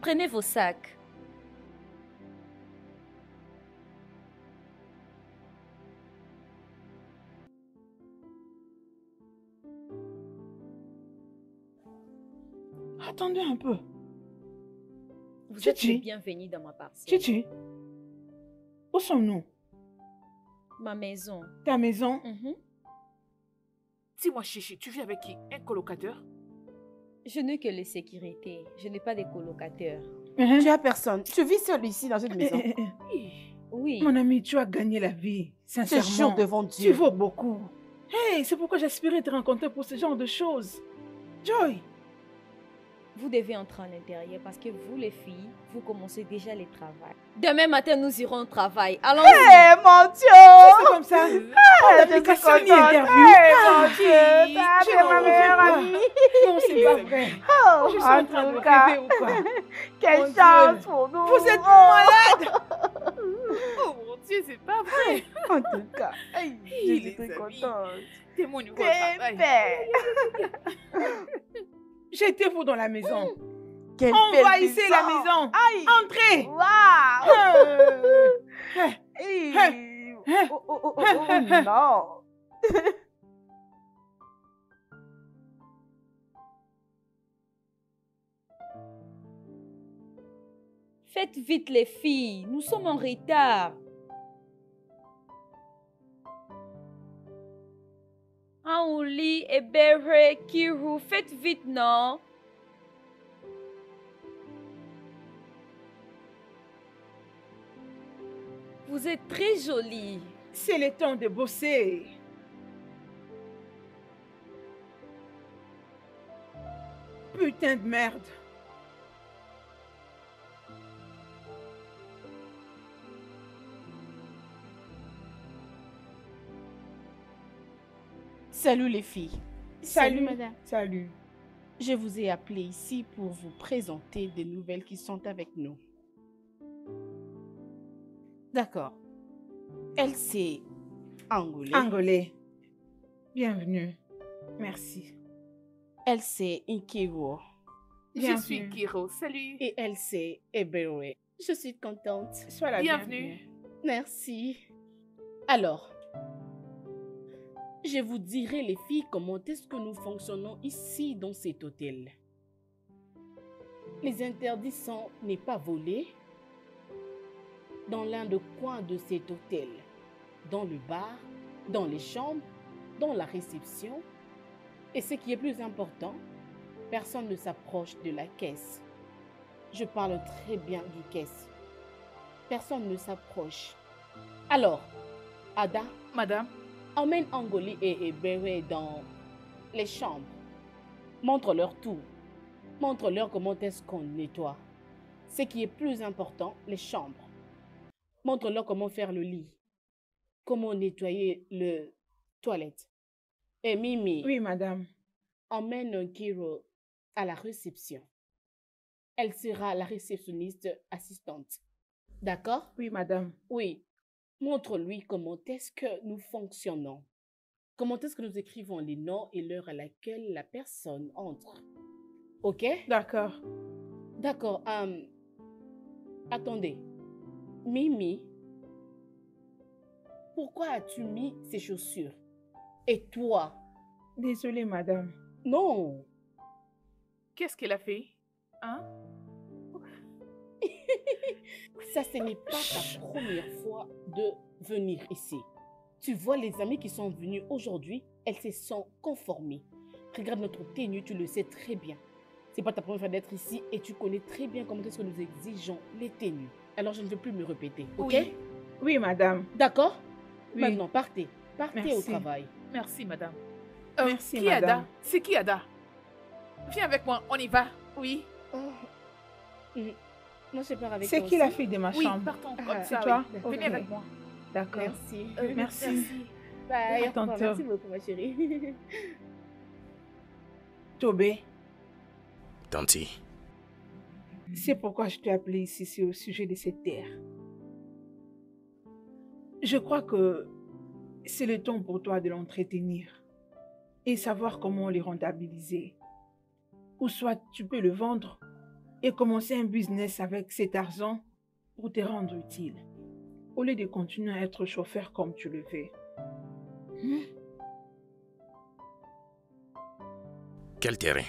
Prenez vos sacs. Attendez un peu. Vous êtes Chichi. les bienvenus dans ma partie. Chichi, où sommes-nous? Ma maison. Ta maison? Mhm. Dis-moi, Chichi, tu vis avec qui? Un colocataire? Je n'ai que les sécurités. Je n'ai pas de colocataires. Hein? Tu as personne. Tu vis seul ici dans cette Eh, maison. eh, eh. Oui. Mon ami, tu as gagné la vie. Je Sincèrement. jure devant Tu Dieu. vaux beaucoup. Hey, c'est pourquoi j'aspirais te rencontrer pour ce genre de choses. Joy, Vous devez entrer à l'intérieur parce que vous, les filles, vous commencez déjà le travail. Demain matin, nous irons au travail. Allons-y. Eh mon Dieu c'est comme ça. Eh, suis d'application ni contente. interview. Eh, mon Ah, Dieu, j'ai- t'as ma meilleure amie. Non, c'est pas vrai. Oh, Je suis en en train de tout cas, rêver ou quoi? quelle Mon chance Dieu. pour nous. Vous êtes Oh, malade. Oh mon Dieu, c'est pas vrai En tout cas, hey, je suis très contente. T'es mon nouveau T'es travail. J'étais-vous dans la maison. Quelle belle Envahissez la maison. Aïe. Entrez. Waouh. Euh, eh, Hey. Hein. Oh, oh, oh, oh, oh, non. Faites vite, les filles. Nous sommes en retard. Aouli, Ebere, Kiru, faites vite, non? Vous êtes très jolie. C'est le temps de bosser. Putain de merde. Salut les filles. Salut, madame. Salut. Je vous ai appelé ici pour vous présenter des nouvelles qui sont avec nous. D'accord. Elle c'est angolais. Angolais. Bienvenue. Merci. Elle c'est Inkiro. Je suis Kiro, salut. Et elle c'est Ebere. Je suis contente. Sois la Bienvenue. bienvenue. Merci. Alors, je vous dirai les filles comment est-ce que nous fonctionnons ici dans cet hôtel. Les interdits sont n'est pas voler dans l'un des coins de cet hôtel, dans le bar, dans les chambres, dans la réception. Et ce qui est plus important, personne ne s'approche de la caisse. Je parle très bien du caisse. Personne ne s'approche. Alors, Ada, Madame, emmène Angoli et Ebere dans les chambres. Montre-leur tout. Montre-leur comment est-ce qu'on nettoie. Ce qui est plus important, les chambres. Montre-leur comment faire le lit. Comment nettoyer le toilette. Et Mimi, Oui, madame. emmène Kiro à la réception. Elle sera la réceptionniste assistante. D'accord? Oui, madame. Oui. Montre-lui comment est-ce que nous fonctionnons. Comment est-ce que nous écrivons les noms et l'heure à laquelle la personne entre. OK? D'accord. D'accord. attendez. Mimi, pourquoi as-tu mis ces chaussures? Et toi? Désolée, madame. Non. qu'est-ce qu'elle a fait? Hein? Ça, ce n'est pas ta première fois de venir ici. Tu vois les amis qui sont venus aujourd'hui, elles se sont conformées. Regarde notre tenue, tu le sais très bien. C'est pas ta première fois d'être ici et tu connais très bien comment est-ce que nous exigeons les tenues. Alors je ne veux plus me répéter, ok? Oui. Oui, madame. D'accord? Oui. Maintenant, partez. Partez au travail. Merci, madame. Euh, Merci, qui Ada madame. C'est qui Ada? Viens avec moi, on y va. Oui. Mm. Moi, je pars avec C'est qui la fille de ma Oui, chambre partons comme Ah, ça. toi oui. Venez avec moi. D'accord. Merci. Euh, Merci. Bye. À tantôt. Merci beaucoup, ma chérie. Tobé, Tanti, c'est pourquoi je t'ai appelé ici, c'est au sujet de cette terre. Je crois que c'est le temps pour toi de l'entretenir et savoir comment les rentabiliser. Ou soit tu peux le vendre et commencer un business avec cet argent pour te rendre utile. Au lieu de continuer à être chauffeur comme tu le fais. Hmm? Quel terrain?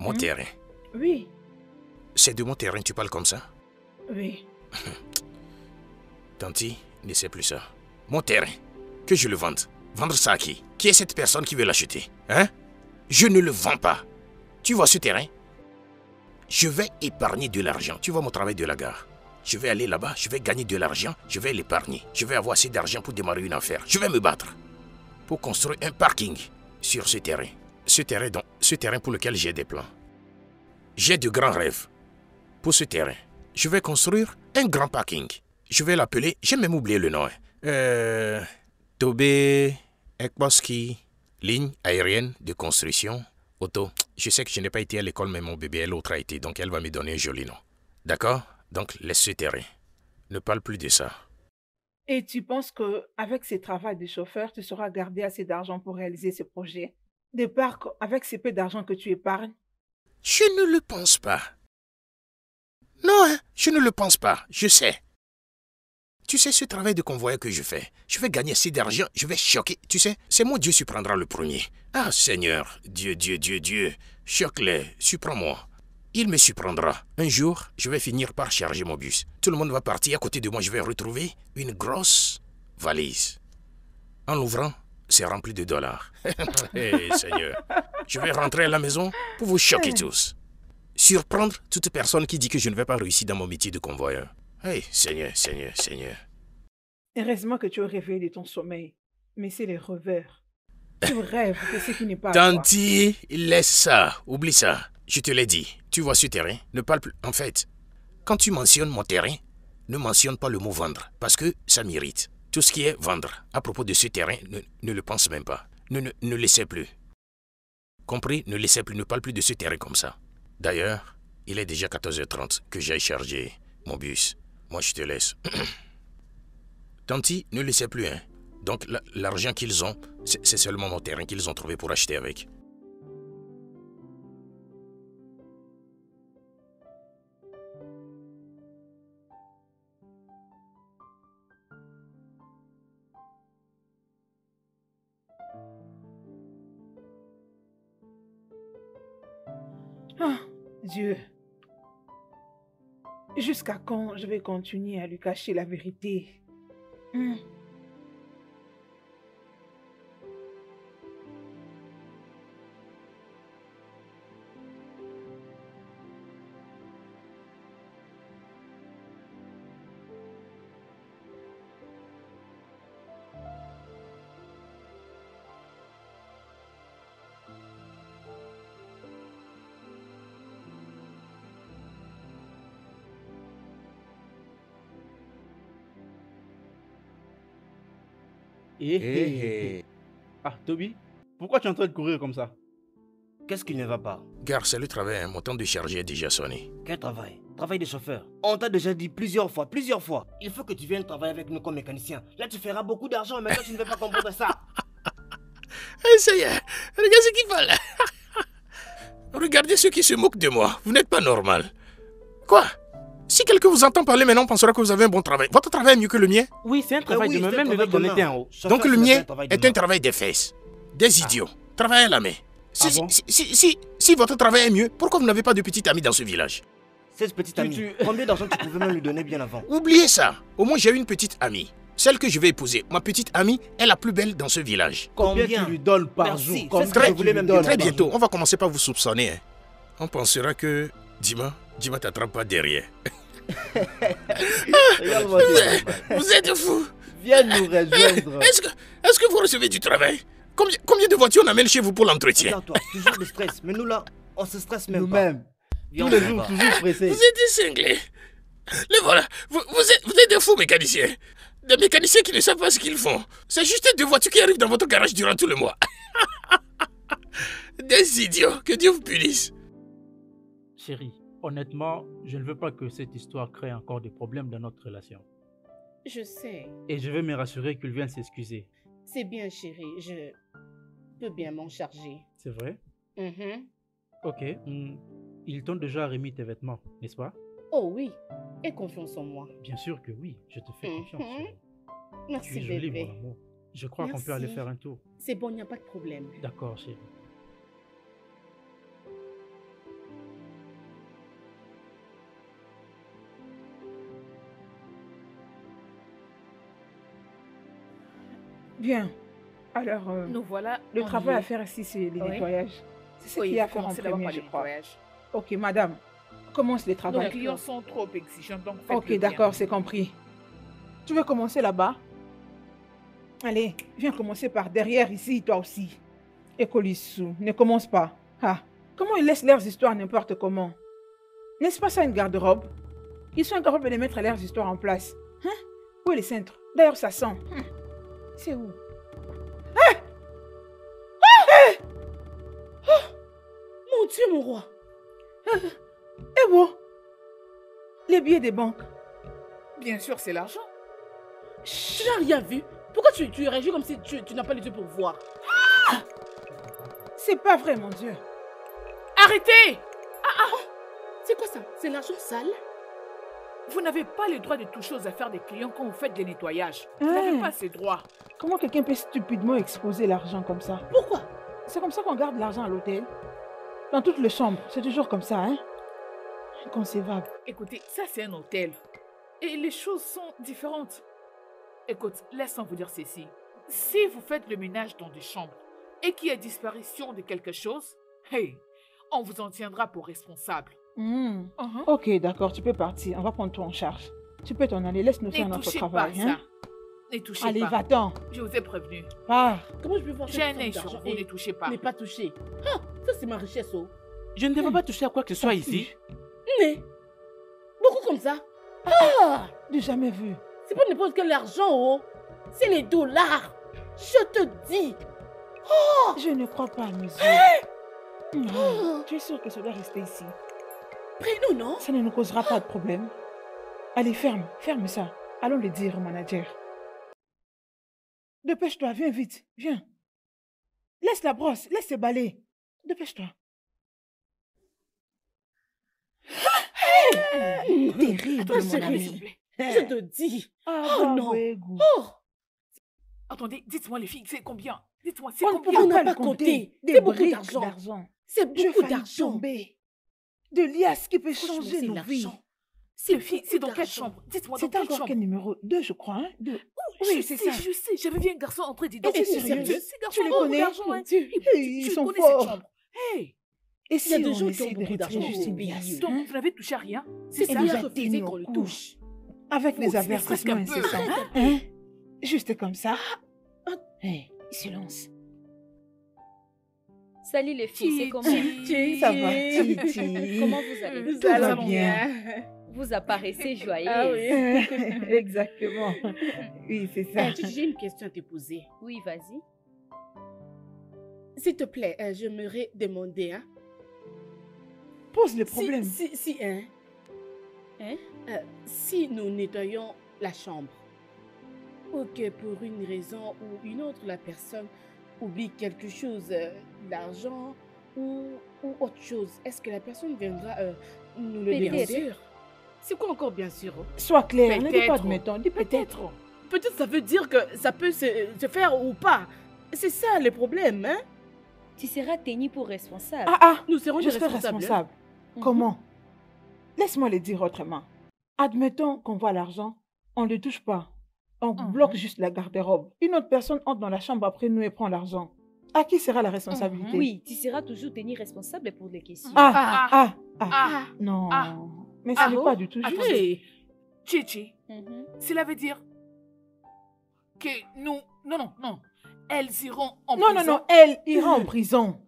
Mon Hmm? terrain. Oui, C'est de mon terrain tu parles comme ça? Oui. Tanti, ne sais plus ça. Mon terrain. Que je le vende. Vendre ça à qui? Qui est cette personne qui veut l'acheter? Hein? Je ne le vends pas. Tu vois ce terrain? Je vais épargner de l'argent. Tu vois mon travail de la gare. Je vais aller là-bas, je vais gagner de l'argent, je vais l'épargner. Je vais avoir assez d'argent pour démarrer une affaire. Je vais me battre pour construire un parking sur ce terrain. Ce terrain, ce terrain pour lequel j'ai des plans. J'ai de grands rêves pour ce terrain. Je vais construire un grand parking. Je vais l'appeler, j'ai même oublié le nom. hein. Euh, Tobé Ekboski, ligne aérienne de construction, auto. Je sais que je n'ai pas été à l'école, mais mon bébé, l'autre a été, donc elle va me donner un joli nom. D'accord? Donc laisse ce terrain. Ne parle plus de ça. Et tu penses que avec ce travail de chauffeur, tu sauras garder assez d'argent pour réaliser ce projet? De part avec ce peu d'argent que tu épargnes? Je ne le pense pas. Non, hein, je ne le pense pas, je sais. Tu sais, ce travail de convoyeur que je fais, je vais gagner assez d'argent, je vais choquer. Tu sais, c'est mon Dieu surprendra le premier. Ah Seigneur, Dieu, Dieu, Dieu, Dieu, choque-les, surprends-moi. Il me surprendra. Un jour, je vais finir par charger mon bus. Tout le monde va partir, à côté de moi, je vais retrouver une grosse valise. En l'ouvrant, c'est rempli de dollars. Hé Seigneur, je vais rentrer à la maison pour vous choquer tous. Surprendre toute personne qui dit que je ne vais pas réussir dans mon métier de convoyeur. Hey, Seigneur, Seigneur, Seigneur. Heureusement que tu es réveillé de ton sommeil. Mais c'est les revers. Tu rêves de ce qui n'est pas. Tanti, laisse ça, oublie ça. Je te l'ai dit. Tu vois ce terrain Ne parle plus. En fait, quand tu mentionnes mon terrain, ne mentionne pas le mot vendre, parce que ça m'irrite. Tout ce qui est vendre à propos de ce terrain, ne, ne le pense même pas. Ne, ne, ne laissez plus. Compris Ne laissez plus, ne parle plus de ce terrain comme ça. D'ailleurs, il est déjà 14h30 que j'aille charger mon bus. Moi, je te laisse. Tanti, ne laissez plus, hein. Donc, la- l'argent qu'ils ont, c'est seulement mon terrain qu'ils ont trouvé pour acheter avec. Ah, Dieu. Jusqu'à quand je vais continuer à lui cacher la vérité? Hmm. Eh, Eh, eh, eh. Ah, Toby, pourquoi tu es en train de courir comme ça? Qu'est-ce qui ne va pas? Gare, c'est le travail, hein. mon temps de charger est déjà sonné. Quel travail? Travail de chauffeur. On t'a déjà dit plusieurs fois, plusieurs fois. Il faut que tu viennes travailler avec nous comme mécanicien. Là, tu feras beaucoup d'argent, mais toi, tu ne veux pas comprendre ça. Ça y est, regarde ce qu'il fait là. Regardez ceux qui se moquent de moi. Vous n'êtes pas normal. Quoi? Si quelqu'un vous entend parler maintenant, on pensera que vous avez un bon travail. Votre travail est mieux que le mien Oui, c'est un travail oui, de main, même le était en haut. Donc le mien est un travail des fesses. Des idiots. Travaillez à la main. Si, Ah bon? si, si, si, si votre travail est mieux, pourquoi vous n'avez pas de petite amie dans ce village? 16 petites amies. tu- Combien d'argent tu pouvais même lui donner bien avant? Oubliez ça. Au moins j'ai une petite amie. Celle que je vais épouser. Ma petite amie est la plus belle dans ce village. Combien, Combien? tu lui donnes par Merci, jour? Très par bientôt, jour? On va commencer par vous soupçonner. hein. On pensera que Dima, Dima t'attrape pas derrière. Regarde-moi. Vous êtes fous. Viens nous rejoindre. Est-ce que, est que vous recevez du travail? Combien, combien de voitures on amène chez vous pour l'entretien? Toujours de stress. Mais nous là, on se stresse même pas. Nous-mêmes, tous les jours, toujours pressés. Vous êtes des cinglés. Les voilà. Vous, vous êtes, vous êtes des fous mécaniciens. Des mécaniciens qui ne savent pas ce qu'ils font. C'est juste deux voitures qui arrivent dans votre garage durant tout le mois. des idiots. Que Dieu vous punisse. Chérie, honnêtement, je ne veux pas que cette histoire crée encore des problèmes dans notre relation. Je sais. Et je veux me rassurer qu'il vienne s'excuser. C'est bien, chérie. Je peux bien m'en charger. C'est vrai? Ok. hmm, Ils t'ont déjà remis tes vêtements, n'est-ce pas? Oh oui, aie confiance en moi. Bien sûr que oui, je te fais confiance. Mhm. chérie. Merci tu es jolie, bébé. mon amour. Je crois qu'on peut aller faire un tour. C'est bon, il n'y a pas de problème. D'accord, chérie. Bien. Alors, euh, Nous voilà. le travail à faire ici, c'est le Oui. nettoyage. C'est ce Oui, qu'il il y a à faire en premier, je le crois. nettoyage. Ok, madame, commence le Nos travail. clients sont trop exigeants, donc faites Ok, d'accord, c'est compris. Tu veux commencer là-bas? Allez, viens commencer par derrière ici, toi aussi. Écolissou, ne commence pas. Ah, comment ils laissent leurs histoires n'importe comment? N'est-ce pas ça une garde-robe? Ils sont incapables de mettre leurs histoires en place. Hein? Où est le centre? D'ailleurs, ça sent. Hum. C'est où? Ah Ah Ah Mon Dieu, mon roi. Eh bon Les billets des banques. Bien sûr, c'est l'argent. N'as rien vu. Pourquoi tu, tu réagis comme si tu, tu n'as pas les yeux pour voir? C'est pas vrai, mon Dieu. Arrêtez! Ah ah! C'est quoi ça? C'est l'argent sale? Vous n'avez pas le droit de toucher aux affaires des clients quand vous faites des nettoyages. Vous n'avez pas ces droits. Comment quelqu'un peut stupidement exposer l'argent comme ça? Pourquoi? C'est comme ça qu'on garde l'argent à l'hôtel. Dans toutes les chambres, c'est toujours comme ça, hein? Inconcevable. Écoutez, ça c'est un hôtel. Et les choses sont différentes. Écoute, laisse-moi vous dire ceci. Si vous faites le ménage dans des chambres et qu'il y a disparition de quelque chose, hey, on vous en tiendra pour responsable. Hmm. Uh-huh. Ok, d'accord, tu peux partir. On va prendre toi en charge. Tu peux t'en aller, laisse-nous faire Ne notre travail. pas hein? ça. Ne touchez Allez, pas. va-t'en. Je vous ai prévenu. Pars. Comment je peux voir J'ai un œil sur vous, ne touchez pas. n'est pas touché Ah, ça c'est ma richesse, oh Je ne devrais pas toucher à quoi que ce soit ici. Mais Beaucoup comme ça Ah Du jamais vu. C'est pas n'importe quel argent, oh C'est les dollars Je te dis Oh Je ne crois pas yeux. Non. Tu es sûr que ça doit rester ici Prends-nous, non? Ça ne nous causera pas de problème. Allez, ferme, ferme ça. Allons le dire au manager. Dépêche-toi, viens vite, viens. Laisse la brosse, laisse ces balais. Dépêche-toi. Terrible, Attends, mon chérie, ami. Je te dis Ah, Oh bah, non. Oh Attendez, dites-moi les filles, c'est combien? Dites-moi, c'est combien? on n'a pas le compté. compter. C'est beaucoup d'argent. C'est beaucoup d'argent. De liasses qui peut changer c'est nos vies. C'est c'est dans quelle chambre? Dites-moi dans C'est quelle chambre? quel numéro? 2, je crois, hein Deux. je Oui, c'est ça. je sais, j'avais vu un garçon entrer dedans. Et c'est Oh, sérieux? Tu les connais? hein. Ils tu sont connais forts. cette chambre. Hey Et si on ont essaie de retirer juste une liasse Donc, vous n'avez touché à rien C'est C'est Et ça refusé tenu qu'on le touche. Avec des c'est avertissements incessants. Hein? Juste comme ça. Hé, silence. Salut les filles, c'est comment. Ça va. Comment vous allez Nous Tout va allons bien. Vous apparaissez joyeuse. Ah oui. Exactement. Oui, c'est ça. Titi, j'ai une question à te poser. Oui, vas-y. S'il te plaît, euh, j'aimerais demander, hein, Pose le si, problème. si, si, hein, Hein? Euh, si nous nettoyons la chambre, ou que pour une raison ou une autre, la personne oublie quelque chose, euh, l'argent ou, ou autre chose, est-ce que la personne viendra euh, nous le Peut-être. demander C'est quoi encore, bien sûr? Hein? Sois clair, ne dis pas admettons, dis peut-être. Peut-être. Ça veut dire que ça peut se, se faire ou pas. C'est ça le problème, hein? Tu seras tenu pour responsable. Ah ah, Nous serons je serai responsables. responsable. Mhm. Comment? Laisse-moi le dire autrement. Admettons qu'on voit l'argent, on ne le touche pas. On Mhm. bloque juste la garde-robe. Une autre personne entre dans la chambre après nous et prend l'argent. À qui sera la responsabilité? Oui, tu seras toujours tenu responsable pour les questions. Ah, Ah. ah, ah, Ah, non. Ah. Mais ce Ah, n'est oh. pas du tout juste. attendez. Chichi, Mhm. cela veut dire que nous... Non, non, non. Elles iront en Non, non, prison. non, elle ira en prison.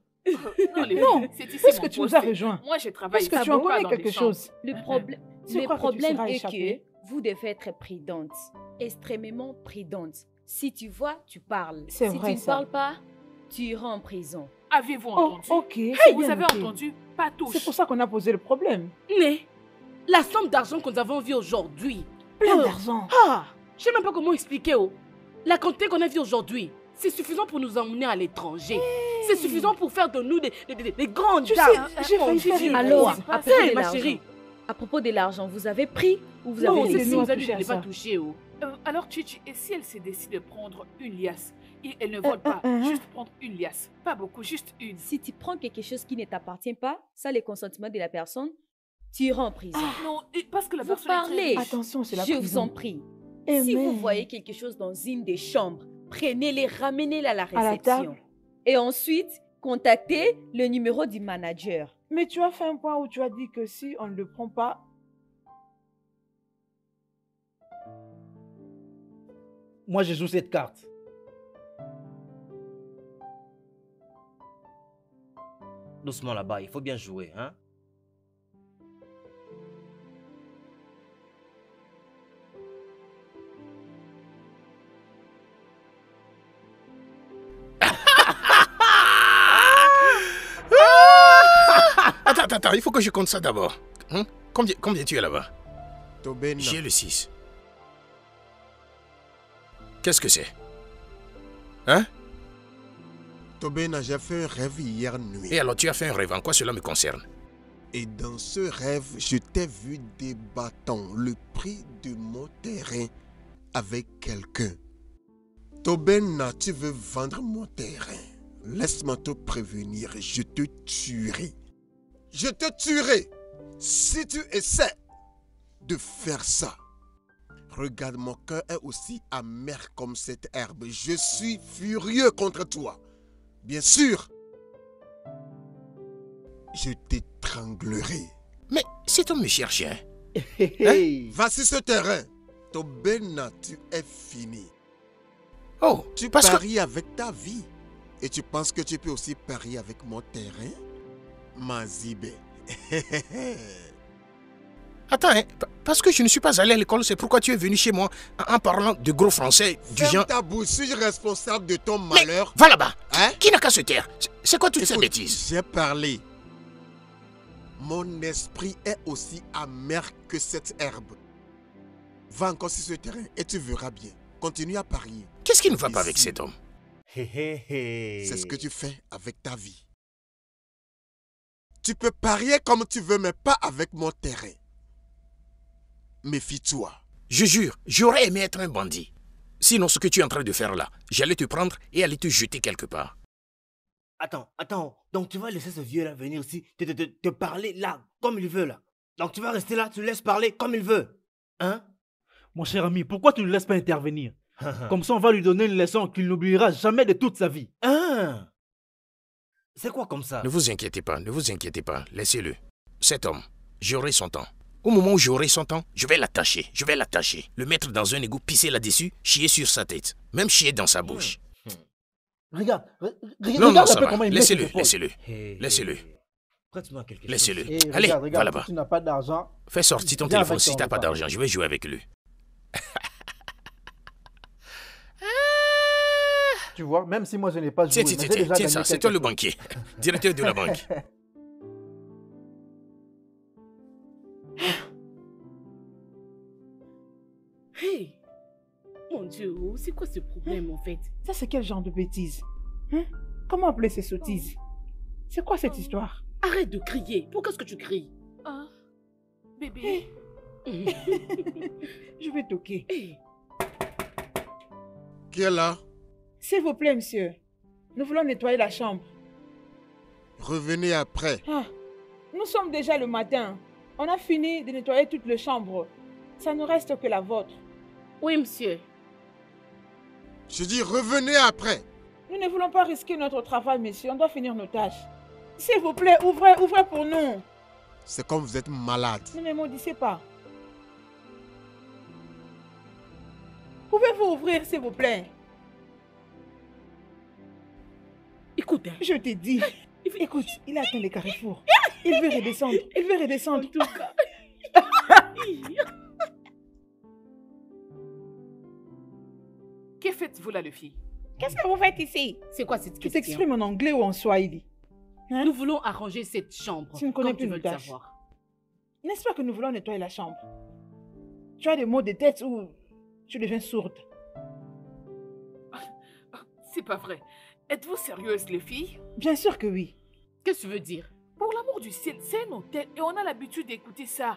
Non, les Non, c'est ici Parce mon que tu nous poste. as rejoints. Moi, je travaille Parce que tu en connais quelque chose? Le, problème, le que est que vous devez être prudente, extrêmement prudente. Si tu vois, tu parles. C'est si vrai, tu ne parles pas, tu iras en prison. Avez-vous Oh, entendu? ok. Hey, c'est vous avez entendu? Pas touche. C'est pour ça qu'on a posé le problème. Mais la somme d'argent que nous avons vue aujourd'hui, Plein Oh. d'argent. ah, je sais même pas comment expliquer. Oh. La quantité qu'on a vue aujourd'hui, C'est suffisant pour nous emmener à l'étranger. C'est suffisant pour faire de nous des, des, des- des grandes Tu sais, j'ai Oh, failli faire une Alors, ma chérie. À propos de l'argent, vous avez pris ou vous Non, avez c'est laissé si vous l'ai pas ça. touché. Oh. Euh, alors, tu, tu- et si elle se décide de prendre une liasse et Elle ne vole pas, euh, euh. juste prendre une liasse. Pas beaucoup, juste une. Si tu prends quelque chose qui ne t'appartient pas, sans le consentement de la personne, tu iras en prison. Non, et parce que la vous personne est parlez. très- Attention, c'est la Je vous en prie. Eh, si vous voyez quelque chose dans une des chambres, prenez-les, ramenez-les à la À la réception. table. Et ensuite, contactez le numéro du manager. Mais tu as fait un point où tu as dit que si on ne le prend pas, Moi, je joue cette carte. Doucement là-bas, il faut bien jouer, hein Attends, il faut que je compte ça d'abord. Hein? Combien, combien tu es là-bas? J'ai le 6. Qu'est-ce que c'est? Hein? Tobena, j'ai fait un rêve hier nuit. Et alors tu as fait un rêve, en quoi cela me concerne? Et dans ce rêve, je t'ai vu débattant le prix de mon terrain avec quelqu'un. Tobena, tu veux vendre mon terrain? Laisse-moi te prévenir, je te tuerai. Je te tuerai si tu essaies de faire ça. Regarde, mon cœur est aussi amer comme cette herbe. Je suis furieux contre toi. Bien sûr, je t'étranglerai. Mais cet homme me cherche, hein? Hey. Voici ce terrain. Tobena, tu es fini. Oh, Tu parce que... paries avec ta vie. Et tu penses que tu peux aussi parier avec mon terrain? Mazibe. Attends, hein, pa- parce que je ne suis pas allé à l'école, c'est pourquoi tu es venu chez moi en parlant de gros français du Ferme genre... ta bouche, suis-je responsable de ton Mais malheur? va là-bas Hein? Qui n'a qu'à se taire? C'est- quoi toutes ces bêtises? J'ai parlé. Mon esprit est aussi amer que cette herbe. Va encore sur ce terrain et tu verras bien. Continue à parier. Qu'est-ce qui ne va pas avec cet homme? C'est ce que tu fais avec ta vie. Tu peux parier comme tu veux, mais pas avec mon terrain. Méfie-toi. Je jure, j'aurais aimé être un bandit. Sinon, ce que tu es en train de faire là, j'allais te prendre et aller te jeter quelque part. Attends, attends. Donc tu vas laisser ce vieux-là venir ici te, te, te, te parler là, comme il veut là. Donc tu vas rester là, tu le laisses parler comme il veut. Hein? Mon cher ami, pourquoi tu ne le laisses pas intervenir? Comme ça, on va lui donner une leçon qu'il n'oubliera jamais de toute sa vie. Hein? C'est quoi comme ça? Ne vous inquiétez pas, ne vous inquiétez pas, laissez-le. Cet homme, j'aurai son temps. Au moment où j'aurai son temps, je vais l'attacher, je vais l'attacher, le mettre dans un égout, pisser là-dessus, chier sur sa tête, même chier dans sa bouche. Regarde, re- re- Non, non, regarde un ça peu va, comment il laissez-le, laissez-le, laissez-le, hé. Prête-moi quelque chose. laissez-le. Allez, regarde, va regarde, là-bas. si tu n'as pas d'argent, Fais sortir ton téléphone si ton t'as pas d'argent, je vais jouer avec lui. tu vois, même si moi je n'ai pas joué, Tiens, tiens, mais tiens, ça, c'est toi le banquier, directeur de la banque. Hey! Mon Dieu, oh, c'est quoi ce problème en fait? Ça c'est quel genre de bêtises Hein? Comment appeler ces sottises? C'est quoi cette histoire? Arrête de crier. Pourquoi est-ce que tu cries? Ah, bébé. Je vais toquer. Hey, Qui est là? S'il vous plaît, monsieur. Nous voulons nettoyer la chambre. Revenez après. Ah, nous sommes déjà le matin. On a fini de nettoyer toute la chambre. Ça ne reste que la vôtre. Oui, monsieur. Je dis revenez après. Nous ne voulons pas risquer notre travail, monsieur. On doit finir nos tâches. S'il vous plaît, ouvrez, ouvrez pour nous. C'est comme vous êtes malade. Ne me maudissez pas. Pouvez-vous ouvrir, s'il vous plaît? Écoute, hein, Je t'ai dit. Écoute, il a atteint les carrefours. Il veut redescendre. Il veut redescendre. en tout cas. Que faites-vous là, le fille? Qu'est-ce que vous faites ici? C'est quoi cette Tu question? t'exprimes en anglais ou en swahili? Hein? Nous voulons arranger cette chambre. Tu ne connais plus tu veux le savoir. N'est-ce pas que nous voulons nettoyer la chambre? Tu as des maux de tête ou tu deviens sourde? C'est pas vrai. Êtes-vous sérieuses, les filles Bien sûr que oui. Qu'est-ce que tu veux dire Pour l'amour du ciel, c'est un hôtel et on a l'habitude d'écouter ça.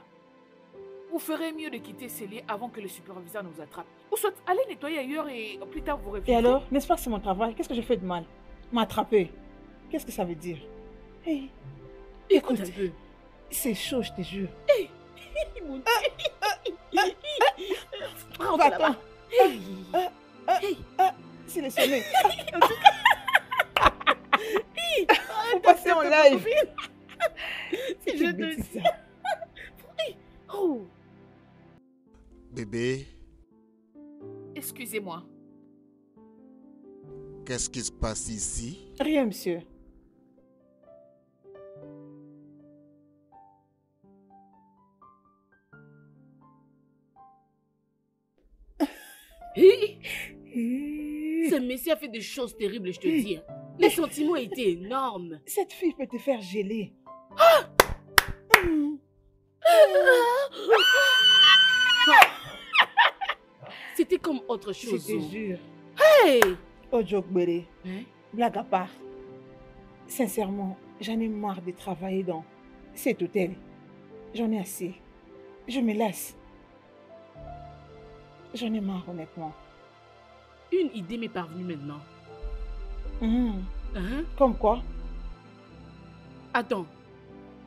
Vous ferez mieux de quitter ces lieux avant que le superviseur nous attrape. Ou soit allez nettoyer ailleurs et plus tard vous revenez. Et alors, n'est-ce pas que c'est mon travail Qu'est-ce que j'ai fait de mal M'attraper. Qu'est-ce que ça veut dire Hey, Écoute écoute, un peu. c'est chaud, je te jure. Mon Ah, Prends Va-t'en. là-bas. Ah, ah, ah, ah, C'est le sommet. Faut passer en live? Si je te dis. ça. Oh, Bébé, Excusez-moi. qu'est-ce qui se passe ici? Rien, monsieur. Hi, Hé, ce monsieur a fait des choses terribles, je te dis. Les sentiments étaient énormes. Cette fille peut te faire geler. C'était comme autre Je chose. te oh. jure. Hey! Oh, joke, Béré. Hein? Blague à part. Sincèrement, j'en ai marre de travailler dans cet hôtel. J'en ai assez. Je me lasse. J'en ai marre, honnêtement. Une idée m'est parvenue maintenant. Hum, Hein? Comme quoi? Attends,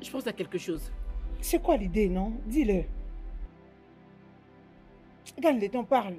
je pense à quelque chose. C'est quoi l'idée, non? Dis-le. Gagne temps, parle.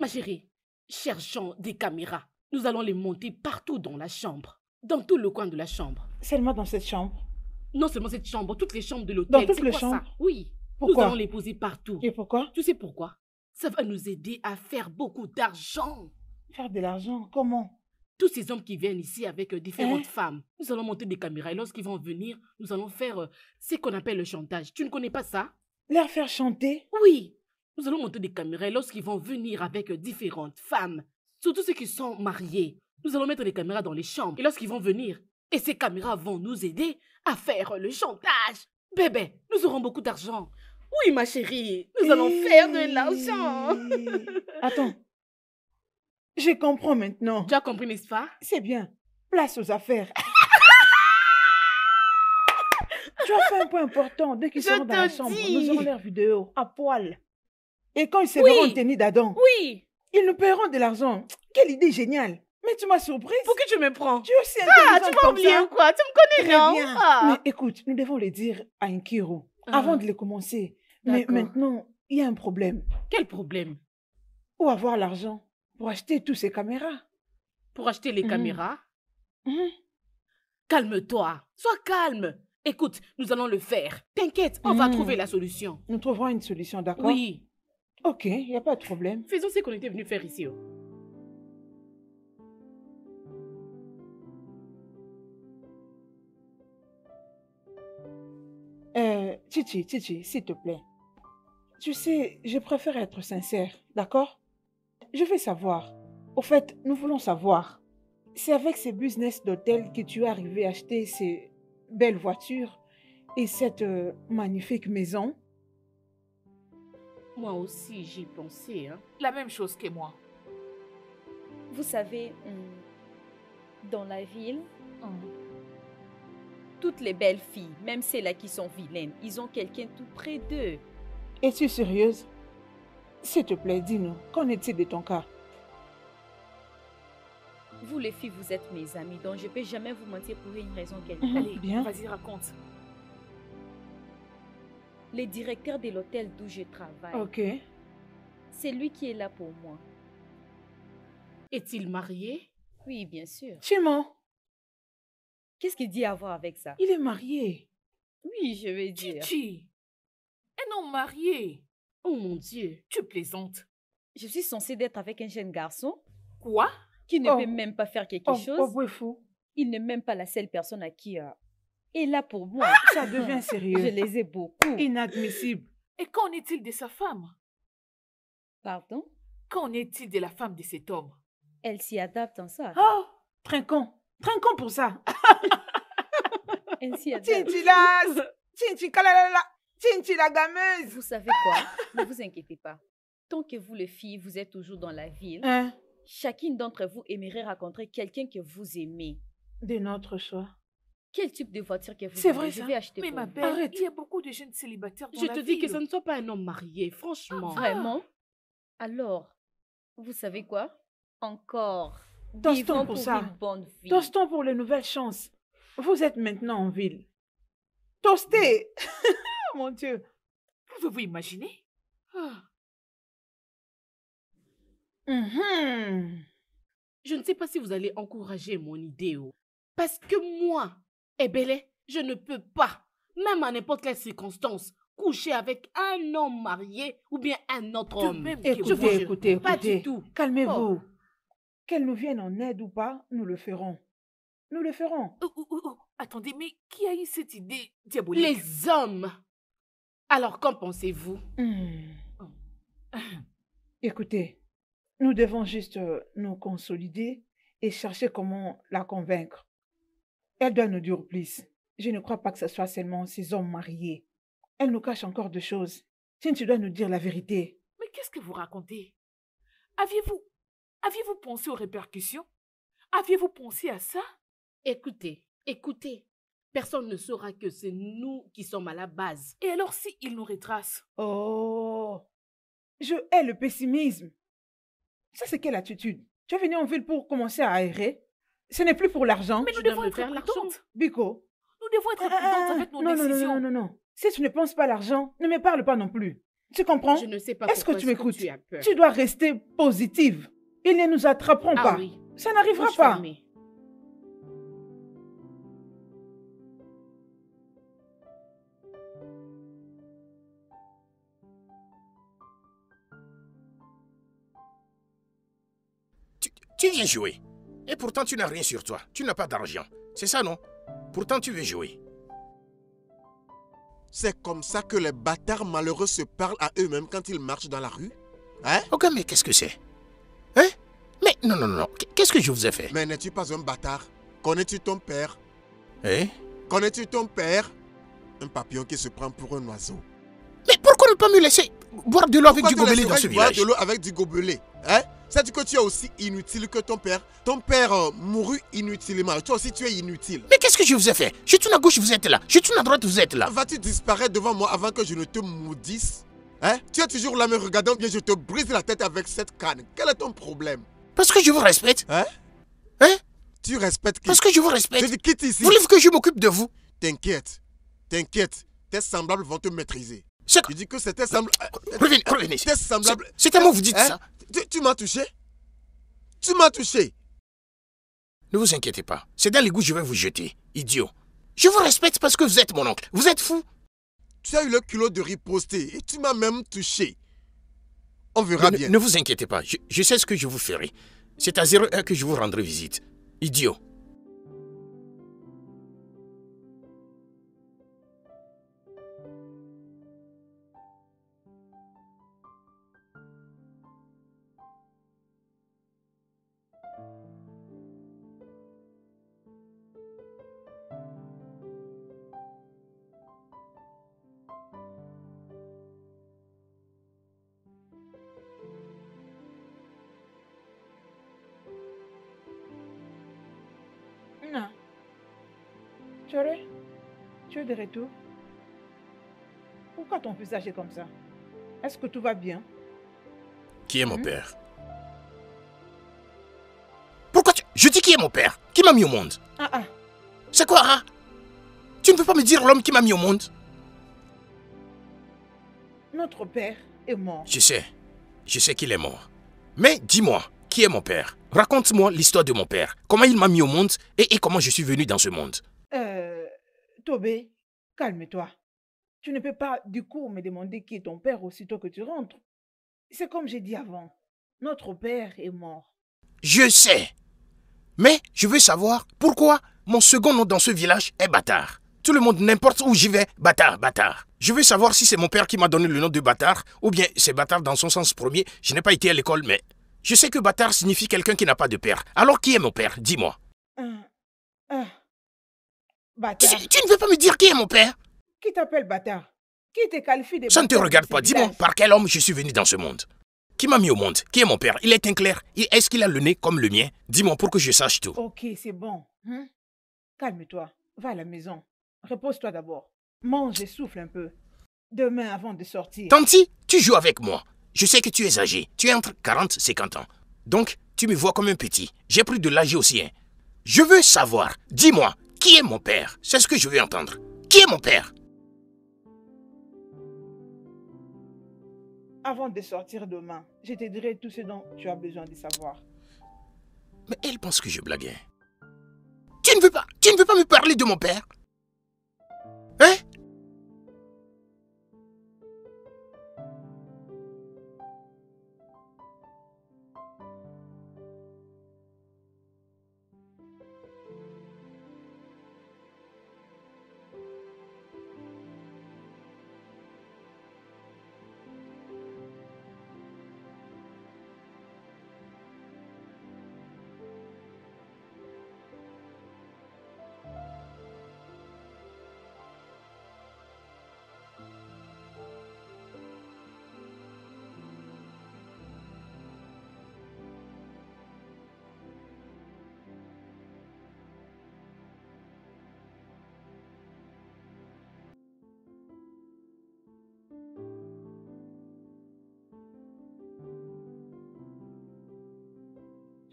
Ma chérie, cherchons des caméras. Nous allons les monter partout dans la chambre. Dans tout le coin de la chambre. Seulement dans cette chambre? Non seulement cette chambre, toutes les chambres de l'hôtel. Dans toutes les quoi chambres? ça? Oui. Pourquoi? Nous allons les poser partout. Et pourquoi? Tu sais pourquoi? Ça va nous aider à faire beaucoup d'argent. Faire de l'argent, comment? Tous ces hommes qui viennent ici avec euh, différentes Hein? femmes, nous allons monter des caméras et lorsqu'ils vont venir, nous allons faire euh, ce qu'on appelle le chantage. Tu ne connais pas ça? Leur faire chanter? Oui. Nous allons monter des caméras et lorsqu'ils vont venir avec euh, différentes femmes, surtout ceux qui sont mariés, nous allons mettre des caméras dans les chambres et lorsqu'ils vont venir, et ces caméras vont nous aider à faire le chantage. Bébé, nous aurons beaucoup d'argent. Oui, ma chérie, nous allons faire de l'argent. Attends. Je comprends maintenant. Tu as compris, n'est-ce pas? C'est bien. Place aux affaires. tu as fait un point important. Dès qu'ils seront dans la chambre, nous aurons leur vidéo à poil. Et quand ils se Oui. tenue d'Adam, Oui. ils nous paieront de l'argent. Quelle idée géniale. Mais tu m'as surprise. Pour que tu me prends? Tu es aussi Ah, tu m'as oublié ou quoi? Tu me connais, Très non? bien. Ah. Mais écoute, nous devons le dire à Inkiro Ah. avant de le commencer. Mais maintenant, il y a un problème. Quel problème? Où avoir l'argent? Pour acheter toutes ces caméras Pour acheter les Mhm. caméras Mhm. Calme-toi. Sois calme. Écoute, nous allons le faire. T'inquiète, on va Mhm. trouver la solution. Nous trouverons une solution, d'accord? Oui. Ok, il n'y a pas de problème. Faisons ce qu'on était venu faire ici. oh. Euh, Chichi, Chichi, s'il te plaît. Tu sais, je préfère être sincère, d'accord? Je veux savoir. Au fait, nous voulons savoir. C'est avec ces business d'hôtel que tu es arrivé à acheter ces belles voitures et cette euh, magnifique maison? Moi aussi, j'y pensais. Hein. La même chose que moi. Vous savez, hum, dans la ville, hum, toutes les belles filles, même celles-là qui sont vilaines, ils ont quelqu'un tout près d'eux. Es-tu sérieuse? S'il te plaît, dis-nous, qu'en est-il de ton cas? Vous les filles, vous êtes mes amies, donc je ne peux jamais vous mentir pour une raison quelconque. Mhm, Allez, bien. vas-y, raconte. Le directeur de l'hôtel d'où je travaille, Ok. c'est lui qui est là pour moi. Est-il marié? Oui, bien sûr. Tu mens Qu'est-ce qu'il dit à voir avec ça? Il est marié. Oui, je vais dire. Chichi, un homme marié. Oh mon Dieu. Tu plaisantes. Je suis censée d'être avec un jeune garçon Quoi? Qui ne Oh. peut même pas faire quelque Oh, chose. oh, ouais, fou. Il n'est même pas la seule personne à qui euh, est là pour moi. Ça devient Je sérieux. les ai beaucoup. Inadmissible. Et qu'en est-il de sa femme? Pardon? Qu'en est-il de la femme de cet homme? Elle s'y adapte en ça. Oh, trinquons. Trinquons pour ça. Elle s'y adapte. Tintilas Tinti la gameuse Vous savez quoi? Ne vous inquiétez pas. Tant que vous, les filles, vous êtes toujours dans la ville, Hein? chacune d'entre vous aimerait rencontrer quelqu'un que vous aimez. De notre choix. Quel type de voiture que vous C'est vrai, Je vais acheter Mais pour ma belle, Arrête. il y a beaucoup de jeunes célibataires dans Je la te dis que ce ne soit pas un homme marié, franchement. Vraiment? Ah, Alors, vous savez quoi? Encore. Tostons Vivons pour pour ça? une bonne vie. Tostons pour les nouvelles chances? Vous êtes maintenant en ville. Toastez Mon Dieu. Pouvez-vous imaginer? Mhm. Je ne sais pas si vous allez encourager mon idée. oh. Parce que moi, Ebele, je ne peux pas, même à n'importe quelle circonstance, coucher avec un homme marié ou bien un autre homme. même Je vous Écoutez, jure, écoutez, Pas écoutez. du tout. Calmez-vous. Qu'elle nous vienne en aide ou pas, nous le ferons. Nous le ferons. oh, oh, oh, oh, Attendez, mais qui a eu cette idée diabolique? Les hommes. Alors, qu'en pensez-vous? Hmm. Écoutez, nous devons juste euh, nous consolider et chercher comment la convaincre. Elle doit nous dire plus. Je ne crois pas que ce soit seulement ces hommes mariés. Elle nous cache encore des choses. Tiens, tu dois nous dire la vérité. Mais qu'est-ce que vous racontez? Aviez-vous aviez-vous pensé aux répercussions? Aviez-vous pensé à ça? Écoutez, écoutez. Personne ne saura que c'est nous qui sommes à la base. Et alors si il nous retrace? Oh, je hais le pessimisme. Ça, c'est quelle attitude? Tu es venu en ville pour commencer à aérer Ce n'est plus pour l'argent. Mais nous Je devons être faire l'argent. prudentes. Bico, Nous devons être Ah, ah, prudentes ah, avec nos non, non, non, décisions. non, non, non, non. Si tu ne penses pas à l'argent, ne me parle pas non plus. Tu comprends? Je ne sais pas Est-ce que tu m'écoutes? tu as peur. Tu dois rester positive. Ils ne nous attraperont Ah pas. oui. Ça n'arrivera pas. fermée. Tu, viens jouer. Et pourtant, tu n'as rien sur toi. Tu n'as pas d'argent. C'est ça, non? Pourtant, tu veux jouer. C'est comme ça que les bâtards malheureux se parlent à eux-mêmes quand ils marchent dans la rue Hein? Ok, mais qu'est-ce que c'est? Hein? Mais non, non, non. Qu'est-ce que je vous ai fait? Mais n'es-tu pas un bâtard? Connais-tu ton père? Hein? Connais-tu ton père? Un papillon qui se prend pour un oiseau. Mais pourquoi ne pas me laisser boire de l'eau avec du gobelet dans ce boire village de l'eau avec du gobelet Hein? Sais-tu que tu es aussi inutile que ton père? Ton père euh, mourut inutilement. Toi aussi, tu es inutile. Mais qu'est-ce que je vous ai fait? Je tourne à gauche, vous êtes là. Je tourne à droite, vous êtes là. Vas-tu disparaître devant moi avant que je ne te maudisse? Hein? Tu es toujours là me regardant bien, je te brise la tête avec cette canne. Quel est ton problème? Parce que je vous respecte. Hein? Hein? Tu respectes qui? Parce que je vous Je respecte. dis quitte ici. Vous voulez que je m'occupe de vous? T'inquiète. T'inquiète. Tes semblables vont te maîtriser. Je dis que c'était semblable. Revenez, revenez. C'est c'est à moi vous dites Hein? ça. Tu, tu m'as touché Tu m'as touché Ne vous inquiétez pas. C'est dans l'égout que je vais vous jeter. Idiot. Je vous respecte parce que vous êtes mon oncle. Vous êtes fou. Tu as eu le culot de riposter et tu m'as même touché. On verra Ne, bien. ne vous inquiétez pas. Je, je sais ce que je vous ferai. C'est à 01 que je vous rendrai visite. Idiot. Tu es de retour? Pourquoi ton visage est comme ça? Est-ce que tout va bien? Qui est mon père? Pourquoi tu... Je dis qui est mon père Qui m'a mis au monde? Ah ah, C'est quoi, hein? Tu ne peux pas me dire l'homme qui m'a mis au monde? Notre père est mort. Je sais. Je sais qu'il est mort. Mais dis-moi, qui est mon père? Raconte-moi l'histoire de mon père. Comment il m'a mis au monde et, et comment je suis venu dans ce monde. Tobé, calme-toi. Tu ne peux pas du coup me demander qui est ton père aussitôt que tu rentres. C'est comme j'ai dit avant. Notre père est mort. Je sais. Mais je veux savoir pourquoi mon second nom dans ce village est bâtard. Tout le monde, n'importe où j'y vais, bâtard, bâtard. Je veux savoir si c'est mon père qui m'a donné le nom de bâtard ou bien c'est bâtard dans son sens premier. Je n'ai pas été à l'école, mais je sais que bâtard signifie quelqu'un qui n'a pas de père. Alors qui est mon père? Dis-moi. Tu, Bâtard. tu ne veux pas me dire qui est mon père? Qui t'appelle bâtard? Qui te qualifie de Ça ne te regarde pas. Dis-moi, par quel homme je suis venu dans ce monde? Qui m'a mis au monde, qui est mon père, il est un clair. Et Est-ce qu'il a le nez comme le mien? Dis-moi pour que je sache tout. Ok, c'est bon. hein? Calme-toi. Va à la maison. Repose-toi d'abord. Mange et souffle un peu. Demain, avant de sortir. Tanti, tu joues avec moi. Je sais que tu es âgé. Tu es entre 40 et 50 ans. Donc, tu me vois comme un petit. J'ai pris de l'âge aussi. Hein. Je veux savoir, dis-moi, qui est mon père? C'est ce que je veux entendre. Qui est mon père? Avant de sortir demain, je te dirai tout ce dont tu as besoin de savoir. Mais elle pense que je blaguais. Tu ne veux pas, tu ne veux pas me parler de mon père?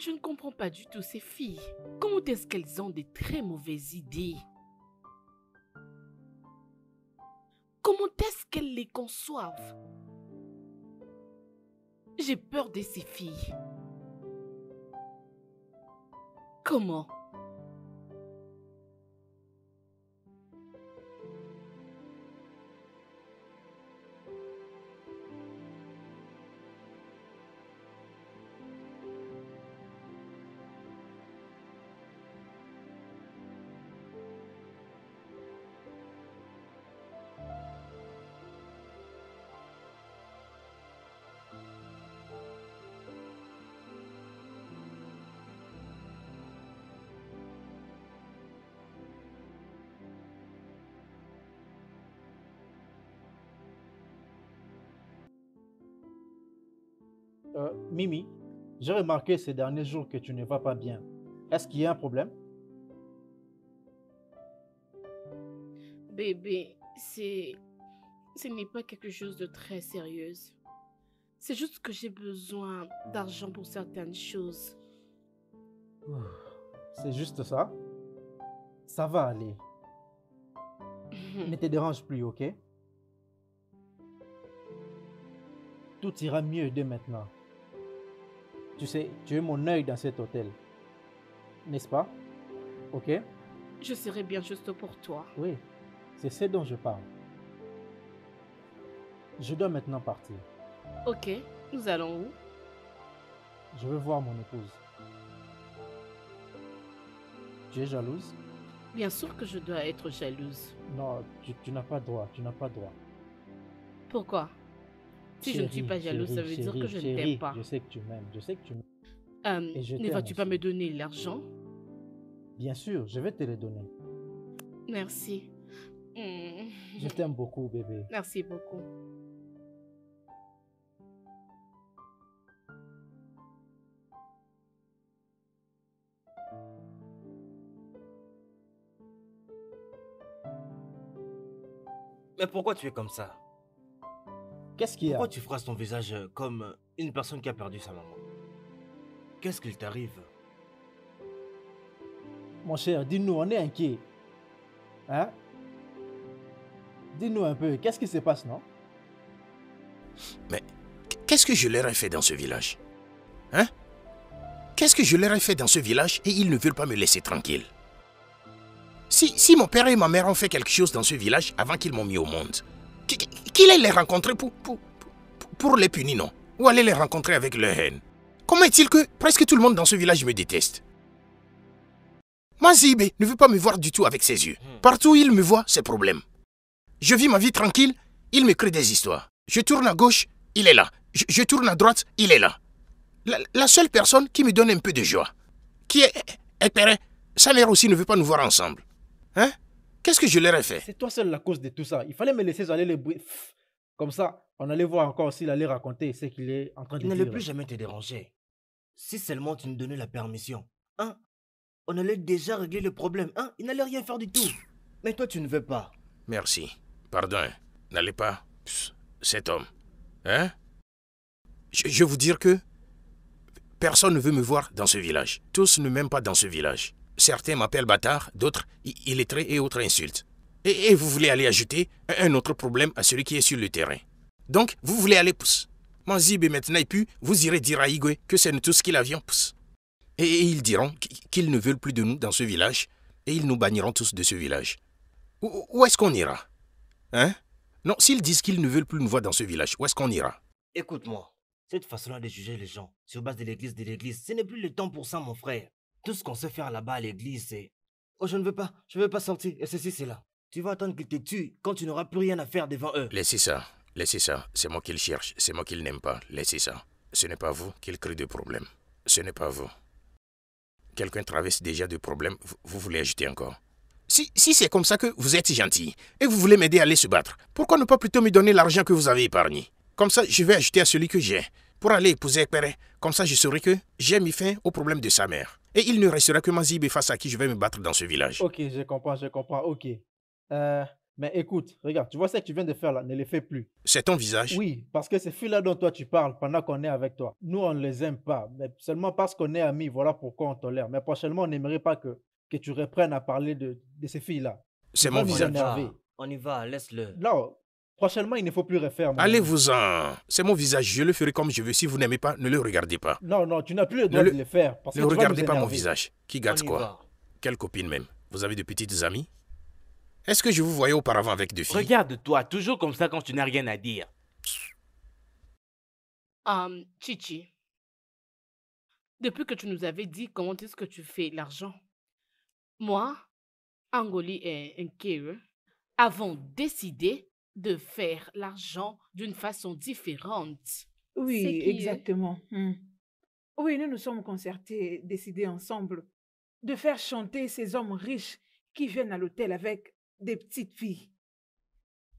Je ne comprends pas du tout ces filles. Comment est-ce qu'elles ont des très mauvaises idées? Comment est-ce qu'elles les conçoivent? J'ai peur de ces filles. Comment Mimi, j'ai remarqué ces derniers jours que tu ne vas pas bien. Est-ce qu'il y a un problème? Bébé, c'est... Ce n'est pas quelque chose de très sérieux. C'est juste que j'ai besoin d'argent pour certaines choses. C'est juste ça Ça va aller. Ne te dérange plus, ok? Tout ira mieux dès maintenant. Tu sais, tu es mon œil dans cet hôtel. N'est-ce pas? Ok? Je serai bien juste pour toi. Oui, c'est ce dont je parle. Je dois maintenant partir. Ok, nous allons où? Je veux voir mon épouse. Tu es jalouse? Bien sûr que je dois être jalouse. Non, tu, tu n'as pas droit, tu n'as pas droit. Pourquoi? Si je ne suis pas jalouse, ça veut chérie, dire que je ne t'aime pas. Je sais que tu m'aimes, je sais que tu m'aimes. Euh, ne vas-tu pas me donner l'argent Bien sûr, je vais te le donner. Merci. Mm. Je t'aime beaucoup, bébé. Merci beaucoup. Mais pourquoi tu es comme ça? Qu'est-ce qu'il y a Pourquoi tu froisses ton visage euh, comme euh, une personne qui a perdu sa maman? Qu'est-ce qu'il t'arrive? Mon cher, dis-nous, on est inquiet. Hein? Dis-nous un peu, qu'est-ce qui se passe, non? Mais qu'est-ce que je leur ai fait dans ce village? Hein? Qu'est-ce que je leur ai fait dans ce village et ils ne veulent pas me laisser tranquille? Si, si mon père et ma mère ont fait quelque chose dans ce village avant qu'ils m'ont mis au monde, qu'il aille les rencontrer pour, pour, pour, pour les punir, non? Ou aller les rencontrer avec leur haine? Comment est-il que presque tout le monde dans ce village me déteste? Mazibé ne veut pas me voir du tout avec ses yeux. Partout où il me voit, c'est problème. Je vis ma vie tranquille, il me crée des histoires. Je tourne à gauche, il est là. Je, je tourne à droite, il est là. La, la seule personne qui me donne un peu de joie, qui est Ekpere, sa mère aussi ne veut pas nous voir ensemble. Hein? Qu'est-ce que je leur ai fait? C'est toi seul la cause de tout ça. Il fallait me laisser aller les bruits. Pff, Comme ça, on allait voir encore s'il allait raconter ce qu'il est en train de Il dire. n'allait là. plus jamais te déranger. Si seulement tu nous donnais la permission. Hein? On allait déjà régler le problème. Hein? Il n'allait rien faire du tout. Mais toi, tu ne veux pas. Merci. Pardon. N'allez pas. Psst, cet homme. Hein? Je, je vous dire que personne ne veut me voir dans ce village. Tous ne m'aiment pas dans ce village. Certains m'appellent bâtard, d'autres i- illettré et autres insultes. Et, vous voulez aller ajouter un autre problème à celui qui est sur le terrain. Donc, vous voulez aller pousse. Manzib et maintenant, et puis, vous irez dire à Igwe que c'est nous tous qui l'avions pousse. Et, ils diront qu- qu'ils ne veulent plus de nous dans ce village, et ils nous banniront tous de ce village. Où, où est-ce qu'on ira? Hein? Non, s'ils disent qu'ils ne veulent plus nous voir dans ce village, où est-ce qu'on ira? Écoute-moi. Cette façon-là de juger les gens sur base de l'église de l'église, ce n'est plus le temps pour ça, mon frère. Tout ce qu'on sait faire là-bas à l'église, c'est. Oh, je ne veux pas, je ne veux pas sortir, et ceci, c'est là. Tu vas attendre qu'ils te tuent quand tu n'auras plus rien à faire devant eux. Laissez ça, laissez ça. C'est moi qu'il cherche, c'est moi qu'il n'aime pas. Laissez ça. Ce n'est pas vous qu'il crée de problèmes. Ce n'est pas vous. Quelqu'un traverse déjà de problèmes, vous, vous voulez ajouter encore. Si, si c'est comme ça que vous êtes gentil et vous voulez m'aider à aller se battre, pourquoi ne pas plutôt me donner l'argent que vous avez épargné? Comme ça, je vais ajouter à celui que j'ai pour aller épouser Ekpere. Comme ça, je saurai que j'ai mis fin au problème de sa mère. Et il ne restera que Mazib face à qui je vais me battre dans ce village. Ok, je comprends, je comprends, ok. Euh, mais écoute, regarde, tu vois ce que tu viens de faire là, ne les fais plus. C'est ton visage Oui, parce que ces filles-là dont toi tu parles pendant qu'on est avec toi, nous on ne les aime pas, mais seulement parce qu'on est amis, voilà pourquoi on tolère. Mais prochainement, on n'aimerait pas que, que tu reprennes à parler de, de ces filles-là. C'est mon visage. On y va, laisse-le. Non, prochainement, il ne faut plus refaire. Allez-vous-en. C'est mon visage, je le ferai comme je veux. Si vous n'aimez pas, ne le regardez pas. Non, non, tu n'as plus le Ne droit de le faire. Parce Ne que tu vas regardez pas mon visage. Qui y quoi va. Quelle copine même Vous avez de petites amies Est-ce que je vous voyais auparavant avec deux filles Regarde-toi, toujours comme ça quand tu n'as rien à dire. Hum, Chichi, depuis que tu nous avais dit comment est-ce que tu fais l'argent, moi, Angoli et Nkere avons décidé de faire l'argent d'une façon différente. Oui, exactement. Hmm. Oui, nous nous sommes concertés, décidés ensemble de faire chanter ces hommes riches qui viennent à l'hôtel avec des petites filles.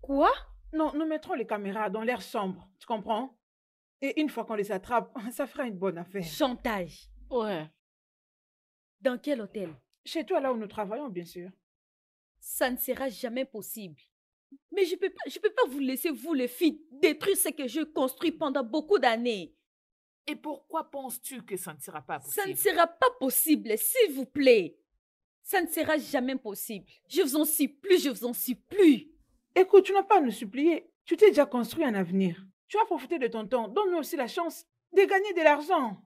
Quoi? Non, nous mettrons les caméras dans l'air sombre, tu comprends? Et une fois qu'on les attrape, ça fera une bonne affaire. Chantage. Ouais. Dans quel hôtel? Chez toi, là où nous travaillons, bien sûr. Ça ne sera jamais possible. Mais je ne peux, pas- je peux pas vous laisser, vous les filles, détruire ce que j'ai construit pendant beaucoup d'années. Et pourquoi penses-tu que ça ne sera pas Ça possible? ne sera pas possible, s'il vous plaît. Ça ne sera jamais possible. Je vous en supplie, je vous en supplie. Écoute, tu n'as pas à nous supplier. Tu t'es déjà construit un avenir. Tu as profité de ton temps. Donne-nous aussi la chance de gagner de l'argent.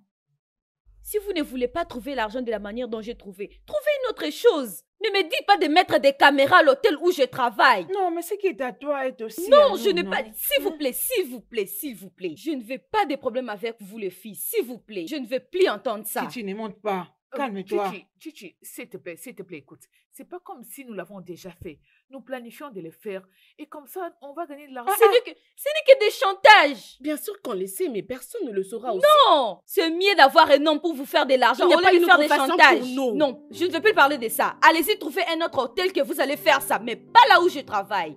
Si vous ne voulez pas trouver l'argent de la manière dont j'ai trouvé, trouvez une autre chose. Ne me dites pas de mettre des caméras à l'hôtel où je travaille. Non, mais ce qui est à toi est aussi. à Non, nous, je n'ai non? pas. S'il vous plaît, s'il vous plaît, s'il vous plaît. Je ne veux pas de problème avec vous, les filles. S'il vous plaît. Je ne veux plus entendre ça. Titi, ne monte pas. Calme-toi. Chichi, Chichi, s'il te plaît, s'il te plaît, écoute. C'est pas comme si nous l'avons déjà fait. Nous planifions de le faire. Et comme ça, on va gagner de l'argent. Ce n'est que, ce n'est que des chantages. Bien sûr qu'on le sait, mais personne ne le saura aussi. Non, c'est mieux d'avoir un homme pour vous faire de l'argent Il n'y a au pas lieu de une faire des chantages. pour nous. Non, je ne veux plus parler de ça. Allez-y trouver un autre hôtel que vous allez faire ça, mais pas là où je travaille.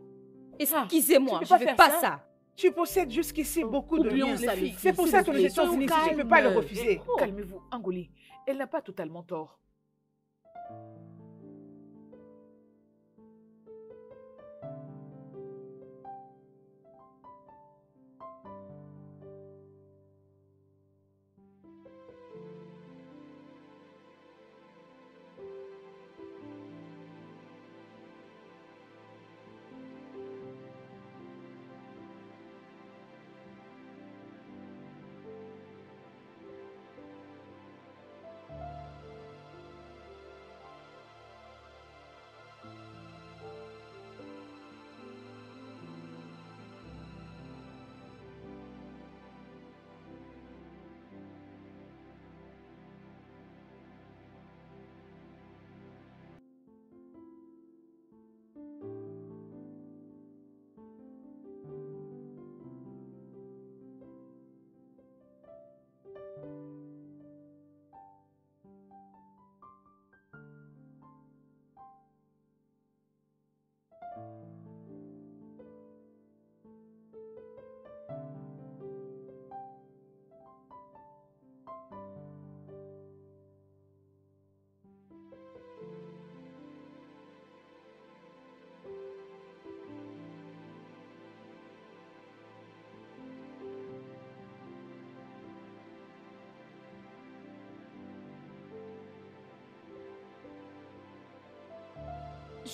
Excusez-moi, peux je ne veux pas ça. ça. Tu possèdes jusqu'ici beaucoup de oublions les C'est pour ça que nous étions venus ici. Je ne peux pas le refuser. Oh, Calmez-vous, Angoli. Elle n'a pas totalement tort.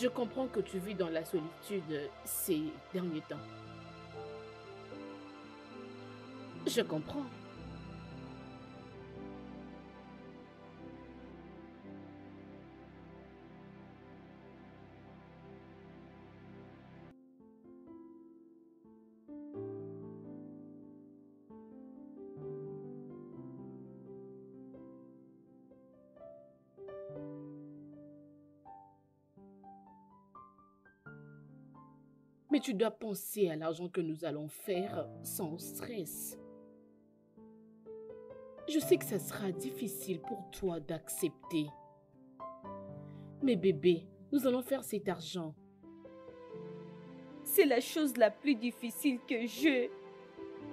Je comprends que tu vis dans la solitude ces derniers temps. Je comprends. Tu dois penser à l'argent que nous allons faire sans stress. Je sais que ça sera difficile pour toi d'accepter. Mais bébé, nous allons faire cet argent. C'est la chose la plus difficile que je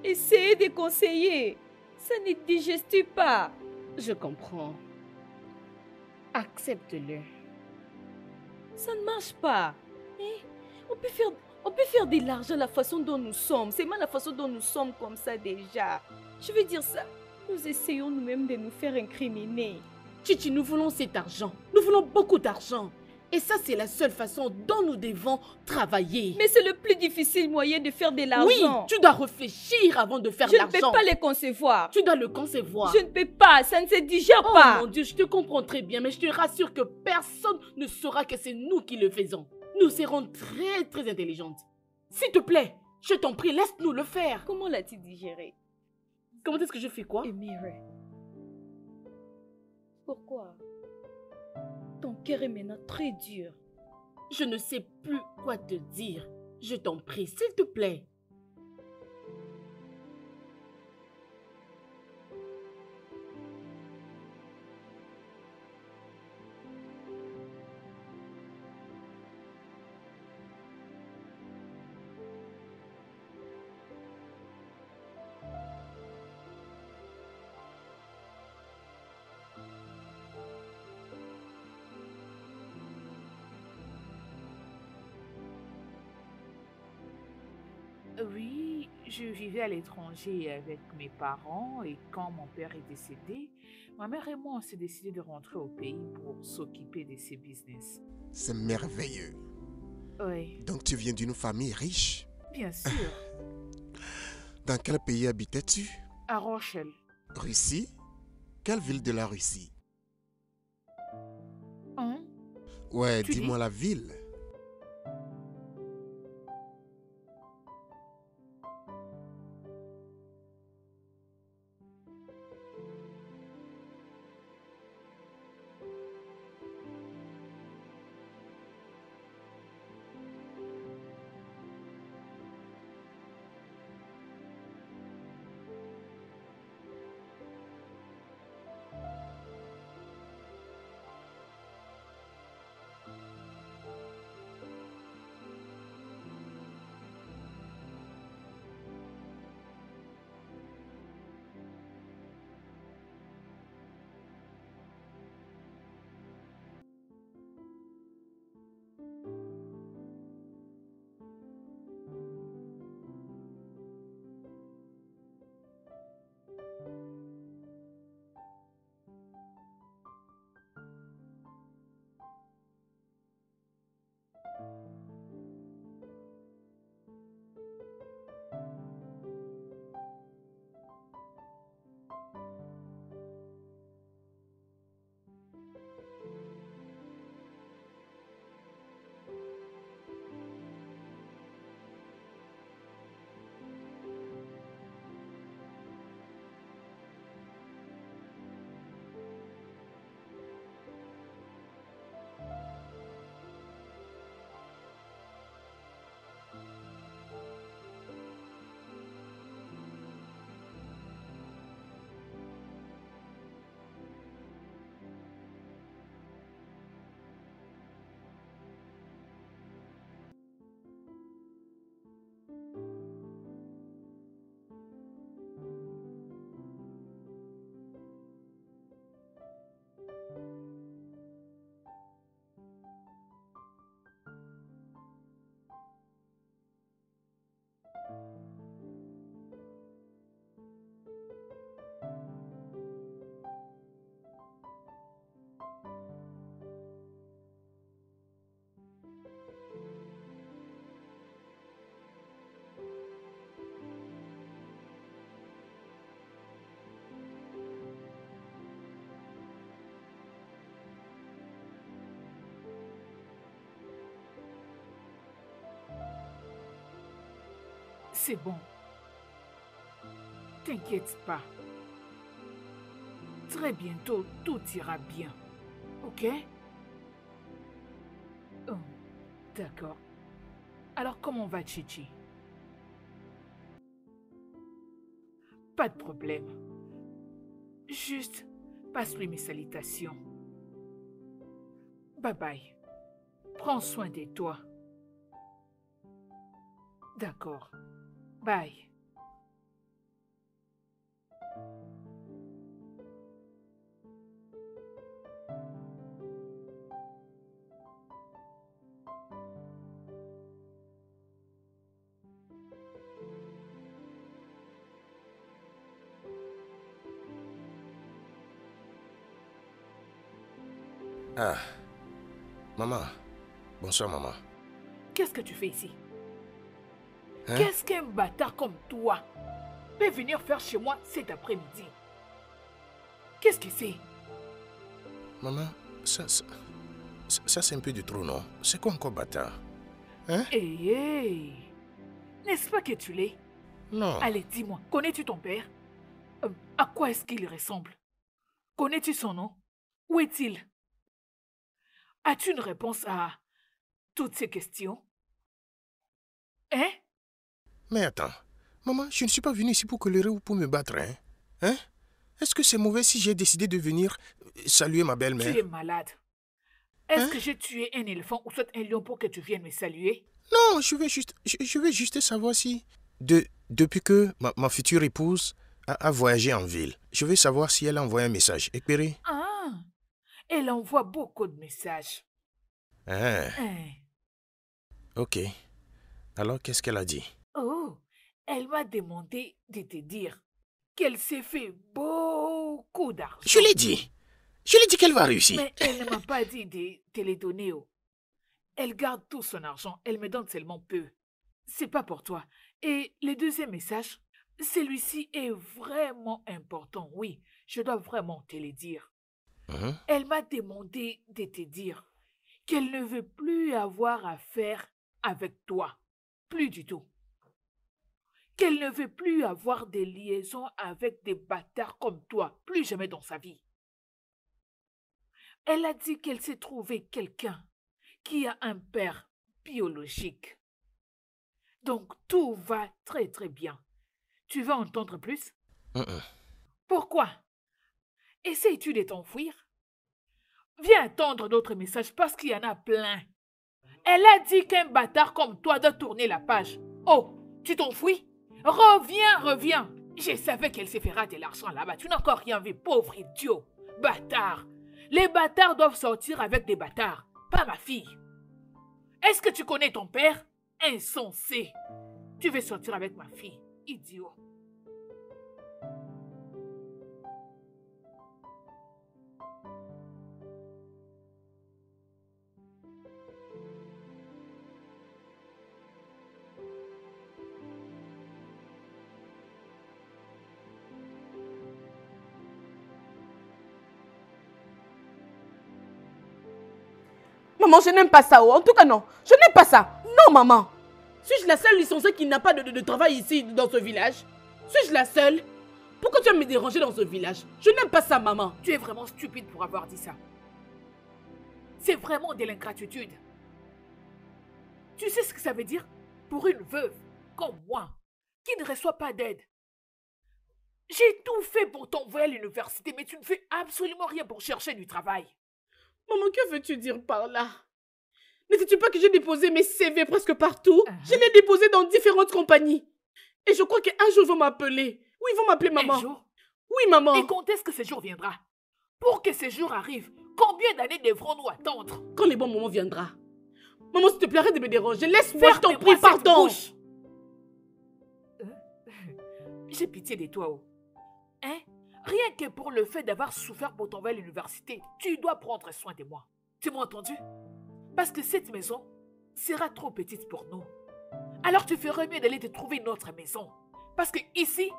essayé de conseiller. Ça ne digestive pas. Je comprends. Accepte-le. Ça ne marche pas. Eh, on peut faire, on peut faire de l'argent la façon dont nous sommes. C'est mal la façon dont nous sommes comme ça déjà. Je veux dire ça. Nous essayons nous-mêmes de nous faire incriminer. Chichi, nous voulons cet argent. Nous voulons beaucoup d'argent. Et ça, c'est la seule façon dont nous devons travailler. Mais c'est le plus difficile moyen de faire de l'argent. Oui, tu dois réfléchir avant de faire Je ne l'argent. peux pas les concevoir. Tu dois le concevoir. Je ne peux pas, ça ne se digère Oh pas. mon Dieu, je te comprends très bien, mais je te rassure que personne ne saura que c'est nous qui le faisons. Nous serons très, très intelligentes. S'il te plaît, je t'en prie, laisse-nous le faire. Comment l'as-tu digéré? Comment est-ce que je fais quoi? Emire. Pourquoi? Ton cœur est maintenant très dur. Je ne sais plus quoi te dire. Je t'en prie, s'il te plaît. Vivais à l'étranger avec mes parents et quand mon père est décédé, ma mère et moi on s'est décidé de rentrer au pays pour s'occuper de ses business. C'est merveilleux. Oui, Donc tu viens d'une famille riche? bien sûr. Dans quel pays habitais-tu? À Rochelle. Russie? Quelle ville de la Russie? Hein? Ouais, dis-moi la ville. C'est bon. T'inquiète pas. Très bientôt, tout ira bien. Ok? Oh, D'accord. Alors comment va Chichi? Pas de problème. Juste, passe-lui mes salutations. Bye bye. Prends soin de toi. D'accord. Bye. Ah, maman. Bonsoir, maman. Qu'est-ce que tu fais ici? Hein? Qu'est-ce qu'un bâtard comme toi peut venir faire chez moi cet après-midi? Qu'est-ce que c'est? Maman, ça, ça, c'est un peu du trop, non? C'est quoi encore bâtard? Hein? Hé, hé N'est-ce pas que tu l'es? Non. Allez, dis-moi, connais-tu ton père? Euh, À quoi est-ce qu'il ressemble? Connais-tu son nom? Où est-il? As-tu une réponse à toutes ces questions? Hein? Mais attends, maman, je ne suis pas venu ici pour colérer ou pour me battre, hein Hein? Est-ce que c'est mauvais si j'ai décidé de venir saluer ma belle-mère? Tu es malade. Est-ce que j'ai tué un éléphant ou soit un lion pour que tu viennes me saluer? Non, je veux juste, je, je veux juste savoir si, de, depuis que ma, ma future épouse a, a voyagé en ville, je veux savoir si elle a envoyé un message. Ekperi Ah Elle envoie beaucoup de messages. Ah, Hein? ok. Alors, qu'est-ce qu'elle a dit? Oh, elle m'a demandé de te dire qu'elle s'est fait beaucoup d'argent. Je l'ai dit. Je l'ai dit qu'elle va réussir. Mais elle ne m'a pas dit de te les donner. oh. Elle garde tout son argent, elle me donne seulement peu. C'est pas pour toi. Et le deuxième message, celui-ci est vraiment important, oui, je dois vraiment te le dire. Hein? Elle m'a demandé de te dire qu'elle ne veut plus avoir affaire avec toi. Plus du tout. Qu'elle ne veut plus avoir des liaisons avec des bâtards comme toi. Plus jamais dans sa vie. Elle a dit qu'elle s'est trouvé quelqu'un qui a un père biologique. Donc tout va très très bien. Tu vas entendre plus? Pourquoi? Essayes-tu de t'enfuir? Viens attendre d'autres messages parce qu'il y en a plein. Elle a dit qu'un bâtard comme toi doit tourner la page. Oh, tu t'enfuis? Reviens, reviens. Je savais qu'elle s'est fait rater l'argent là-bas. Tu n'as encore rien vu, pauvre idiot. Bâtard. Les bâtards doivent sortir avec des bâtards, pas ma fille. Est-ce que tu connais ton père? Insensé. Tu veux sortir avec ma fille, idiot. Je n'aime pas ça. oh. En tout cas, non. Je n'aime pas ça. Non, maman. Suis-je la seule licenciée qui n'a pas de, de- de travail ici, dans ce village? Suis-je la seule? Pourquoi tu vas me déranger dans ce village? Je n'aime pas ça, maman. Tu es vraiment stupide pour avoir dit ça. C'est vraiment de l'ingratitude. Tu sais ce que ça veut dire? Pour une veuve comme moi qui ne reçoit pas d'aide. J'ai tout fait pour t'envoyer à l'université, mais tu ne fais absolument rien pour chercher du travail. Maman, que veux-tu dire par là? Ne sais-tu pas que j'ai déposé mes CV presque partout? Je les ai déposés dans différentes compagnies. Et je crois qu'un jour, ils vont m'appeler. Oui, ils vont m'appeler maman. Un jour? Oui, maman. Et quand est-ce que ce jour viendra? Pour que ce jour arrive, combien d'années devrons-nous attendre? Quand le bon moment viendra. Maman, s'il te plaît, arrête de me déranger. Laisse faire, je t'en prie, pardon. bouche. J'ai pitié de toi, oh. Hein? Rien que pour le fait d'avoir souffert pour t'envoyer à l'université, tu dois prendre soin de moi. Tu m'as entendu? Parce que cette maison sera trop petite pour nous. Alors tu ferais mieux d'aller te trouver une autre maison. Parce que ici,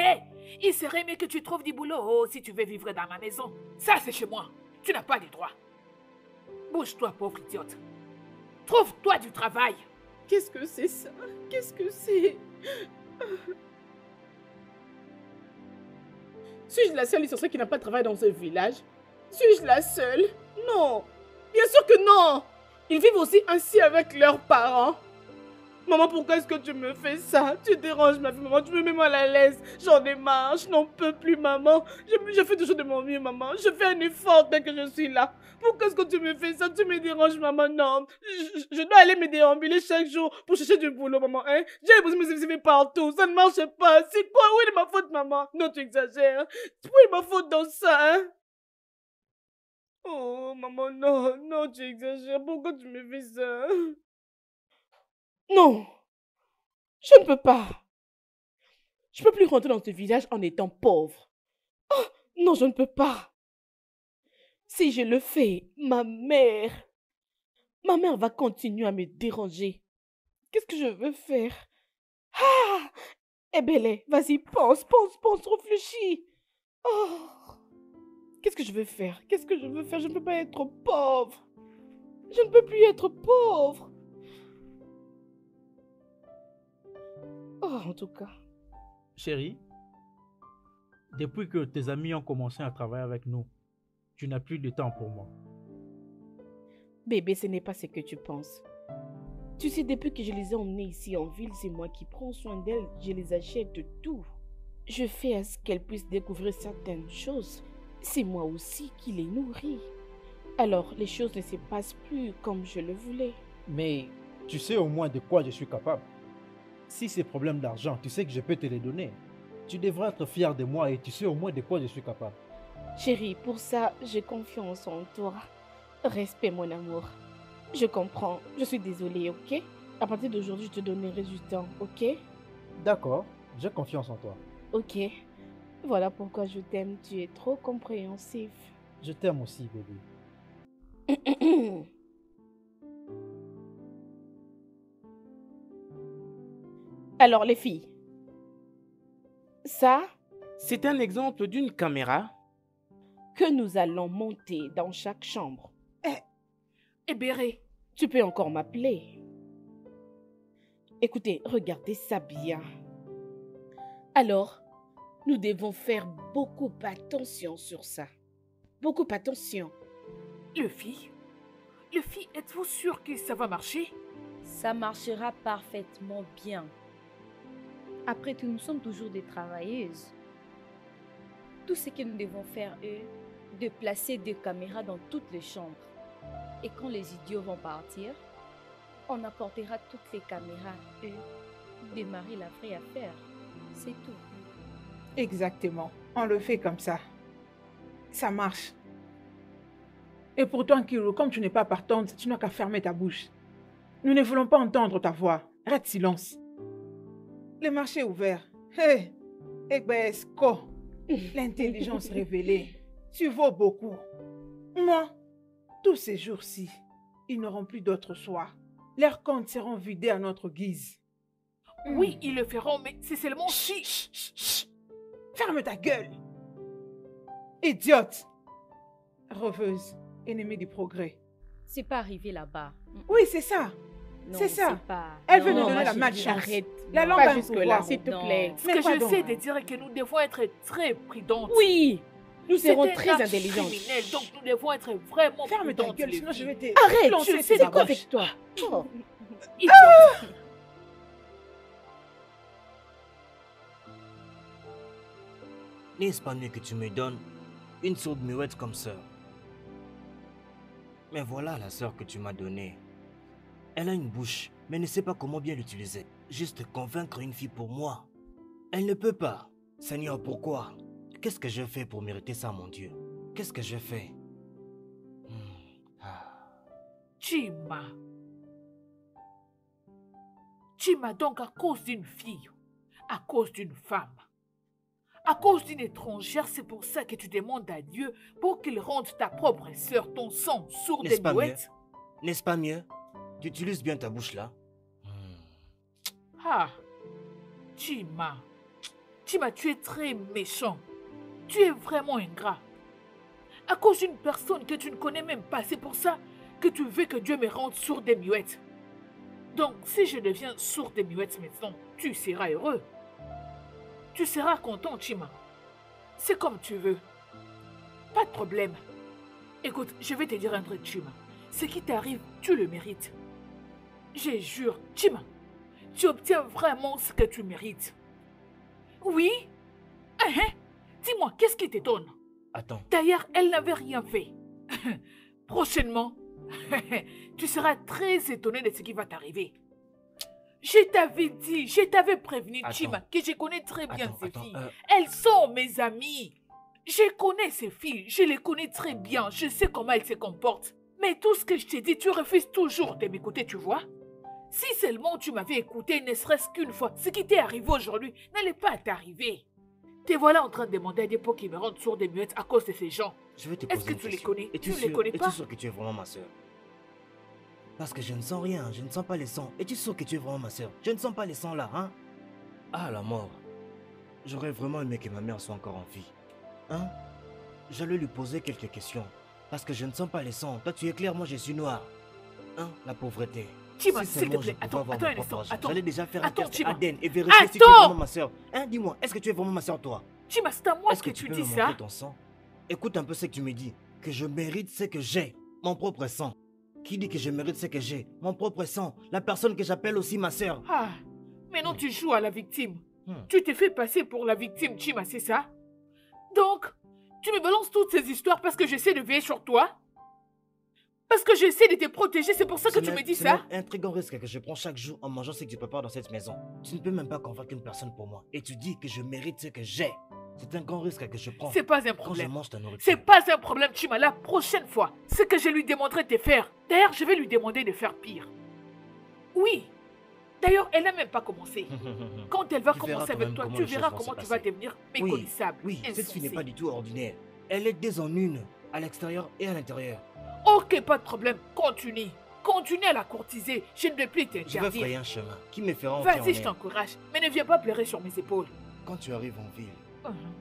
il serait mieux que tu trouves du boulot oh, si tu veux vivre dans ma maison. Ça, c'est chez moi. Tu n'as pas de droit. Bouge-toi, pauvre idiote. Trouve-toi du travail. Qu'est-ce que c'est ça? Qu'est-ce que c'est? Suis-je la seule licenciée qui n'a pas de travail dans ce village? Suis-je la seule? Non. Bien sûr que non. Ils vivent aussi ainsi avec leurs parents. Maman, pourquoi est-ce que tu me fais ça? Tu déranges ma vie, maman. Tu me mets mal à l'aise. J'en ai marre. Je n'en peux plus, maman. Je, fais toujours de mon mieux, maman. Je fais un effort dès que je suis là. Pourquoi est-ce que tu me fais ça? Tu me déranges, maman. Non. Je, dois aller me déambuler chaque jour pour chercher du boulot, maman. Hein? J'ai besoin de me partout. Ça ne marche pas. C'est quoi? Où est ma faute, maman Non, tu exagères. Où est ma faute dans ça, hein? Oh, maman, non. Non, tu exagères. Pourquoi tu me fais ça? Non, je ne peux pas. Je ne peux plus rentrer dans ce village en étant pauvre. Oh, non, je ne peux pas. Si je le fais, ma mère, ma mère va continuer à me déranger. Qu'est-ce que je veux faire? Ah Eh ben, vas-y, pense, pense, pense, réfléchis. Oh Qu'est-ce que je veux faire? Qu'est-ce que je veux faire? Je ne peux pas être pauvre. Je ne peux plus être pauvre. En tout cas. Chérie, depuis que tes amis ont commencé à travailler avec nous, tu n'as plus de temps pour moi. Bébé, ce n'est pas ce que tu penses. Tu sais, depuis que je les ai emmenées ici en ville, c'est moi qui prends soin d'elles. Je les achète tout. Je fais à ce qu'elles puissent découvrir certaines choses. C'est moi aussi qui les nourris. Alors, les choses ne se passent plus comme je le voulais. Mais tu sais au moins de quoi je suis capable. Si c'est problème d'argent, tu sais que je peux te les donner. Tu devrais être fier de moi et tu sais au moins de quoi je suis capable. Chérie, pour ça, j'ai confiance en toi. Respect, mon amour. Je comprends. Je suis désolée, ok? À partir d'aujourd'hui, je te donne les résultats, ok? D'accord, j'ai confiance en toi. Ok. Voilà pourquoi je t'aime. Tu es trop compréhensif. Je t'aime aussi, bébé. Alors, les filles. Ça, C'est un exemple d'une caméra. que nous allons monter dans chaque chambre. Eh, Béré, Tu peux encore m'appeler. Écoutez, regardez ça bien. Alors, nous devons faire beaucoup attention sur ça. Beaucoup attention. le fille, le fille, êtes-vous sûr que ça va marcher? Ça marchera parfaitement bien. Après tout, nous sommes toujours des travailleuses. Tout ce que nous devons faire, eux, de placer des caméras dans toutes les chambres. Et quand les idiots vont partir, on apportera toutes les caméras, eux, démarrer la vraie affaire. C'est tout. Exactement. On le fait comme ça. Ça marche. Et pourtant, Kiro, comme tu n'es pas partante, tu n'as qu'à fermer ta bouche. Nous ne voulons pas entendre ta voix. Reste silence. Le marché ouvert. Hé, Egbesko, l'intelligence révélée. Tu vaux beaucoup. Moi, tous ces jours-ci, ils n'auront plus d'autre choix. Leurs comptes seront vidés à notre guise. Oui, ils le feront, mais c'est seulement si... Ferme ta gueule. Idiote. Reveuse, ennemie du progrès. C'est pas arrivé là-bas. Oui, c'est ça. C'est ça. pas- Elle veut nous donner la. Arrête. La Non, langue un jusque-là, s'il te plaît. Ce Mais que j'essaie donc? de dire est que nous devons être très prudentes. Oui, nous serons très criminel, donc nous devons être vraiment Ferme ta prudentes, gueule, sinon je vais te Arrête, lancer je sais de quoi avec toi. Oh. Idiote. N'est-ce pas mieux que tu me donnes une sourde muette comme sœur Mais voilà la sœur que tu m'as donnée. Elle a une bouche, mais ne sait pas comment bien l'utiliser. Juste convaincre une fille pour moi. Elle ne peut pas. Seigneur, pourquoi? Qu'est-ce que je fais pour mériter ça, mon Dieu? Qu'est-ce que je fais? Hmm. Ah. Chima. Chima, donc à cause d'une fille, à cause d'une femme, à cause d'une étrangère, c'est pour ça que tu demandes à Dieu pour qu'il rende ta propre sœur, ton sang, sourd N'est-ce et. N'est-ce pas mieux? Tu utilises bien ta bouche là Ah, Chima. Chima, tu es très méchant. Tu es vraiment ingrat. À cause d'une personne que tu ne connais même pas, c'est pour ça que tu veux que Dieu me rende sourde et muette. Donc, si je deviens sourd et muette maintenant, tu seras heureux. Tu seras content, Chima. C'est comme tu veux. Pas de problème. Écoute, je vais te dire un truc, Chima. Ce qui t'arrive, tu le mérites. Je jure, Chima, tu obtiens vraiment ce que tu mérites. Oui? Hein, hein? Dis-moi, qu'est-ce qui t'étonne? Attends, D'ailleurs, elle n'avait rien fait. Prochainement, tu seras très étonné de ce qui va t'arriver. Je t'avais dit, je t'avais prévenu. Chima, que je connais très bien Attends, ces attends, filles. euh. Elles sont mes amies. Je connais ces filles, je les connais très bien, je sais comment elles se comportent. Mais tout ce que je t'ai dit, tu refuses toujours de m'écouter, tu vois? Si seulement tu m'avais écouté, ne serait-ce qu'une fois, ce qui t'est arrivé aujourd'hui n'allait pas t'arriver. Te voilà en train de demander à des pots qui me rendent sourde et muette à cause de ces gens. je vais te Est-ce poser que une tu les connais? Es-tu Tu ne les connais Es-tu pas? sûr que tu es vraiment ma soeur Parce que je ne sens rien, je ne sens pas les sons. Es-tu sûr que tu es vraiment ma soeur Je ne sens pas les sons là, hein? Ah, la mort. J'aurais vraiment aimé que ma mère soit encore en vie. Hein? J'allais lui poser quelques questions. Parce que je ne sens pas les sons. Toi, tu es clair, moi, je suis noir. Hein La pauvreté? Chima, Si s'il te plaît, attends, attends un instant, attends. J'allais déjà faire un Attends, test Chima. ADN et vérifier si tu es Attends vraiment ma soeur. Hein, dis-moi, est-ce que tu es vraiment ma soeur, toi? Chima, c'est à moi Est-ce que, que tu peux dis me ça ton sang? Écoute un peu ce que tu me dis. Que je mérite ce que j'ai. Mon propre sang. Qui dit que je mérite ce que j'ai? Mon propre sang. La personne que j'appelle aussi ma sœur. Ah, maintenant tu joues à la victime. Hmm. Tu t'es fait passer pour la victime, Chima, c'est ça? Donc, tu me balances toutes ces histoires parce que j'essaie de veiller sur toi? Parce que j'essaie de te protéger, c'est pour ça que C'est tu me dis c'est ça même un très grand risque que je prends chaque jour en mangeant ce que tu prépares dans cette maison. Tu ne peux même pas convaincre une personne pour moi. Et tu dis que je mérite ce que j'ai. C'est un grand risque que je prends. C'est pas un Quand je problème. mange ta nourriture. C'est pas un problème, Chima. La prochaine fois, ce que je lui demanderai de faire. D'ailleurs, je vais lui demander de faire pire. Oui. D'ailleurs, elle n'a même pas commencé. Quand elle va Tu commencer avec toi, tu verras comment tu vas devenir Oui, méconnaissable. oui, cette fille n'est pas du tout ordinaire. Elle est deux en une, à l'extérieur et à l'intérieur. Ok, pas de problème. Continue. Continue à la courtiser. Je ne vais plus Je vais t'interdire. frayer un chemin qui me fera entrer en Vas-y, je t'encourage. Mais ne viens pas pleurer sur mes épaules. Quand tu arrives en ville, Mhm.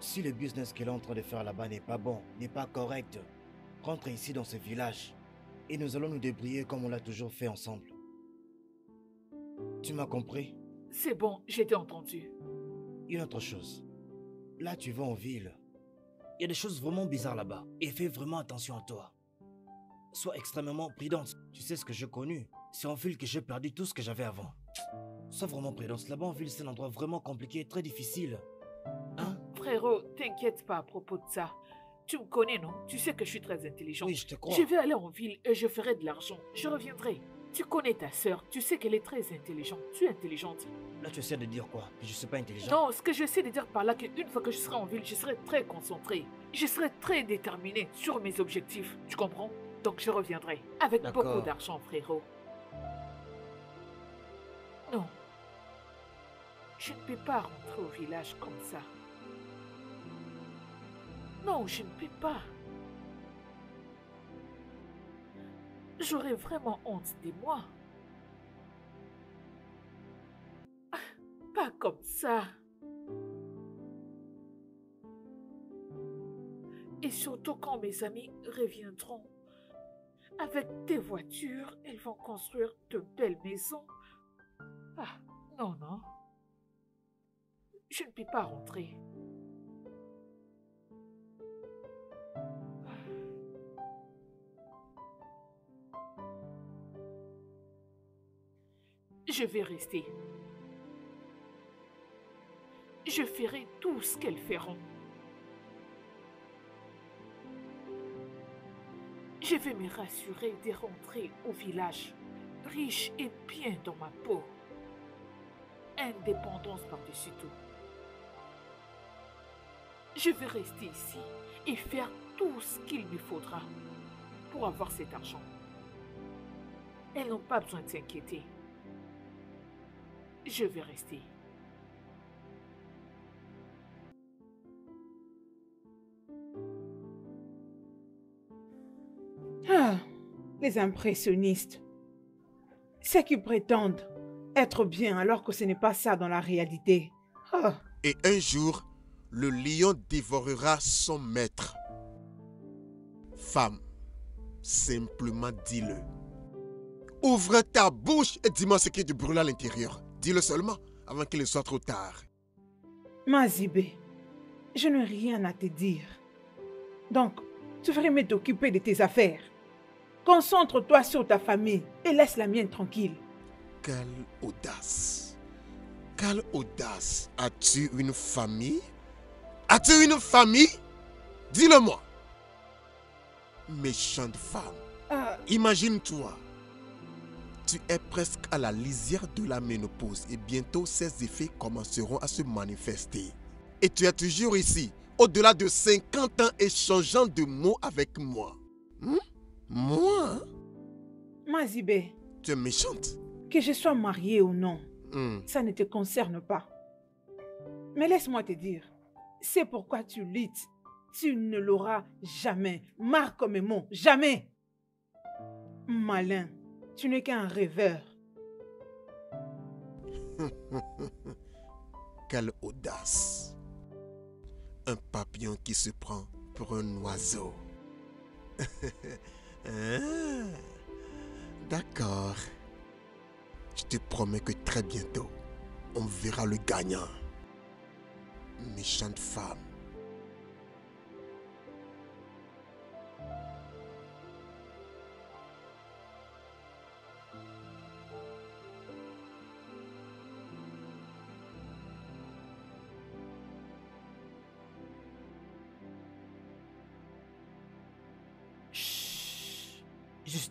si le business qu'elle est en train de faire là-bas n'est pas bon, n'est pas correct, rentre ici dans ce village et nous allons nous débrouiller comme on l'a toujours fait ensemble. Tu m'as compris? C'est bon, j'ai été entendu. Une autre chose. Là, tu vas en ville. Il y a des choses vraiment bizarres là-bas. Et fais vraiment attention à toi. Sois extrêmement prudente. Tu sais ce que j'ai connu? C'est en ville que j'ai perdu tout ce que j'avais avant. Sois vraiment prudente. Là-bas en ville, c'est un endroit vraiment compliqué et très difficile. Hein? Frérot, t'inquiète pas à propos de ça. Tu me connais, non? Tu sais que je suis très intelligent. Oui, je te crois. Je vais aller en ville et je ferai de l'argent. Je reviendrai. Tu connais ta sœur. Tu sais qu'elle est très intelligente. Tu es intelligente. Là, tu essaies de dire quoi? Que je suis pas intelligent? Non, ce que j'essaie de dire par là, qu'une fois que je serai en ville, je serai très concentré. Je serai très déterminé sur mes objectifs. Tu comprends? Donc je reviendrai. Avec beaucoup d'argent, frérot. Non. Je ne peux pas rentrer au village comme ça. Non, je ne peux pas. J'aurais vraiment honte de moi. Ah, Pas comme ça. Et surtout quand mes amis reviendront. Avec des voitures, ils vont construire de belles maisons. Ah, non, non. Je ne peux pas rentrer. Je vais rester. Je ferai tout ce qu'elles feront. Je vais me rassurer de rentrer au village, riche et bien dans ma peau. Indépendance par-dessus tout. Je vais rester ici et faire tout ce qu'il me faudra pour avoir cet argent. Elles n'ont pas besoin de s'inquiéter. Je vais rester. Les impressionnistes. Ceux qui prétendent être bien alors que ce n'est pas ça dans la réalité. Ah, Et un jour, le lion dévorera son maître. Femme, simplement dis-le. Ouvre ta bouche et dis-moi ce qui te brûle à l'intérieur. Dis-le seulement avant qu'il ne soit trop tard. Mazibé, je n'ai rien à te dire. Donc, tu ferais mieux t'occuper de tes affaires. Concentre-toi sur ta famille et laisse la mienne tranquille. Quelle audace. Quelle audace. As-tu une famille? As-tu une famille? Dis-le-moi. Méchante femme. Ah, Imagine-toi. Tu es presque à la lisière de la ménopause et bientôt ses effets commenceront à se manifester. Et tu es toujours ici, au-delà de 50 ans échangeant de mots avec moi. Hmm? Moi? Mazibé, Tu es méchante. que je sois mariée ou non, Hmm. ça ne te concerne pas. Mais laisse-moi te dire, c'est pourquoi tu luttes. Tu ne l'auras jamais. Marque mes mots, jamais. Malin, tu n'es qu'un rêveur. Quelle audace. Un papillon qui se prend pour un oiseau. Ah, D'accord. Je te promets que très bientôt, on verra le gagnant. Méchante femme.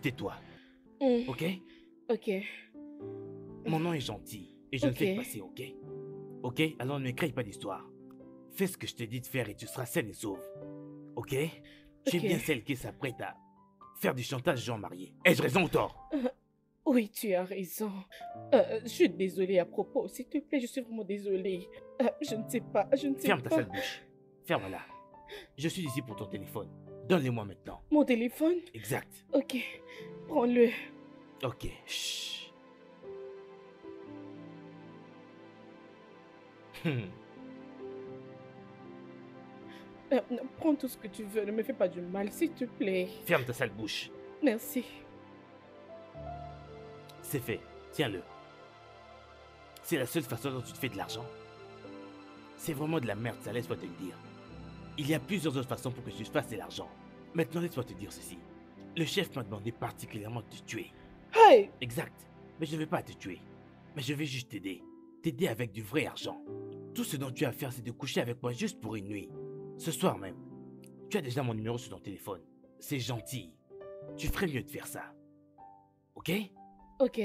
Tais-toi, Mm, ok? Ok. Mon nom est gentil et je ne fais que Ok. passer, ok? Ok? Alors ne m'écris pas d'histoire. Fais ce que je te dis de faire et tu seras saine et sauve. Ok? Tu es Ok. bien celle qui s'apprête à faire du chantage Jean marié. Ai-je raison ou tort? Oui, tu as raison. Euh, je suis désolée à propos. S'il te plaît, je suis vraiment désolée. Euh, je ne sais pas, je ne sais Ferme ta pas. sale bouche. Ferme-la. Je suis ici pour ton téléphone. Donne-le-moi maintenant. Mon téléphone Exact. Ok, prends-le. Ok. Chut. Hmm. Euh, prends tout ce que tu veux, ne me fais pas du mal, s'il te plaît. Ferme ta sale bouche. Merci. C'est fait. Tiens-le. C'est la seule façon dont tu te fais de l'argent. C'est vraiment de la merde, ça laisse-moi te le dire. Il y a plusieurs autres façons pour que tu fasses de l'argent. Maintenant, laisse-moi te dire ceci. Le chef m'a demandé particulièrement de te tuer. Hey Exact. Mais je ne vais pas te tuer. Mais je vais juste t'aider. T'aider avec du vrai argent. Tout ce dont tu as à faire, c'est de coucher avec moi juste pour une nuit. Ce soir même. Tu as déjà mon numéro sur ton téléphone. C'est gentil. Tu ferais mieux de faire ça. Ok? Ok.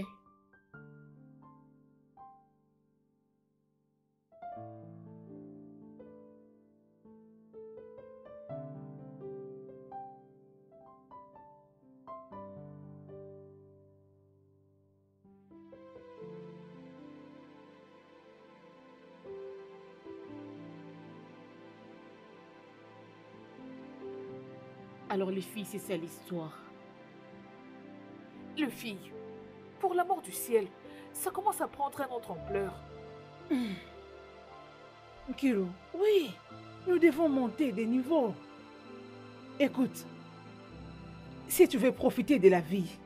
Alors les filles, c'est ça l'histoire. Le fille, pour l'amour du ciel, ça commence à prendre un autre ampleur. Kiro, oui, nous devons monter des niveaux. Écoute, si tu veux profiter de la vie,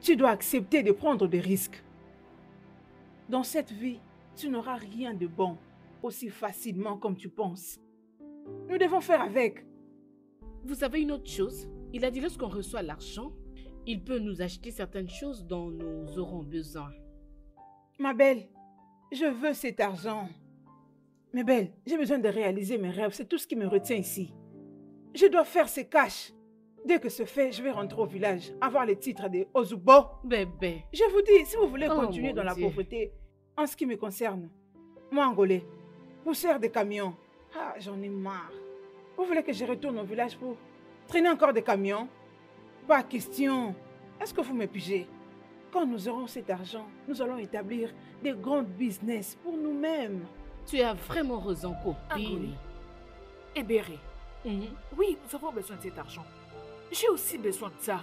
tu dois accepter de prendre des risques. Dans cette vie, tu n'auras rien de bon aussi facilement comme tu penses. Nous devons faire avec. Vous savez une autre chose? Il a dit lorsqu'on reçoit l'argent, il peut nous acheter certaines choses dont nous aurons besoin. Ma belle, je veux cet argent. Mais belle, j'ai besoin de réaliser mes rêves. C'est tout ce qui me retient ici. Je dois faire ces cash. Dès que ce fait, je vais rentrer au village, avoir le titre de Ozubo. Bébé. Je vous dis, si vous voulez Oh, continuer dans la Dieu. pauvreté, en ce qui me concerne, moi, Angolais, pousseur de camions, ah, j'en ai marre. Vous voulez que je retourne au village pour traîner encore des camions? Pas question. Est-ce que vous me pigez Quand nous aurons cet argent, nous allons établir des grands business pour nous-mêmes. Tu as vraiment raison, copine. Et Béré, Mhm. oui, nous avons besoin de cet argent. J'ai aussi besoin de ça.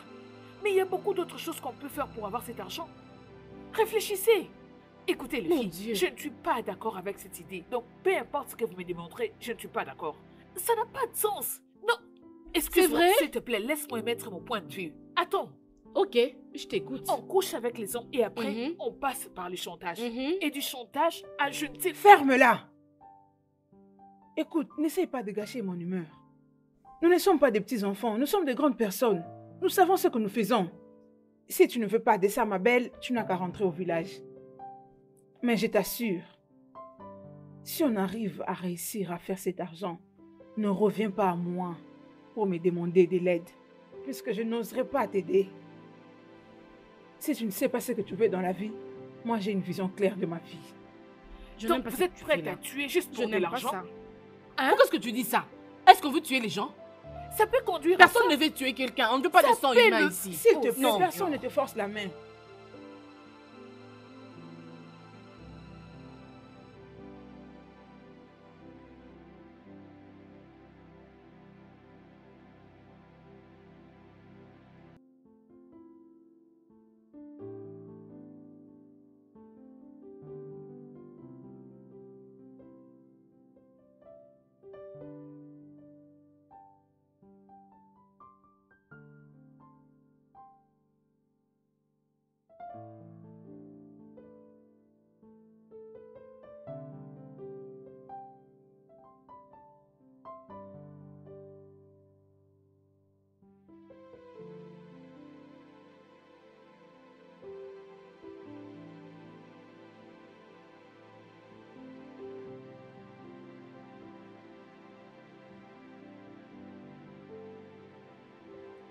Mais il y a beaucoup d'autres choses qu'on peut faire pour avoir cet argent. Réfléchissez. Écoutez les Mon filles, Dieu. je ne suis pas d'accord avec cette idée. Donc, peu importe ce que vous me démontrez, je ne suis pas d'accord. Ça n'a pas de sens. Non. Excuse-moi, vrai? s'il te plaît, laisse-moi mettre mon point de vue. Attends. Ok, je t'écoute. On couche avec les hommes et après, Mhm. on passe par le chantage. Mhm. Et du chantage à je ne sais Ferme-la Écoute, n'essaye pas de gâcher mon humeur. Nous ne sommes pas des petits enfants, nous sommes des grandes personnes. Nous savons ce que nous faisons. Si tu ne veux pas de ça, ma belle, tu n'as qu'à rentrer au village. Mais je t'assure, si on arrive à réussir à faire cet argent, ne reviens pas à moi pour me demander de l'aide, puisque je n'oserais pas t'aider. Si tu ne sais pas ce que tu veux dans la vie, moi j'ai une vision claire de ma vie. Je Donc pas vous êtes prête à tuer juste pour de l'argent. Hein? Pourquoi est-ce que tu dis ça? Est-ce qu'on veut tuer les gens? Ça peut conduire à Personne ne veut tuer quelqu'un. On ne veut pas Ça de sang humain le- ici. S'il te Oh, plaît, personne ne te force la main.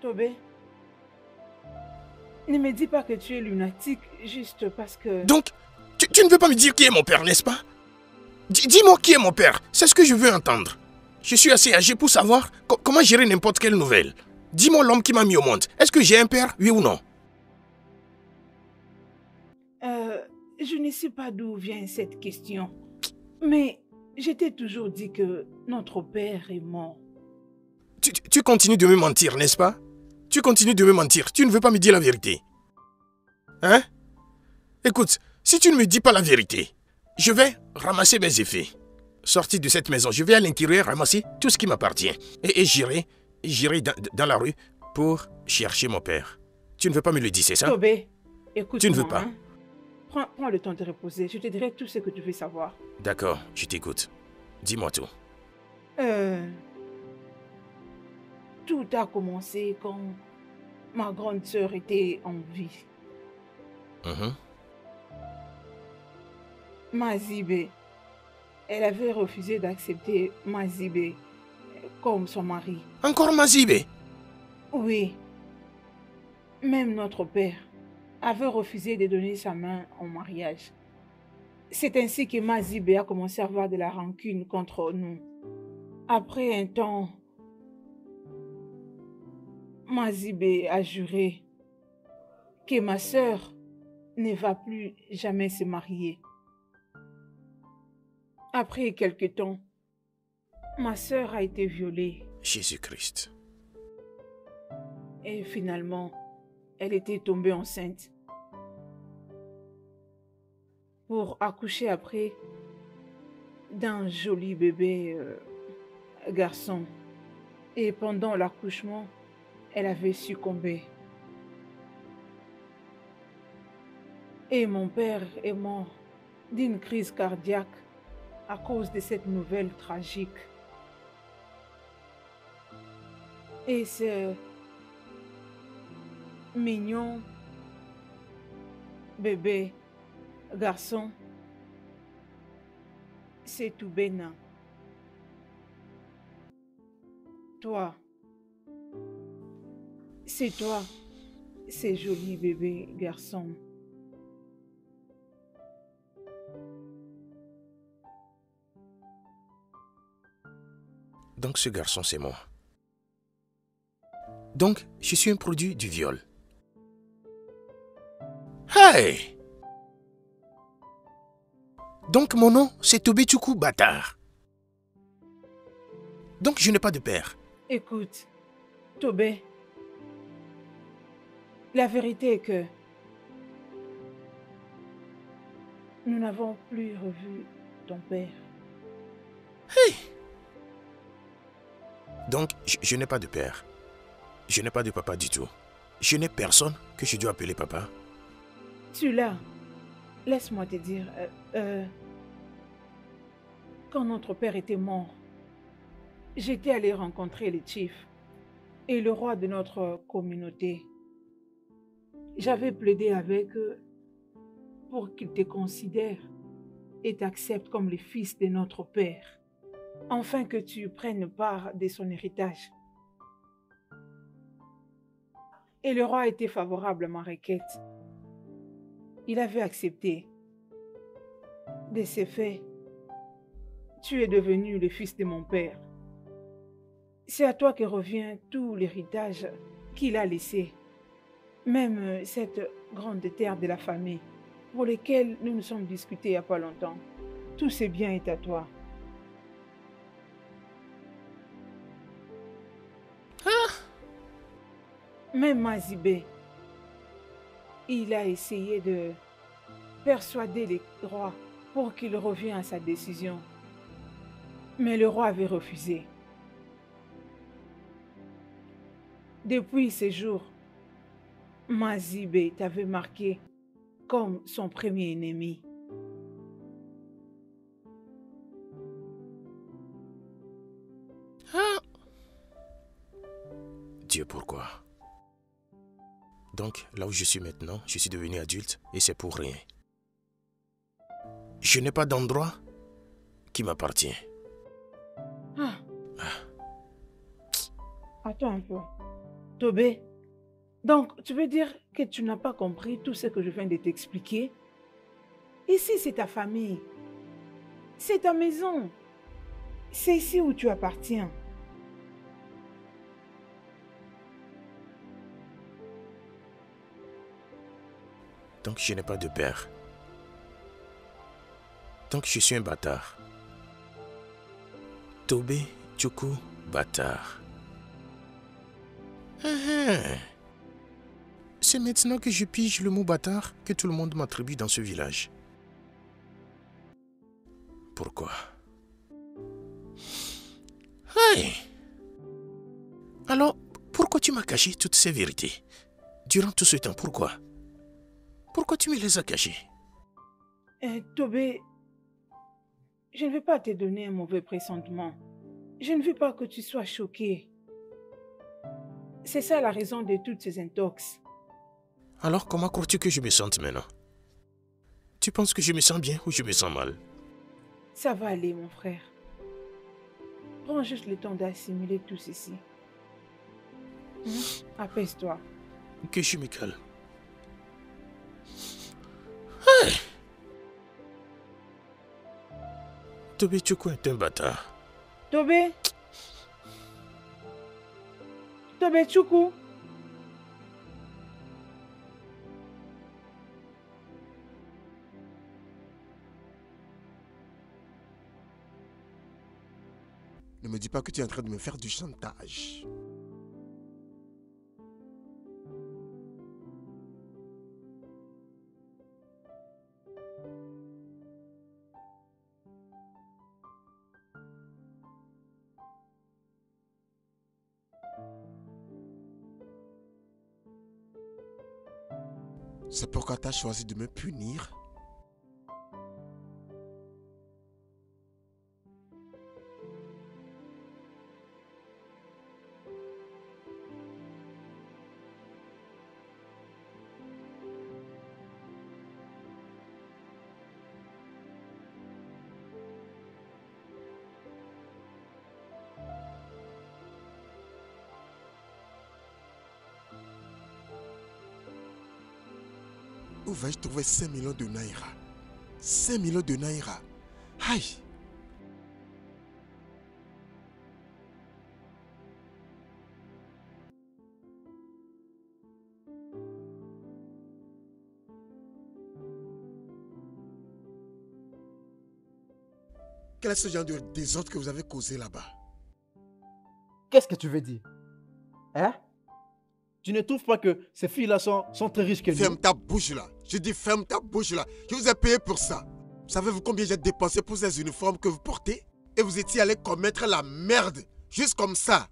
Tobé, ne me dis pas que tu es lunatique juste parce que... Donc, tu, tu ne veux pas me dire qui est mon père, n'est-ce pas? Dis- Dis-moi qui est mon père. C'est ce que je veux entendre. Je suis assez âgé pour savoir co- comment gérer n'importe quelle nouvelle. Dis-moi l'homme qui m'a mis au monde. Est-ce que j'ai un père, oui ou non? Euh, je ne sais pas d'où vient cette question. Mais je t'ai toujours dit que notre père est mort. tu continues de me mentir, n'est-ce pas? Tu continues de me mentir. Tu ne veux pas me dire la vérité. Hein? Écoute, si tu ne me dis pas la vérité, je vais ramasser mes effets. Sortir de cette maison, je vais à l'intérieur ramasser tout ce qui m'appartient. Et, et j'irai, j'irai dans, dans la rue pour chercher mon père. Tu ne veux pas me le dire, c'est ça? Tobé, écoute Tu ne veux pas? Prends, prends le temps de reposer. Je te dirai tout ce que tu veux savoir. D'accord, je t'écoute. Dis-moi tout. Euh, tout a commencé quand ma grande sœur était en vie. Mhm. Mazibé. Elle avait refusé d'accepter Mazibé comme son mari. Encore Mazibé Oui. Même notre père avait refusé de donner sa main en mariage. C'est ainsi que Mazibé a commencé à avoir de la rancune contre nous. Après un temps, Mazibé a juré que ma sœur ne va plus jamais se marier. Après quelque temps, ma sœur a été violée Jésus-Christ. et finalement, elle était tombée enceinte. Pour accoucher après d'un joli bébé euh, garçon. Et pendant l'accouchement, elle avait succombé. Et mon père est mort d'une crise cardiaque à cause de cette nouvelle tragique. Et ce mignon bébé garçon, c'est tout bénin. Toi, c'est toi, c'est joli bébé garçon. Donc ce garçon, c'est moi. Donc, je suis un produit du viol. Hey Donc mon nom, c'est Tobetchoukou Bâtard. Donc je n'ai pas de père. Écoute, Tobé, la vérité est que nous n'avons plus revu ton père. Donc je, je n'ai pas de père. Je n'ai pas de papa du tout. Je n'ai personne que je dois appeler papa. Tu l'as. Laisse-moi te dire. euh, euh, quand notre père était mort, j'étais allé rencontrer les chiefs et le roi de notre communauté. J'avais plaidé avec eux pour qu'ils te considèrent et t'acceptent comme les fils de notre père, afin que tu prennes part de son héritage. Et le roi était favorable à ma requête. Il avait accepté. De ces faits, tu es devenu le fils de mon père. C'est à toi que revient tout l'héritage qu'il a laissé, même cette grande terre de la famille pour lesquelles nous nous sommes discutés il n'y a pas longtemps. Tout ce bien est à toi. Même Mazibé, il a essayé de persuader les rois pour qu'il revienne à sa décision. Mais le roi avait refusé. Depuis ces jours, Mazibé t'avait marqué comme son premier ennemi. Dieu, pourquoi? Donc, là où je suis maintenant, je suis devenu adulte et c'est pour rien. Je n'ai pas d'endroit qui m'appartient. Ah. Attends un peu. Tobé, donc tu veux dire que tu n'as pas compris tout ce que je viens de t'expliquer? Ici, c'est ta famille. C'est ta maison. C'est ici où tu appartiens. Donc, je n'ai pas de père. Donc, je suis un bâtard. Tobé Tchoukou, bâtard. Ah, ah. C'est maintenant que je pige le mot bâtard que tout le monde m'attribue dans ce village. Pourquoi? Hey Alors, pourquoi tu m'as caché toutes ces vérités? Durant tout ce temps, pourquoi? Pourquoi tu me les as cachées? Eh, Tobé, je ne veux pas te donner un mauvais pressentiment. Je ne veux pas que tu sois choqué. C'est ça la raison de toutes ces intox. Alors, comment crois-tu que je me sente maintenant? Tu penses que je me sens bien ou je me sens mal? Ça va aller, mon frère. Prends juste le temps d'assimiler tout ceci. Hein? Apaise-toi. Que je me calme. Hey Tobé Tchoukou est un bâtard. Tobé Tobé Tchoukou Ne me dis pas que tu es en train de me faire du chantage. C'est pourquoi tu as choisi de me punir? Vais-je trouver 5 millions de naira? 5 millions de naira. Aïe! Quel est ce genre de désordre que vous avez causé là-bas? Qu'est-ce que tu veux dire? Hein? Tu ne trouves pas que ces filles-là sont, sont très riches que Ferme ta bouche là. Je dis ferme ta bouche là. Je vous ai payé pour ça. Savez-vous combien j'ai dépensé pour ces uniformes que vous portez? Et vous étiez allé commettre la merde. Juste comme ça.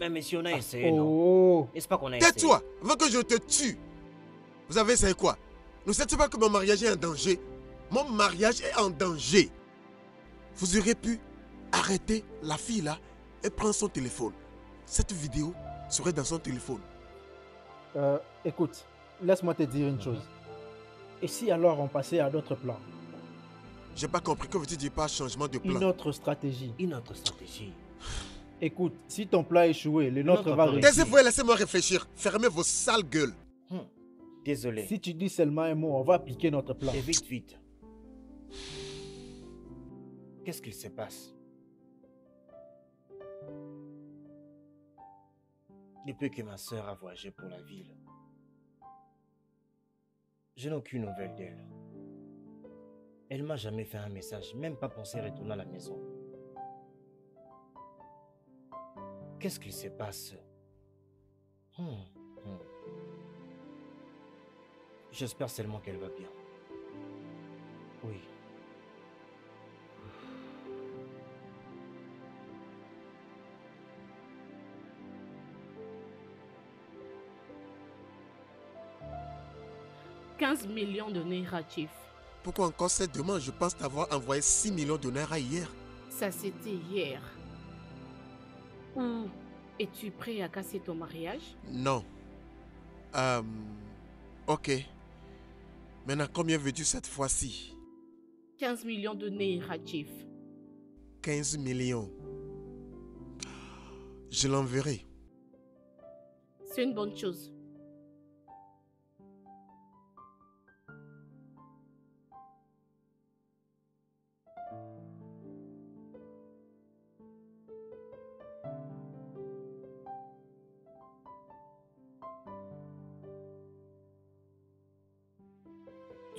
Mais monsieur, on a essayé, non? Oh, N'est-ce pas qu'on a essayé Tais-toi, avant que je te tue. Vous avez essayé quoi? Ne savez pas que mon mariage est en danger? Mon mariage est en danger. Vous auriez pu arrêter la fille là et prendre son téléphone. Cette vidéo serait dans son téléphone. euh, écoute, laisse-moi te dire une chose. Et si alors on passait à d'autres plans? J'ai pas compris que vous dites pas changement de plan? Une autre stratégie. Une autre stratégie. Écoute, si ton plan a échoué, le nôtre va réussir. Taisez-vous et laissez-moi réfléchir. Fermez vos sales gueules. Hmm. Désolé. Si tu dis seulement un mot, on va appliquer notre plan. Et vite, vite. Qu'est-ce qu'il se passe? Depuis que ma sœur a voyagé pour la ville, je n'ai aucune nouvelle d'elle. Elle m'a jamais fait un message, même pas pensé retourner à la maison. Qu'est-ce qu'il se passe? Hmm, hmm. J'espère seulement qu'elle va bien. Oui. « 15 millions de négatifs. Pourquoi encore cette demande Je pense t'avoir envoyé 6 millions de naira hier. Ça, c'était hier. Ou es-tu prêt à casser ton mariage? Non. Euh, ok. Maintenant, combien veux-tu cette fois-ci? 15 millions de négatifs. 15 millions. Je l'enverrai. C'est une bonne chose.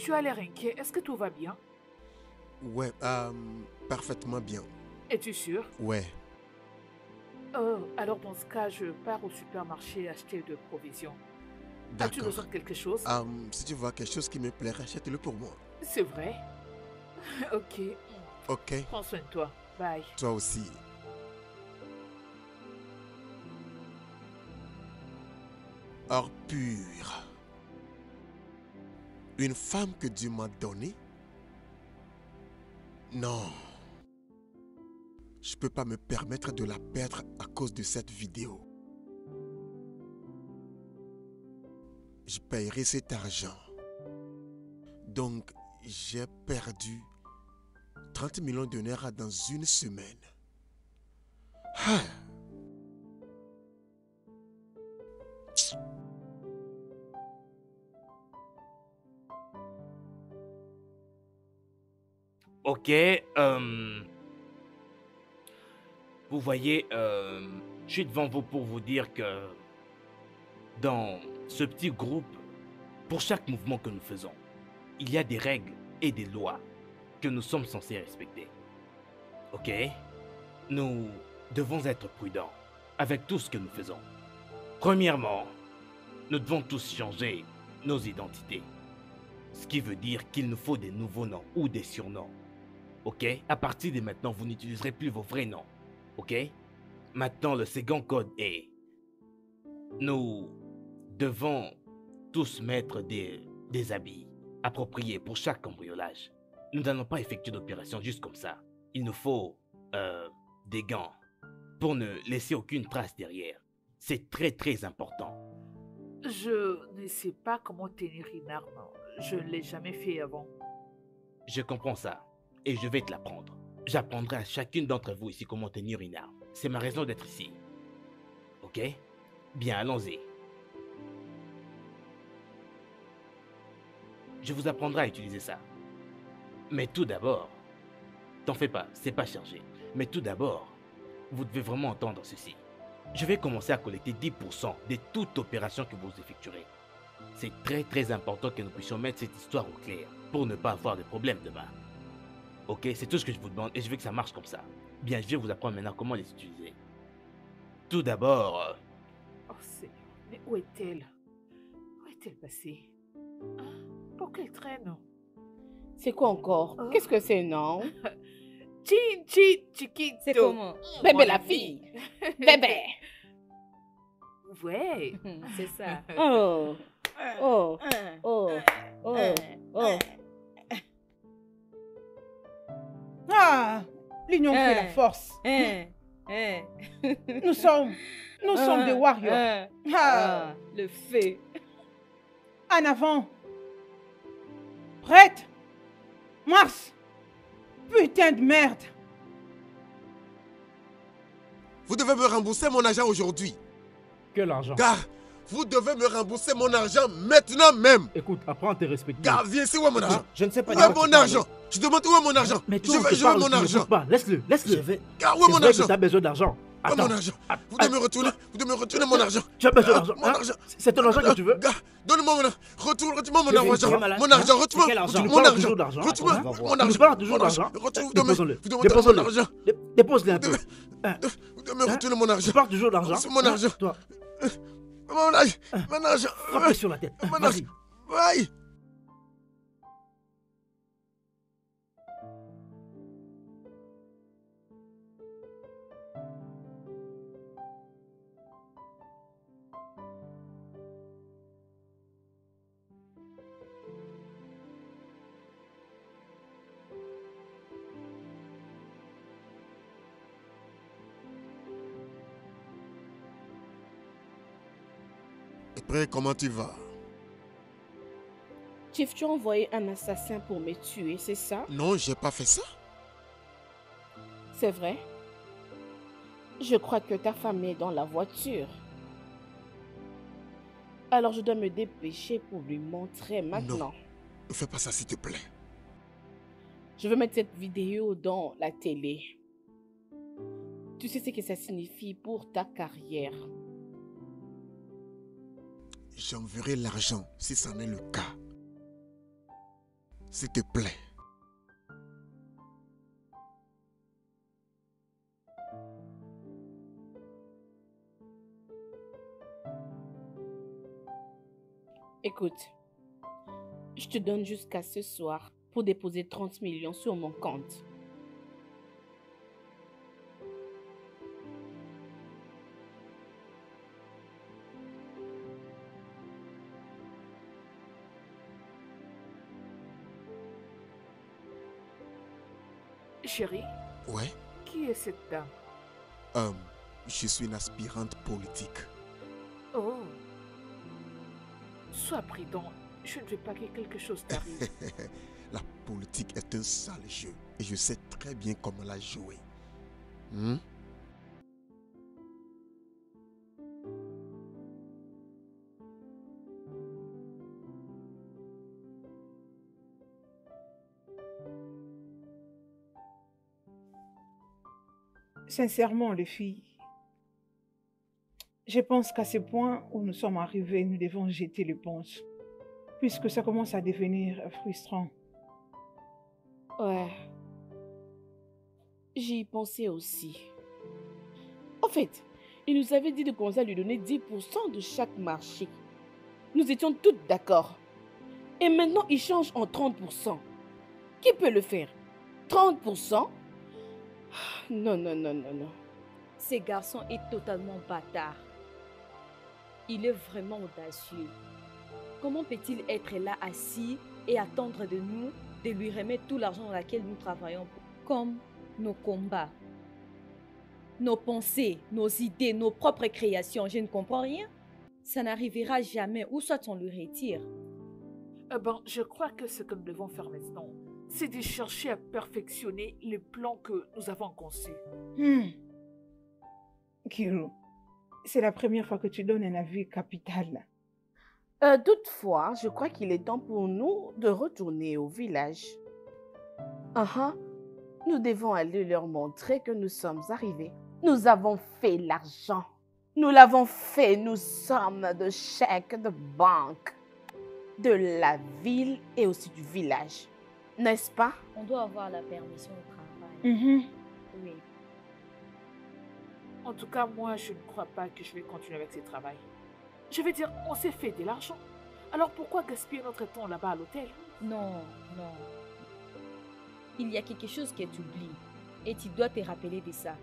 Tu as l'air inquiet. Est-ce que tout va bien? Ouais, euh, parfaitement bien. Es-tu sûr? Ouais. Euh, Alors dans ce cas, je pars au supermarché acheter de provisions. As-tu besoin de quelque chose? Euh, si tu vois quelque chose qui me plairait, achète-le pour moi. C'est vrai? Ok. Ok. Prends soin de toi. Bye. Toi aussi. Or pur. Une femme que Dieu m'a donnée? Non. Je peux pas me permettre de la perdre à cause de cette vidéo. Je paierai cet argent. Donc, j'ai perdu 30 millions de naira dans une semaine. Ah. Ok. euh, vous voyez, euh, je suis devant vous pour vous dire que dans ce petit groupe, pour chaque mouvement que nous faisons, il y a des règles et des lois que nous sommes censés respecter. Ok? Nous devons être prudents avec tout ce que nous faisons. Premièrement, nous devons tous changer nos identités. Ce qui veut dire qu'il nous faut des nouveaux noms ou des surnoms. Ok? À partir de maintenant, vous n'utiliserez plus vos vrais noms. Ok? Maintenant, le second code est... Nous devons tous mettre des, des habits appropriés pour chaque cambriolage. Nous n'allons pas effectuer d'opération juste comme ça. Il nous faut euh, des gants pour ne laisser aucune trace derrière. C'est très très important. Je ne sais pas comment tenir une arme. Je ne l'ai jamais fait avant. Je comprends ça et je vais te l'apprendre. J'apprendrai à chacune d'entre vous ici comment tenir une arme. C'est ma raison d'être ici. Ok? Bien, allons-y. Je vous apprendrai à utiliser ça. Mais tout d'abord, t'en fais pas, c'est pas chargé. Mais tout d'abord, vous devez vraiment entendre ceci. Je vais commencer à collecter 10% de toute opération que vous effectuerez. C'est très très important que nous puissions mettre cette histoire au clair pour ne pas avoir de problème demain. Ok, c'est tout ce que je vous demande et je veux que ça marche comme ça. Bien, je vais vous apprendre maintenant comment les utiliser. Tout d'abord, euh, Oh Seigneur, mais où est-elle? Où est-elle passée? Hein? Pour qu'elle traîne C'est quoi encore? Qu'est-ce que c'est, non? Chin, chin, chiquito. C'est comment? Bébé Mon la fille. Bébé. Ouais. C'est ça. Oh, oh, oh, oh, oh. Ah, l'union fait la Hein. force. Hein, hein. Nous sommes, nous sommes des warriors. Hein. Ah, Ah, le fait. En avant. Prête. Mars. Putain de merde. Vous devez me rembourser mon argent aujourd'hui. Quel argent? Car vous devez me rembourser mon argent maintenant même. Écoute, apprends à te respecter. Gars, viens ici, où est mon argent? Je ne sais pas Où est tu mon argent? Je demande où est mon argent? Mais Je toi, on veux, je veux mon tu argent. pas. Laisse-le, Je laisse-le. Gars, où est mon argent? tu as besoin d'argent. Où est Attends. mon argent Vous devez me retourner, vous devez me retourner mon argent. Tu as besoin Ah, d'argent. Mon argent. C'est ton argent que tu veux Gars, donne-moi mon argent. Retourne, retourne-moi mon Tu argent. Mon argent, retourne Mon Tu argent. toujours d'argent. Retourne mon Tu argent. parles toujours Mon argent. d'argent. Retourne, vous demandez mon Dépose-le. argent. Dé- Dépose-le un peu. Vous devez me Hein? retourner mon argent. Tu parles toujours d'argent. C'est mon Hein? argent. Toi, Mon argent. Mon argent. frappe sur la tête. Argent. Aïe. Après, comment tu vas Chief, tu as envoyé un assassin pour me tuer, c'est ça? Non, j'ai pas fait ça. C'est vrai? Je crois que ta femme est dans la voiture. Alors je dois me dépêcher pour lui montrer maintenant. Ne fais pas ça, s'il te plaît. Je veux mettre cette vidéo dans la télé. Tu sais ce que ça signifie pour ta carrière. J'enverrai l'argent si ça n'est le cas. S'il te plaît. Écoute, je te donne jusqu'à ce soir pour déposer 30 millions sur mon compte. Chérie, Ouais. qui est cette dame? Euh, je suis une aspirante politique. Oh. Sois prudent. Je ne veux pas que quelque chose t'arrive. la politique est un sale jeu et je sais très bien comment la jouer. Hmm? Sincèrement, les filles, je pense qu'à ce point où nous sommes arrivés, nous devons jeter l'éponge, puisque ça commence à devenir frustrant. Ouais. J'y ai pensé aussi. En fait, il nous avait dit de commencer à lui donner 10% de chaque marché. Nous étions toutes d'accord. Et maintenant, il change en 30%. Qui peut le faire? 30% Non, non, non, non, non. Ce garçon est totalement bâtard. Il est vraiment audacieux. Comment peut-il être là assis et attendre de nous de lui remettre tout l'argent dans lequel nous travaillons? Comme nos combats, nos pensées, nos idées, nos propres créations Je ne comprends rien. Ça n'arrivera jamais, ou soit on le retire? Eh ben, je crois que ce que nous devons faire maintenant, c'est de chercher à perfectionner les plans que nous avons conçus. Hmm. Kiro, c'est la première fois que tu donnes un avis capital. Euh, toutefois, je crois qu'il est temps pour nous de retourner au village. Ah, Nous devons aller leur montrer que nous sommes arrivés. Nous avons fait l'argent. Nous l'avons fait. Nous sommes de chèques de banque de la ville et aussi du village. N'est-ce pas? On doit avoir la permission au travail. Mhm. Oui. En tout cas, moi, je ne crois pas que je vais continuer avec ce travail. Je veux dire, on s'est fait de l'argent. Alors pourquoi gaspiller notre temps là-bas à l'hôtel? Non, non. Il y a quelque chose que tu oublies et tu dois te rappeler de ça.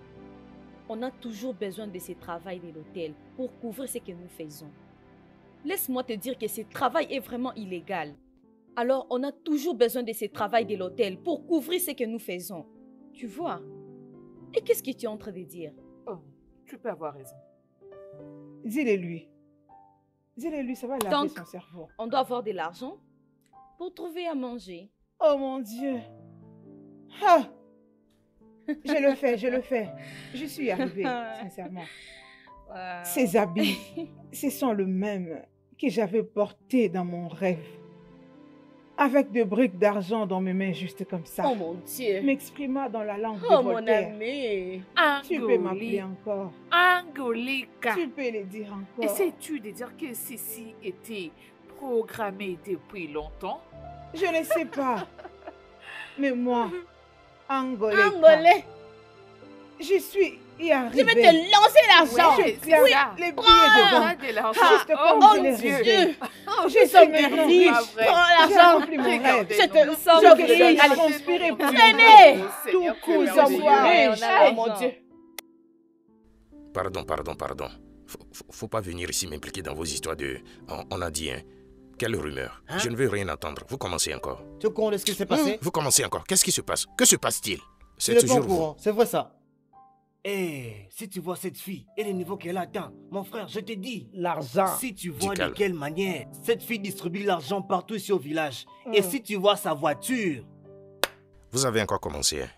On a toujours besoin de ce travail de l'hôtel pour couvrir ce que nous faisons. Laisse-moi te dire que ce travail est vraiment illégal. Alors, on a toujours besoin de ce travail de l'hôtel pour couvrir ce que nous faisons. Tu vois? Et qu'est-ce que tu es en train de dire? Oh, tu peux avoir raison. Dis-le lui. Dis-le lui, ça va laver son cerveau. on doit avoir de l'argent pour trouver à manger. Oh mon Dieu. Ah. Je le fais, je le fais. Je suis arrivée, sincèrement. Ces habits, ce sont les mêmes que j'avais portés dans mon rêve. Avec des briques d'argent dans mes mains, juste comme ça. Oh mon Dieu. M'exprima dans la langue Oh de mon ami. Tu peux m'appeler encore. Angolika. Tu peux le dire encore. Essaies-tu de dire que ceci était programmé depuis longtemps? Je ne sais pas. Mais moi, Angolais. Angolais. Je suis. Je vais te lancer l'argent. Oui, oui, ça. les billets de Ah. Juste Oh, comme Oh Dieu. Oh, Je je suis suis maintenant riche. Prends l'argent. Je te sens riche. Allez, conspirer pour Tenez. mon Tout coup, Oh mon. Dieu. Pardon, pardon, pardon. Faut, pas venir ici m'impliquer dans vos histoires de. On, a dit, hein. Quelle rumeur Hein? Je ne veux rien entendre. Vous commencez encore. Tu es au courant de ce qui s'est passé? Vous commencez encore. Qu'est-ce qui se passe? Que se passe-t-il? C'est toujours au vous. courant, c'est vrai ça. Eh, si tu vois cette fille et le niveau qu'elle atteint, mon frère, je te dis, L'argent. si tu vois de quelle manière cette fille distribue l'argent partout ici au village, et si tu vois sa voiture, Vous avez encore commencé. hein.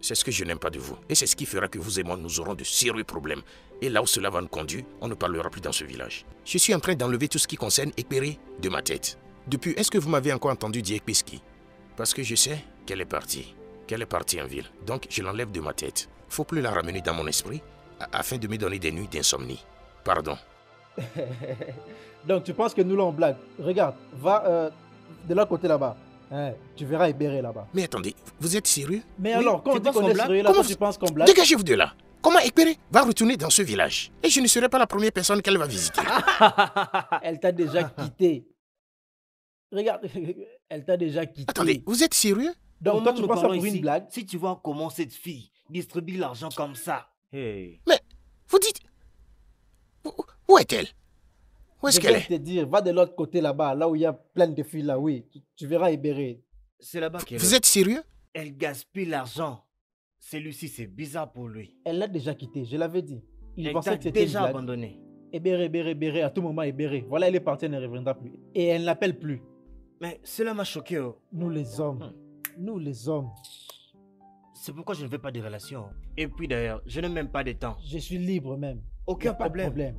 C'est ce que je n'aime pas de vous. Et c'est ce qui fera que vous et moi, nous aurons de sérieux problèmes. Et là où cela va nous conduire, on ne parlera plus dans ce village. Je suis en train d'enlever tout ce qui concerne Ekperi de ma tête. Depuis, est-ce que vous m'avez encore entendu dire Ekpeski Parce que je sais qu'elle est partie. Qu'elle est partie en ville. Donc, je l'enlève de ma tête. Faut plus la ramener dans mon esprit afin de me donner des nuits d'insomnie. Pardon. Donc tu penses que nous là on blague. Regarde, va euh, de l'autre côté là-bas. Hein, tu verras Ibéré là-bas. Mais attendez, vous êtes sérieux? Mais Oui, alors, quand tu penses qu'on est blague? sérieux là, Comment tu penses qu'on blague? Dégagez-vous de là. Comment Ekperi va retourner dans ce village? Et je ne serai pas la première personne qu'elle va visiter. Elle t'a déjà quitté. Regarde, elle t'a déjà quitté. Attendez, vous êtes sérieux? Donc toi tu penses ça pour une ici blague? Si tu vois comment cette fille distribue l'argent comme ça, Hey. Vous dites... Où, où est-elle? Où est-ce Je qu'elle viens est? te dire, va de l'autre côté là-bas, là où il y a plein de filles là, oui. Tu, tu verras Ibéré. c'est là-bas qu'elle Vous est. êtes sérieux? Elle gaspille l'argent. Celui-ci, c'est bizarre pour lui. Elle l'a déjà quitté, je l'avais dit. Il Elle pensait que c'était déjà abandonné. Ibéré, Ibéré, Ibéré, à tout moment Ibéré. Voilà, elle est partie, elle ne reviendra plus. Et elle n'appelle plus. Mais cela m'a choqué. oh. Nous les hommes, Hmm. nous les hommes, C'est pourquoi je ne veux pas de relation. Et puis d'ailleurs, je n'ai même pas de temps. je suis libre même. Aucun a pas de problème.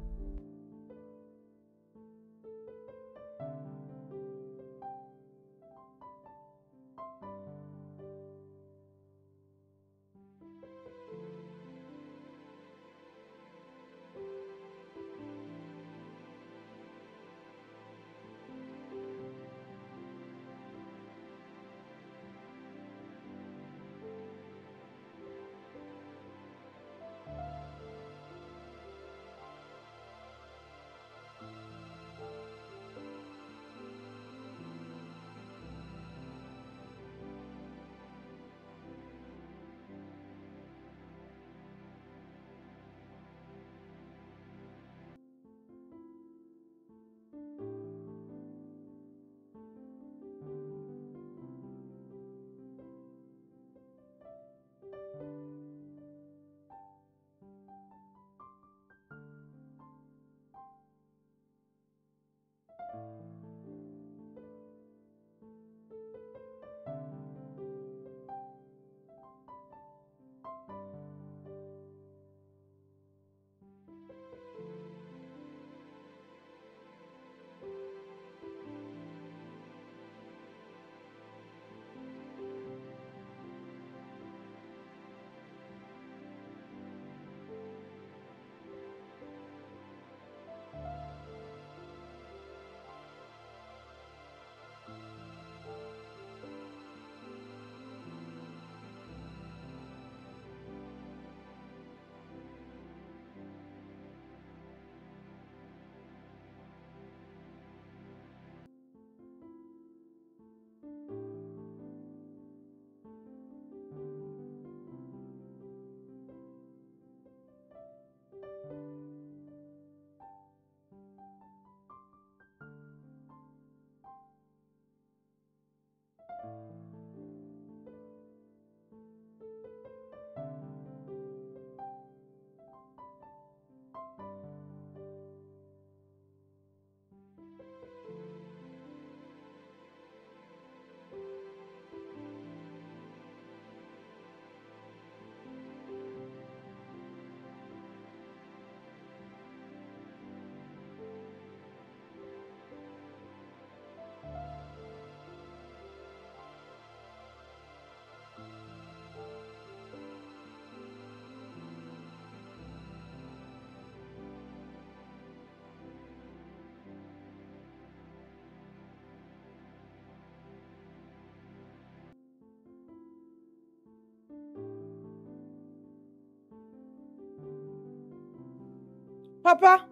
Papa,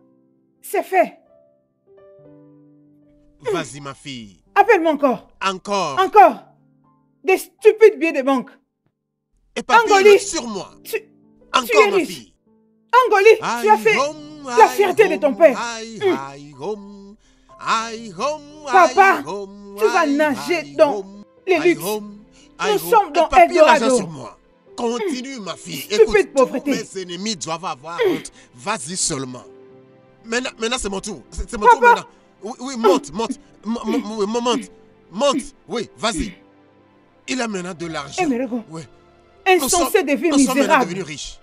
c'est fait. Vas-y, ma fille. Appelle-moi encore. Encore. Encore. Des stupides billets de banque. Et Angoli, sur moi. Tu, tu Encore, es ma fille. Angoli, tu as fait la fierté de ton père. Hum. Papa, tu vas nager dans les luxes. Nous sommes dans Eldorado. Continue, ma fille. Écoute, tous mes ennemis doivent avoir honte. Vas-y seulement. Maintenant, maintenant c'est mon tour. C'est mon tour maintenant. Oui, oui, monte, monte. Oui, monte. Monte. Oui, vas-y. Il a maintenant de l'argent. Eh. Ouais. Insensé de vie Nous sommes maintenant misérable. devenus riches.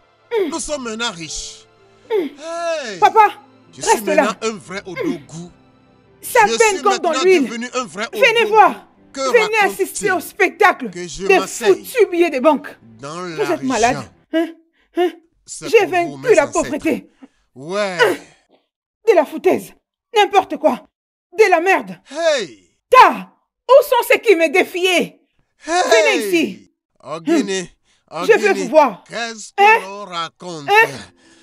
Nous sommes maintenant riches. Hey. Papa, Je suis reste maintenant là. un vrai Odogu. Ça Je peine suis comme dans l'huile. devenu un vrai Venez voir. Que Venez assister au spectacle que je des m'asseye foutus billets de banque. Dans Vous êtes malade. Hein? Hein? J'ai vaincu la pauvreté. Ouais. De la foutaise. N'importe quoi. De la merde. Hey. Ta, où sont ceux qui me défiaient Venez ici. Ogini, Je veux vous voir. Qu'est-ce Hein? que l'on raconte? Hein?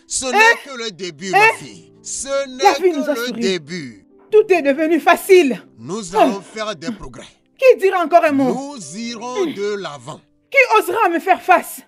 Ce Hein? n'est que le début, ma fille. Ce n'est que le souri. début. Tout est devenu facile. Nous allons faire des progrès. Qui dira encore un mot? Nous irons de l'avant. Qui osera me faire face?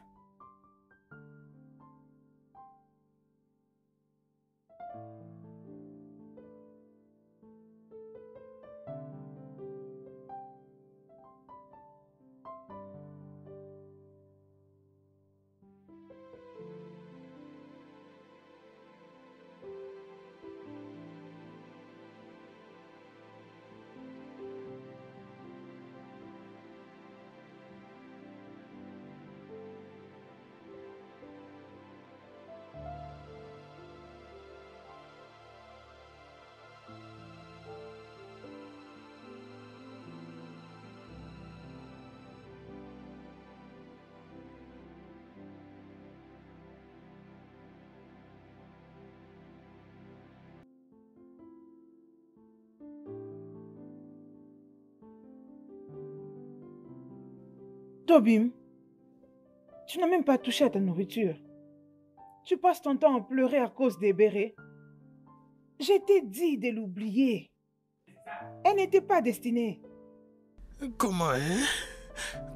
Tu n'as même pas touché à ta nourriture. Tu passes ton temps à pleurer à cause des bérets. Je t'ai dit de l'oublier. Elle n'était pas destinée. Comment, hein?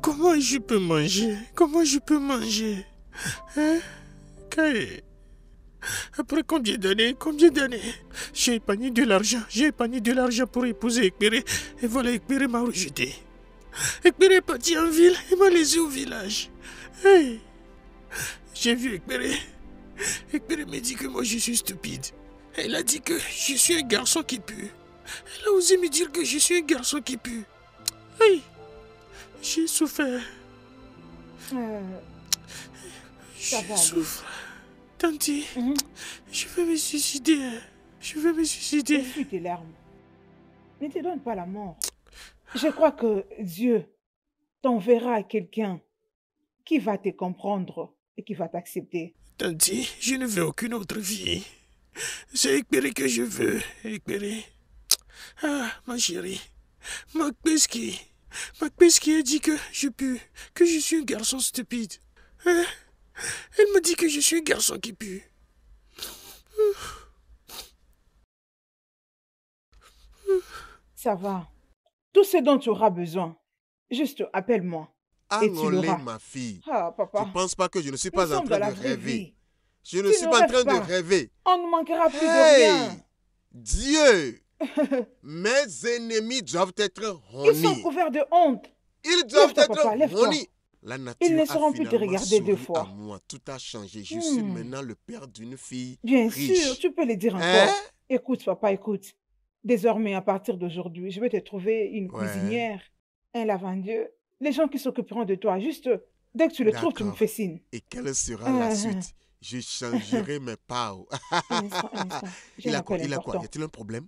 Comment je peux manger? Comment je peux manger? Hein? Après combien d'années? Combien d'années? J'ai épargné de l'argent. J'ai épargné de l'argent pour épouser Ekpere. Et voilà, Ekpere m'a rejeté. Ekpere est parti en ville et m'a laissé au village. Hey J'ai vu Ekpere. Ekpere m'a dit que moi je suis stupide. Elle a dit que je suis un garçon qui pue. Elle a osé me dire que je suis un garçon qui pue. Hey J'ai souffert. Euh, Je souffre. Tanti, Mhm. je vais me suicider. Je vais me suicider. Essuie tes larmes. Ne te donne pas la mort. Je crois que Dieu t'enverra quelqu'un qui va te comprendre et qui va t'accepter. Tanti, je ne veux aucune autre vie. C'est Ekpere que je veux, Ekpere. Ah, ma chérie. Macpeski. Macpeski a dit que je pue, que je suis un garçon stupide. Hein? Elle m'a dit que je suis un garçon qui pue. Ça va. Tout ce dont tu auras besoin, juste appelle-moi. L'auras. ma fille. Ah, papa. Tu ne penses pas que je ne suis Nous pas en train de rêver. vie. Je ne Tu suis ne pas en train pas. de rêver. On ne manquera plus de rien. Dieu Mes ennemis doivent être Ils sont honnis. couverts de honte. Ils doivent être papa, honnis. La nature Ils ne a sauront plus te regarder deux fois. à moi. Tout a changé. Je suis Hmm. maintenant le père d'une fille Bien riche. sûr, tu peux le dire encore. Hein? Écoute, papa, écoute. Désormais, à partir d'aujourd'hui, je vais te trouver une Ouais. cuisinière, un lavandier, les gens qui s'occuperont de toi. Juste, dès que tu le trouves, tu me fais signe. Et quelle sera la ah, suite? Je changerai mes pas. Un instant, un instant. J'ai Il a quoi? appel Il a quoi? Important. Y a-t-il un problème?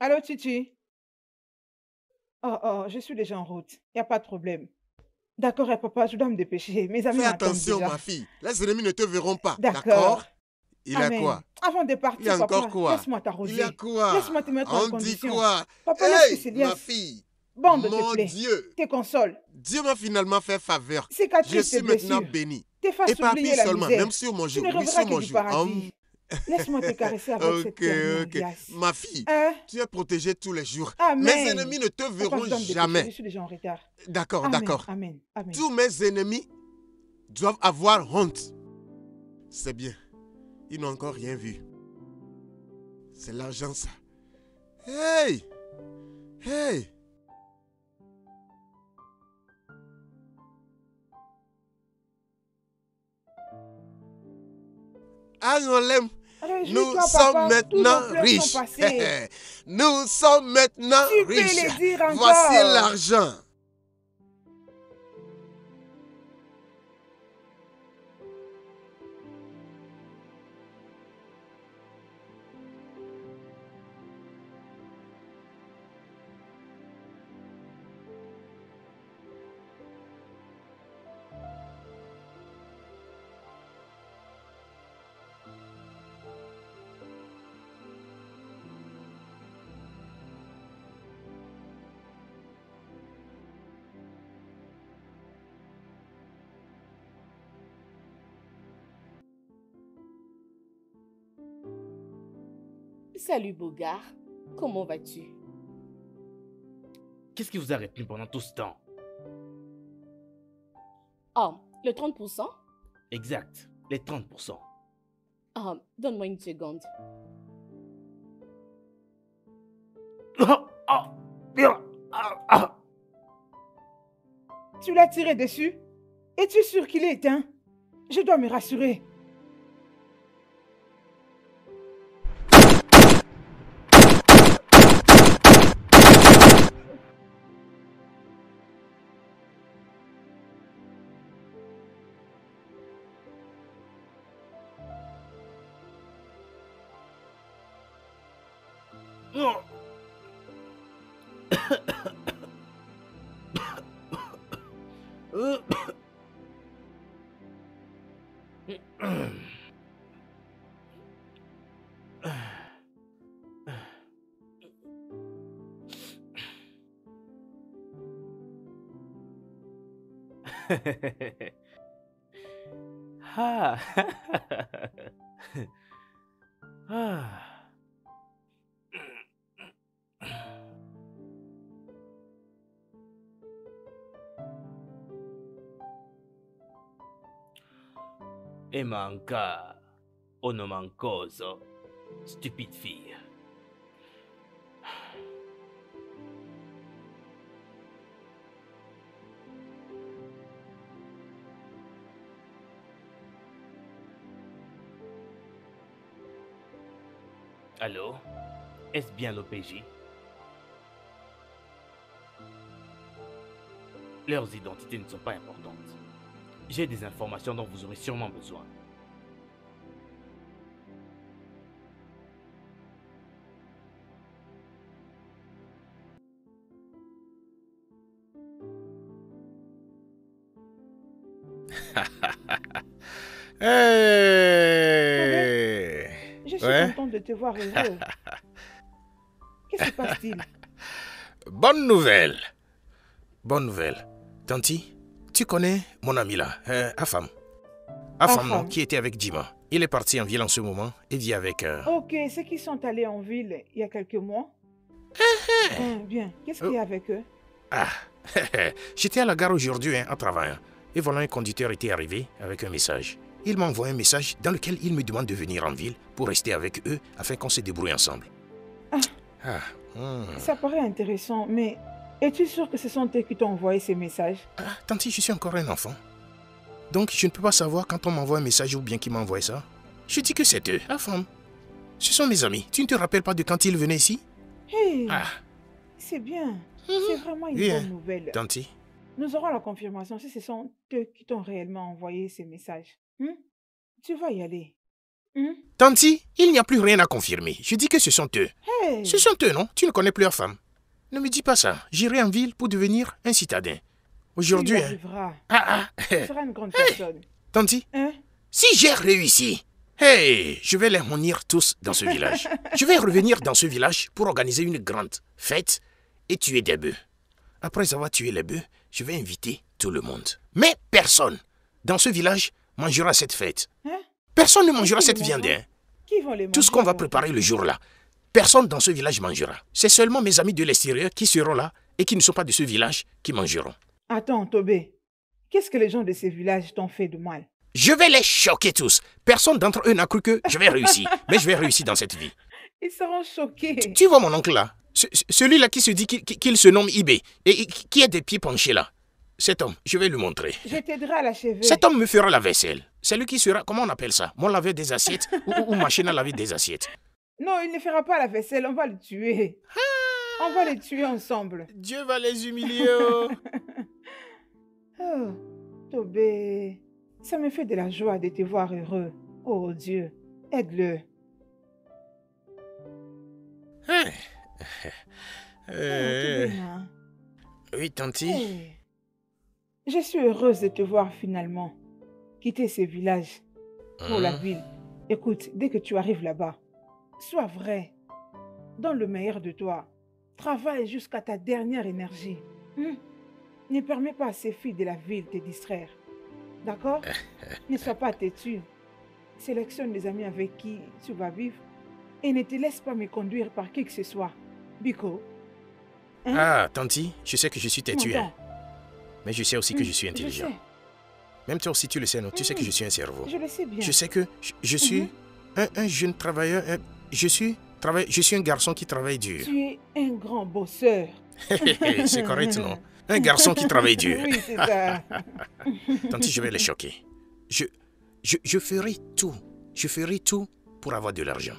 Allô, Titi? Oh, oh, je suis déjà en route. Il n'y a pas de problème. D'accord, eh, papa, je dois me dépêcher. Mes amis Fais attention, déjà. ma fille. Les ennemis ne te verront pas. D'accord? Il a Amen. quoi? Avant de partir, Il a encore papa, quoi? laisse-moi t'arroser. Il a quoi? Laisse-moi te mettre en On dit condition. quoi? Papa, Hey, ma fille bande te Mon plaît. Dieu Te console. Dieu m'a finalement fait faveur. Je suis maintenant béni. Et la seulement, misère. même sur mon jour, oui, sur mon jour. Hum, Laisse-moi te caresser avec cette Ok, dernière ok. glace. Ma fille, Hein? tu es protégée tous les jours. Amen. Mes ennemis ne te verront jamais. Je suis déjà en retard. D'accord, d'accord. Amen. Amen. Tous mes ennemis doivent avoir honte. C'est bien. Ils n'ont encore rien vu. C'est l'argent, ça. Hey! Hey! Nous sommes maintenant riches. nous sommes maintenant riches. Voici l'argent. Salut Bogart, comment vas-tu? Qu'est-ce qui vous a retenu pendant tout ce temps? Ah, le 30% Exact, les 30%. Ah, donne-moi une seconde. Tu l'as tiré dessus? Es-tu sûr qu'il est éteint? Je dois me rassurer. ah. ah. E manca onomancoso, stupide fille. Allô Est-ce bien l'OPJ Leurs identités ne sont pas importantes. J'ai des informations dont vous aurez sûrement besoin. Hey Je suis Ouais. contente de te voir heureux. Qu'est-ce qui se passe-t-il? Bonne nouvelle. Bonne nouvelle. Tanti, tu connais mon ami là, euh, Afam? Afam, non, qui était avec Dima. Il est parti en ville en ce moment et vit avec... euh, Ok, ceux qui sont allés en ville il y a quelques mois. Hum, bien, qu'est-ce qu'il y a avec eux? Ah, j'étais à la gare aujourd'hui hein, en travaillant. Et voilà, un conducteur était arrivé avec un message. Il m'a envoyé un message dans lequel il me demande de venir en ville pour rester avec eux afin qu'on se débrouille ensemble. Ah, hmm. Ça paraît intéressant, mais es-tu sûr que ce sont eux qui t'ont envoyé ces messages? Tanti, je suis encore un enfant. Donc, je ne peux pas savoir quand on m'envoie un message ou bien qui m'a envoyé ça. Je dis que c'est eux, la femme. Ce sont mes amis. Tu ne te rappelles pas de quand ils venaient ici? Hey, Ah. c'est bien. C'est vraiment une Oui, bonne nouvelle. Tanti, Nous aurons la confirmation si ce sont eux qui t'ont réellement envoyé ces messages. Hum? Tu vas y aller. Hum? Tanti, il n'y a plus rien à confirmer. Je dis que ce sont eux. Hey! Ce sont eux, non? Tu ne connais plus la femme. Ne me dis pas ça. J'irai en ville pour devenir un citadin. Aujourd'hui, hein. arriveras. Ah, ah. Tu seras une grande personne. Tanti, Hein? si j'ai réussi, hey, je vais les réunir tous dans ce village. Je vais revenir dans ce village pour organiser une grande fête et tuer des bœufs. Après avoir tué les bœufs, je vais inviter tout le monde. Mais personne dans ce village mangera cette fête. Hein? Personne ne mangera cette viande. hein. Qui vont les manger Tout ce qu'on va préparer le jour-là, personne dans ce village mangera. C'est seulement mes amis de l'extérieur qui seront là et qui ne sont pas de ce village qui mangeront. Attends, Tobé. Qu'est-ce que les gens de ces villages t'ont fait de mal? Je vais les choquer tous. Personne d'entre eux n'a cru que je vais réussir. Mais je vais réussir dans cette vie. Ils seront choqués. Tu vois mon oncle là? Ce- ce- Celui-là qui se dit qu'il se nomme Ibé et qui a des pieds penchés là. Cet homme, je vais lui montrer. Je t'aiderai à l'achever. Cet homme me fera la vaisselle. C'est lui qui sera, comment on appelle ça? Mon laveur des assiettes ou, ou- ou machine à laver des assiettes. Non, il ne fera pas la vaisselle, on va le tuer. On va les tuer ensemble. Dieu va les humilier. oh. Oh, Tobé, ça me fait de la joie de te voir heureux. Oh Dieu, aide-le. Hein? Oh, Euh, oui, tanti. Eh, Je suis heureuse de te voir finalement. Quitter ce village pour la Hein? ville. Écoute, dès que tu arrives là-bas, sois vrai. Donne le meilleur de toi. Travaille jusqu'à ta dernière énergie. Hmm? Ne permets pas à ces filles de la ville de te distraire. D'accord? Ne sois pas têtu. Sélectionne les amis avec qui tu vas vivre et ne te laisse pas me conduire par qui que ce soit. Biko. Hein? Ah, tanti, je sais que je suis Tu têtu, hein. mais je sais aussi que Hmm, je suis intelligent. Même toi aussi, tu le sais, non? Tu sais que je suis un cerveau. Je le sais bien. Je sais que je, je suis Mhm. un, un jeune travailleur. un- je, suis, travaille, je suis un garçon qui travaille dur. Tu es un grand bosseur. C'est correct, non? Un garçon qui travaille dur. Oui, c'est ça. Tanti, je vais les choquer. Je, je, je ferai tout. Je ferai tout pour avoir de l'argent.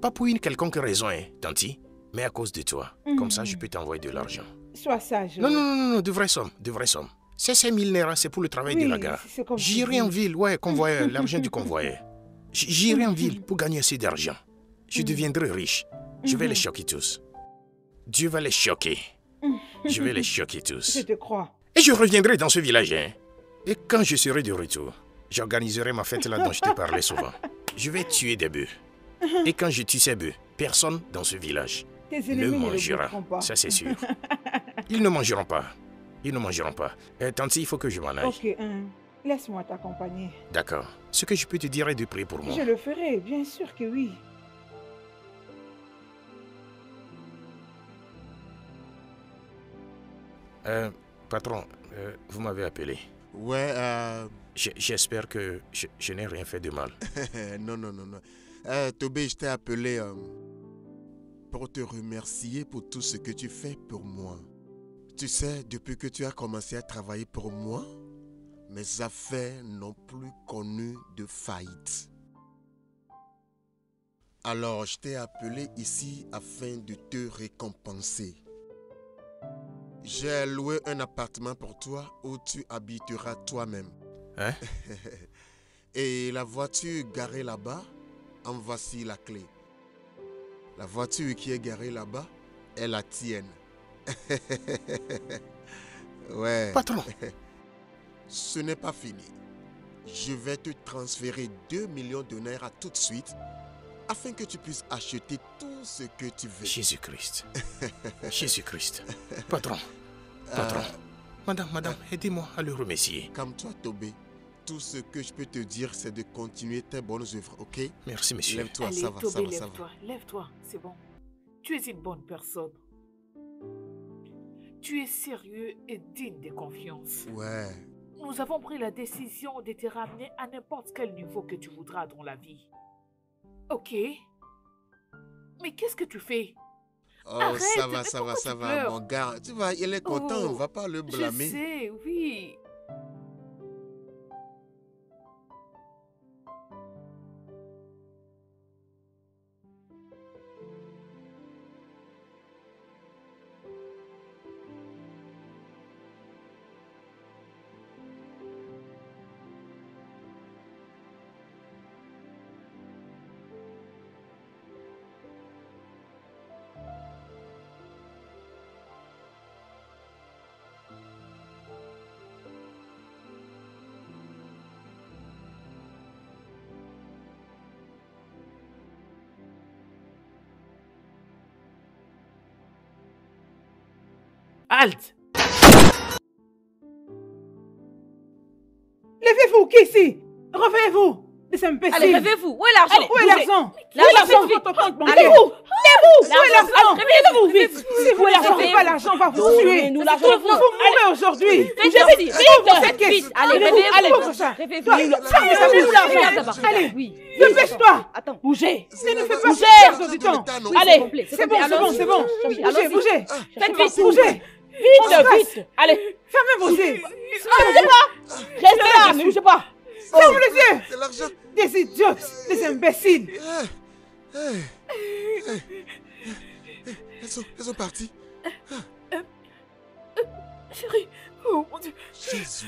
Pas pour une quelconque raison, hein, Tanti, mais à cause de toi. Comme ça, je peux t'envoyer de l'argent. Sois sage. Non, non, non, non, de vraies sommes, de vraies sommes. Ces 5 000 naira, c'est pour le travail Oui, de la gare. J'irai en ville, ouais, convoyeur, l'argent du convoyeur. J'irai en ville pour gagner assez d'argent. Je deviendrai riche. Je vais les choquer tous. Dieu va les choquer. Je vais les choquer tous. Je te crois. Et je reviendrai dans ce village. hein. Et quand je serai de retour, j'organiserai ma fête là dont je te parlais souvent. Je vais tuer des bœufs. Et quand je tue ces bœufs, personne dans ce village ne mangera. Ça, c'est sûr. Ils ne mangeront pas. Ils ne mangeront pas. Euh, Tanti, il faut que je m'en aille. Ok, hein. laisse-moi t'accompagner. D'accord. Ce que je peux te dire est de prier pour moi. Je le ferai, bien sûr que oui. Euh, patron, euh, vous m'avez appelé. Ouais, euh... J'espère que je, je n'ai rien fait de mal. non, non, non, non. Tobé, je t'ai appelé pour te remercier pour tout ce que tu fais pour moi. Tu sais, depuis que tu as commencé à travailler pour moi, mes affaires n'ont plus connu de faillite. Alors, je t'ai appelé ici afin de te récompenser. J'ai loué un appartement pour toi où tu habiteras toi-même. Hein? Et la voiture garée là-bas, en voici la clé. La voiture qui est garée là-bas est la tienne. ouais. Patron. Ce n'est pas fini. Je vais te transférer 2 millions de naira tout de suite afin que tu puisses acheter tout ce que tu veux. Jésus-Christ. Jésus-Christ. Patron. Patron. Euh, Madame, madame, aidez-moi à le remercier. Comme toi, Tobé, tout ce que je peux te dire, c'est de continuer tes bonnes œuvres, ok? Merci, monsieur. Lève-toi, ça va, ça va, ça va. lève-toi, lève-toi, c'est bon. Tu es une bonne personne. Tu es sérieux et digne de confiance. Ouais. Nous avons pris la décision de te ramener à n'importe quel niveau que tu voudras dans la vie. Ok. Mais qu'est-ce que tu fais? Oh, Arrête, ça va, ça va, ça va, mon gars. Tu vois, il est content, Oh, on va pas le blâmer. Je sais, oui. Halte Levez-vous, qui ici? Réveillez-vous Des imbéciles. Allez, réveillez-vous. Où est l'argent? Où est l'argent? L'argent, votre compte bancaire Allez-vous. Où est l'argent Réveillez-vous vite. Si vous n'avez pas l'argent, on va vous tuer. nous Vous l'argent, vous mourrez aujourd'hui. Vite, vite, vite, vite. Allez, réveillez-vous. Allez, Réveillez-vous. Toi, fermez ça, Réveillez-vous, vous l'argent. l'argent. Allez, oui. Dépêche-toi. Attends. Bougez. Ne nous fais pas perdre du temps. Allez. c'est bon, c'est bon, c'est bon. Bougez, bougez. Faites vite. Bougez. Vite, vite. Allez. Fermez vos yeux. Restez là, ne bougez pas. Ferme les yeux. C'est l'argent. Des idiotes, des imbéciles. Eh, eh, eh, Elles sont, elles sont parties. Chérie, oh mon Dieu. Jésus.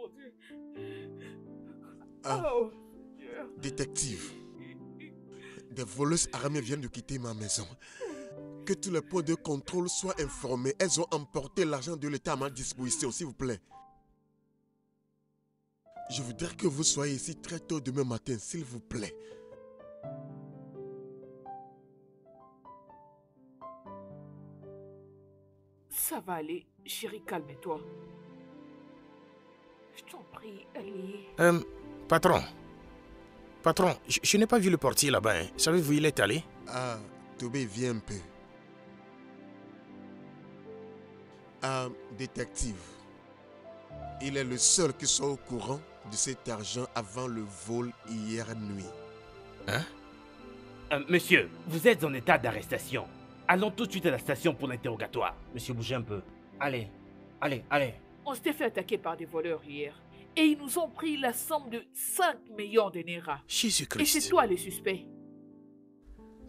Mon Dieu. Ah. Oh. Détective. Des voleuses armées viennent de quitter ma maison. Que tous les points de contrôle soient informés. Elles ont emporté l'argent de l'État à ma disposition, s'il vous plaît. Je voudrais que vous soyez ici très tôt demain matin, s'il vous plaît. Ça va aller. Chérie, calme-toi. Je t'en prie, allez. Euh, patron. Patron, je, je n'ai pas vu le portier là-bas. hein. Savez-vous où il est allé? Ah, Tobé, viens un peu. Ah, détective. Il est le seul qui soit au courant de cet argent avant le vol hier nuit. Hein? Euh, monsieur, vous êtes en état d'arrestation. Allons tout de suite à la station pour l'interrogatoire. Monsieur, bougez un peu. Allez, allez, allez. On s'était fait attaquer par des voleurs hier. Et ils nous ont pris la somme de 5 millions de Naira. Et c'est Jésus-Christ. toi le suspect.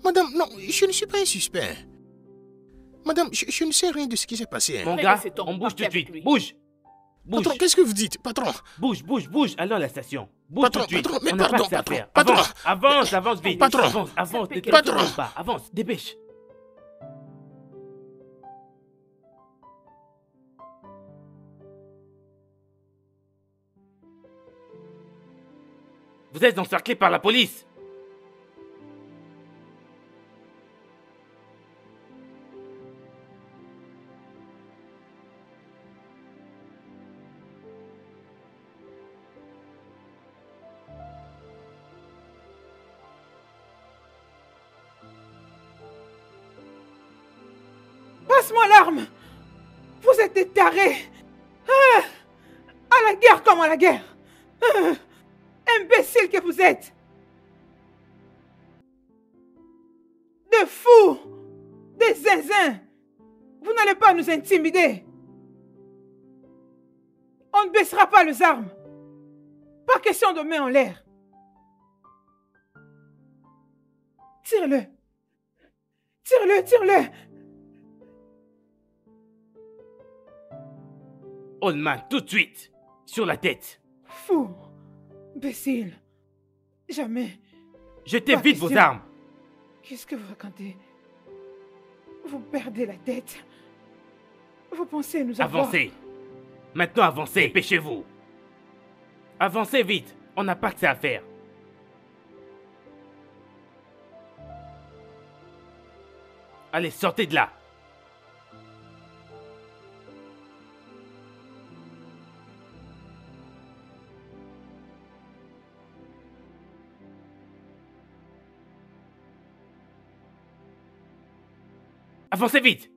Madame, non, je ne suis pas un suspect. Madame, je, je ne sais rien de ce qui s'est passé. hein. Mon gars, on bouge tout de suite. lui. Bouge. Bouge. Patron, qu'est-ce que vous dites, patron? Bouge, bouge, bouge. Allons à la station. Bouge Patron, tout de suite. patron, mais On pardon, pas patron, patron. Avance, avance, avance vite. Patron. Avance, avance. Ne Patron. pas. Avance, dépêche. Vous êtes encerclé par la police. Passe-moi l'arme. Vous êtes des tarés. Ah, à la guerre comme à la guerre. Vous êtes. De fous. Des zinzins. Vous n'allez pas nous intimider. On ne baissera pas les armes. Pas question de main en l'air. Tire-le. Tire-le, tire-le. On main tout de suite. Sur la tête. Fou. Imbécile. Jamais. Jetez vite vos armes. Qu'est-ce que vous racontez? Vous perdez la tête. Vous pensez nous avoir... Avancez. Maintenant, avancez. Dépêchez-vous. Avancez vite. On n'a pas que ça à faire. Allez, sortez de là. Avancez vite.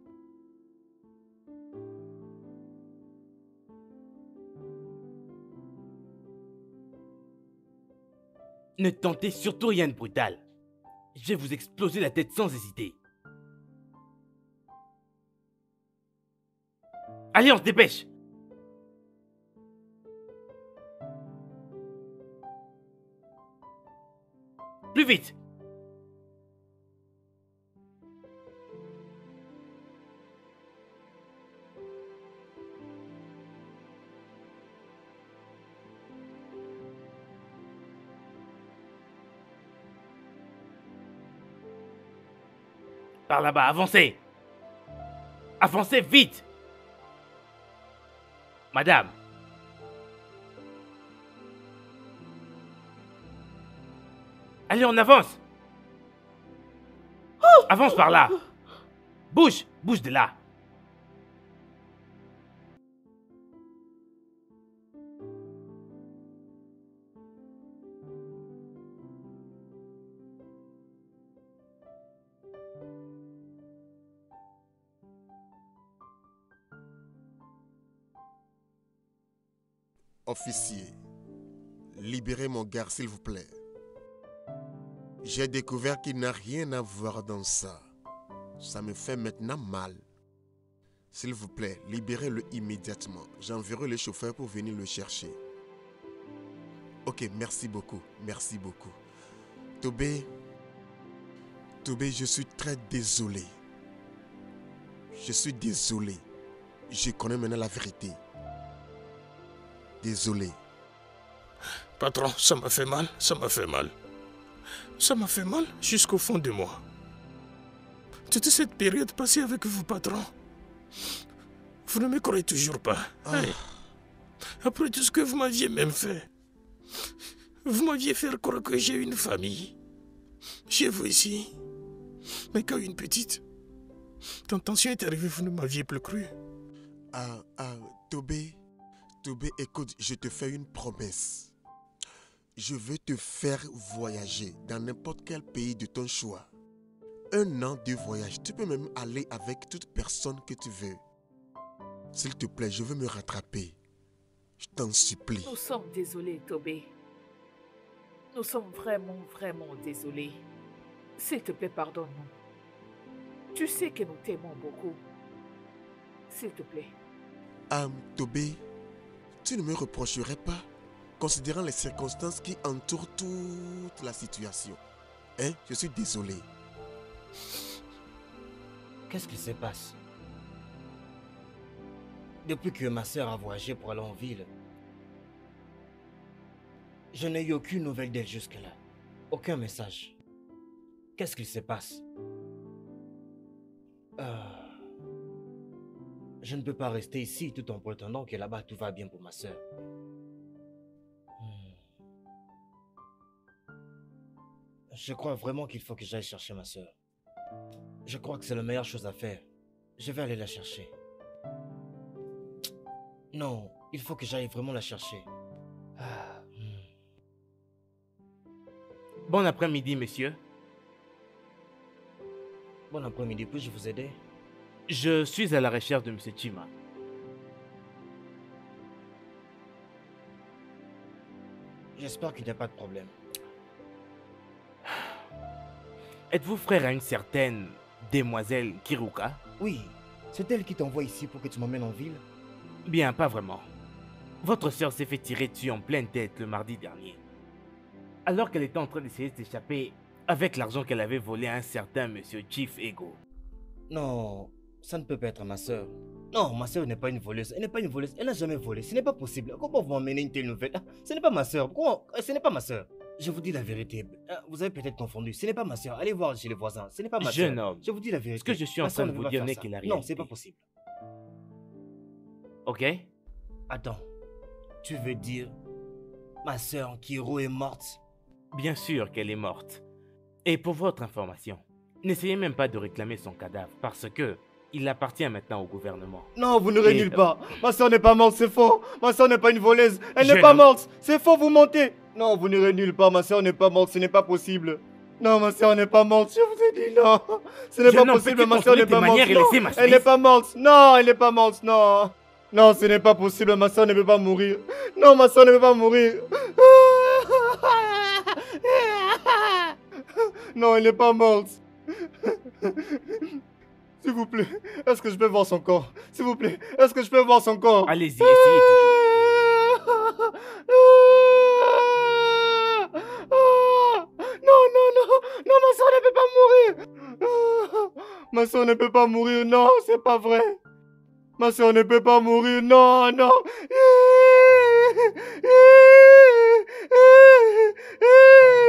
Ne tentez surtout rien de brutal. Je vais vous exploser la tête sans hésiter. Allez, on se dépêche. Plus vite. Là-bas, avancez. Avancez vite. Madame. Allez, on avance. Oh. Avance par là. Bouge Bouge de là. Officier, libérez mon gars, s'il vous plaît. J'ai découvert qu'il n'a rien à voir dans ça. Ça me fait maintenant mal. S'il vous plaît, libérez-le immédiatement. J'enverrai le chauffeur pour venir le chercher. Ok, merci beaucoup. Merci beaucoup. Tobé, Tobé, je suis très désolé. Je suis désolé. Je connais maintenant la vérité. Désolé. Patron, ça m'a fait mal, ça m'a fait mal. Ça m'a fait mal jusqu'au fond de moi. Toute cette période passée avec vous, patron. Vous ne me croyez toujours pas. Hey. Après tout ce que vous m'aviez même fait. Vous m'aviez fait croire que j'ai une famille. Chez vous ici. Mais quand une petite. Quand tension est arrivée, vous ne m'aviez plus cru. Ah, ah, Tobé, Tobé, écoute, je te fais une promesse. Je veux te faire voyager dans n'importe quel pays de ton choix. Un an de voyage, tu peux même aller avec toute personne que tu veux. S'il te plaît, je veux me rattraper. Je t'en supplie. Nous sommes désolés, Tobé. Nous sommes vraiment, vraiment désolés. S'il te plaît, pardonne-nous. Tu sais que nous t'aimons beaucoup. S'il te plaît. Ah, Tobé, tu ne me reprocherais pas, considérant les circonstances qui entourent toute la situation. Hein, je suis désolé. Qu'est-ce qui se passe? Depuis que ma sœur a voyagé pour aller en ville, je n'ai eu aucune nouvelle d'elle jusque-là. Aucun message. Qu'est-ce qui se passe? Je ne peux pas rester ici tout en prétendant que là-bas tout va bien pour ma sœur. Hmm. Je crois vraiment qu'il faut que j'aille chercher ma sœur. Je crois que c'est la meilleure chose à faire. Je vais aller la chercher. Non, il faut que j'aille vraiment la chercher. Ah, hmm. Bon après-midi, monsieur. Bon après-midi, puis-je vous aider? Je suis à la recherche de monsieur Chima. J'espère qu'il n'y a pas de problème. Êtes-vous frère à une certaine demoiselle Kiruka? Oui, c'est elle qui t'envoie ici pour que tu m'emmènes en ville Bien, pas vraiment. Votre sœur s'est fait tirer dessus en pleine tête le mardi dernier. Alors qu'elle était en train d'essayer de s'échapper avec l'argent qu'elle avait volé à un certain monsieur Chief Ego. Non, ça ne peut pas être ma sœur. Non, ma sœur n'est pas une voleuse. Elle n'est pas une voleuse. Elle n'a jamais volé. Ce n'est pas possible. Comment vous m'emmenez une telle nouvelle? Ah, Ce n'est pas ma sœur. Comment Ce n'est pas ma sœur. Je vous dis la vérité. Ah, Vous avez peut-être confondu. Ce n'est pas ma sœur. Allez voir chez les voisins. Ce n'est pas ma sœur. Jeune homme, Je vous dis la vérité. ce que je suis en train de vous dire n'est ça. que la Non, c'est pas possible. Ok Attends. Tu veux dire ma sœur Kiro est morte? Bien sûr qu'elle est morte. Et pour votre information, n'essayez même pas de réclamer son cadavre parce que il appartient maintenant au gouvernement. Non, vous Et- nulle part. Ma soeur n'est pas morte, c'est faux. Ma soeur n'est pas une voleuse. Elle n'est pas morte. C'est faux, vous mentez. Non, vous n'irez nulle part. Ma soeur n'est pas morte. Ce n'est pas possible. Non, ma soeur n'est pas morte. Je vous ai dit non. Ce n'est pas possible. Ma soeur n'est pas morte. Non, elle n'est pas morte. Non, elle n'est pas morte. Non. Non, ce n'est pas possible. Ma soeur ne peut pas mourir. Non, ma soeur ne peut pas mourir. Non, elle n'est pas morte. S'il vous plaît, est-ce que je peux voir son corps? S'il vous plaît, est-ce que je peux voir son corps? Allez-y, essayez Non, non, non, non, ma soeur ne peut pas mourir. Ma soeur ne peut pas mourir, non, c'est pas vrai. Ma soeur ne peut pas mourir, non, non.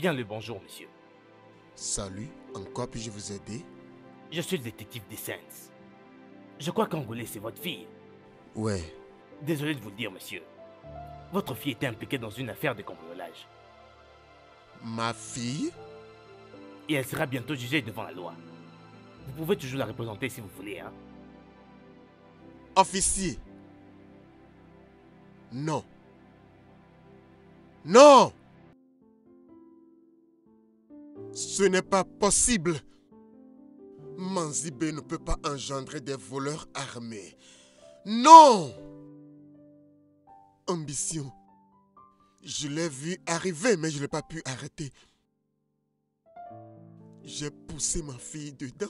Bien le bonjour, monsieur. Salut, en quoi puis-je vous aider? Je suis le détective Descens. Je crois qu'Angolais, c'est votre fille. Ouais, Désolé de vous le dire, monsieur. Votre fille était impliquée dans une affaire de cambriolage. ma fille? Et elle sera bientôt jugée devant la loi. Vous pouvez toujours la représenter si vous voulez, hein. Officier. Non. Non ce n'est pas possible. Manzibé ne peut pas engendrer des voleurs armés. Non Ambition. Je l'ai vu arriver, mais je ne l'ai pas pu arrêter. J'ai poussé ma fille dedans.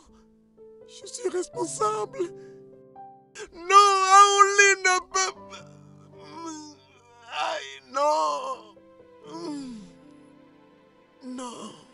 Je suis responsable. Non, Aouli ne peut pas. Aïe, non. Non.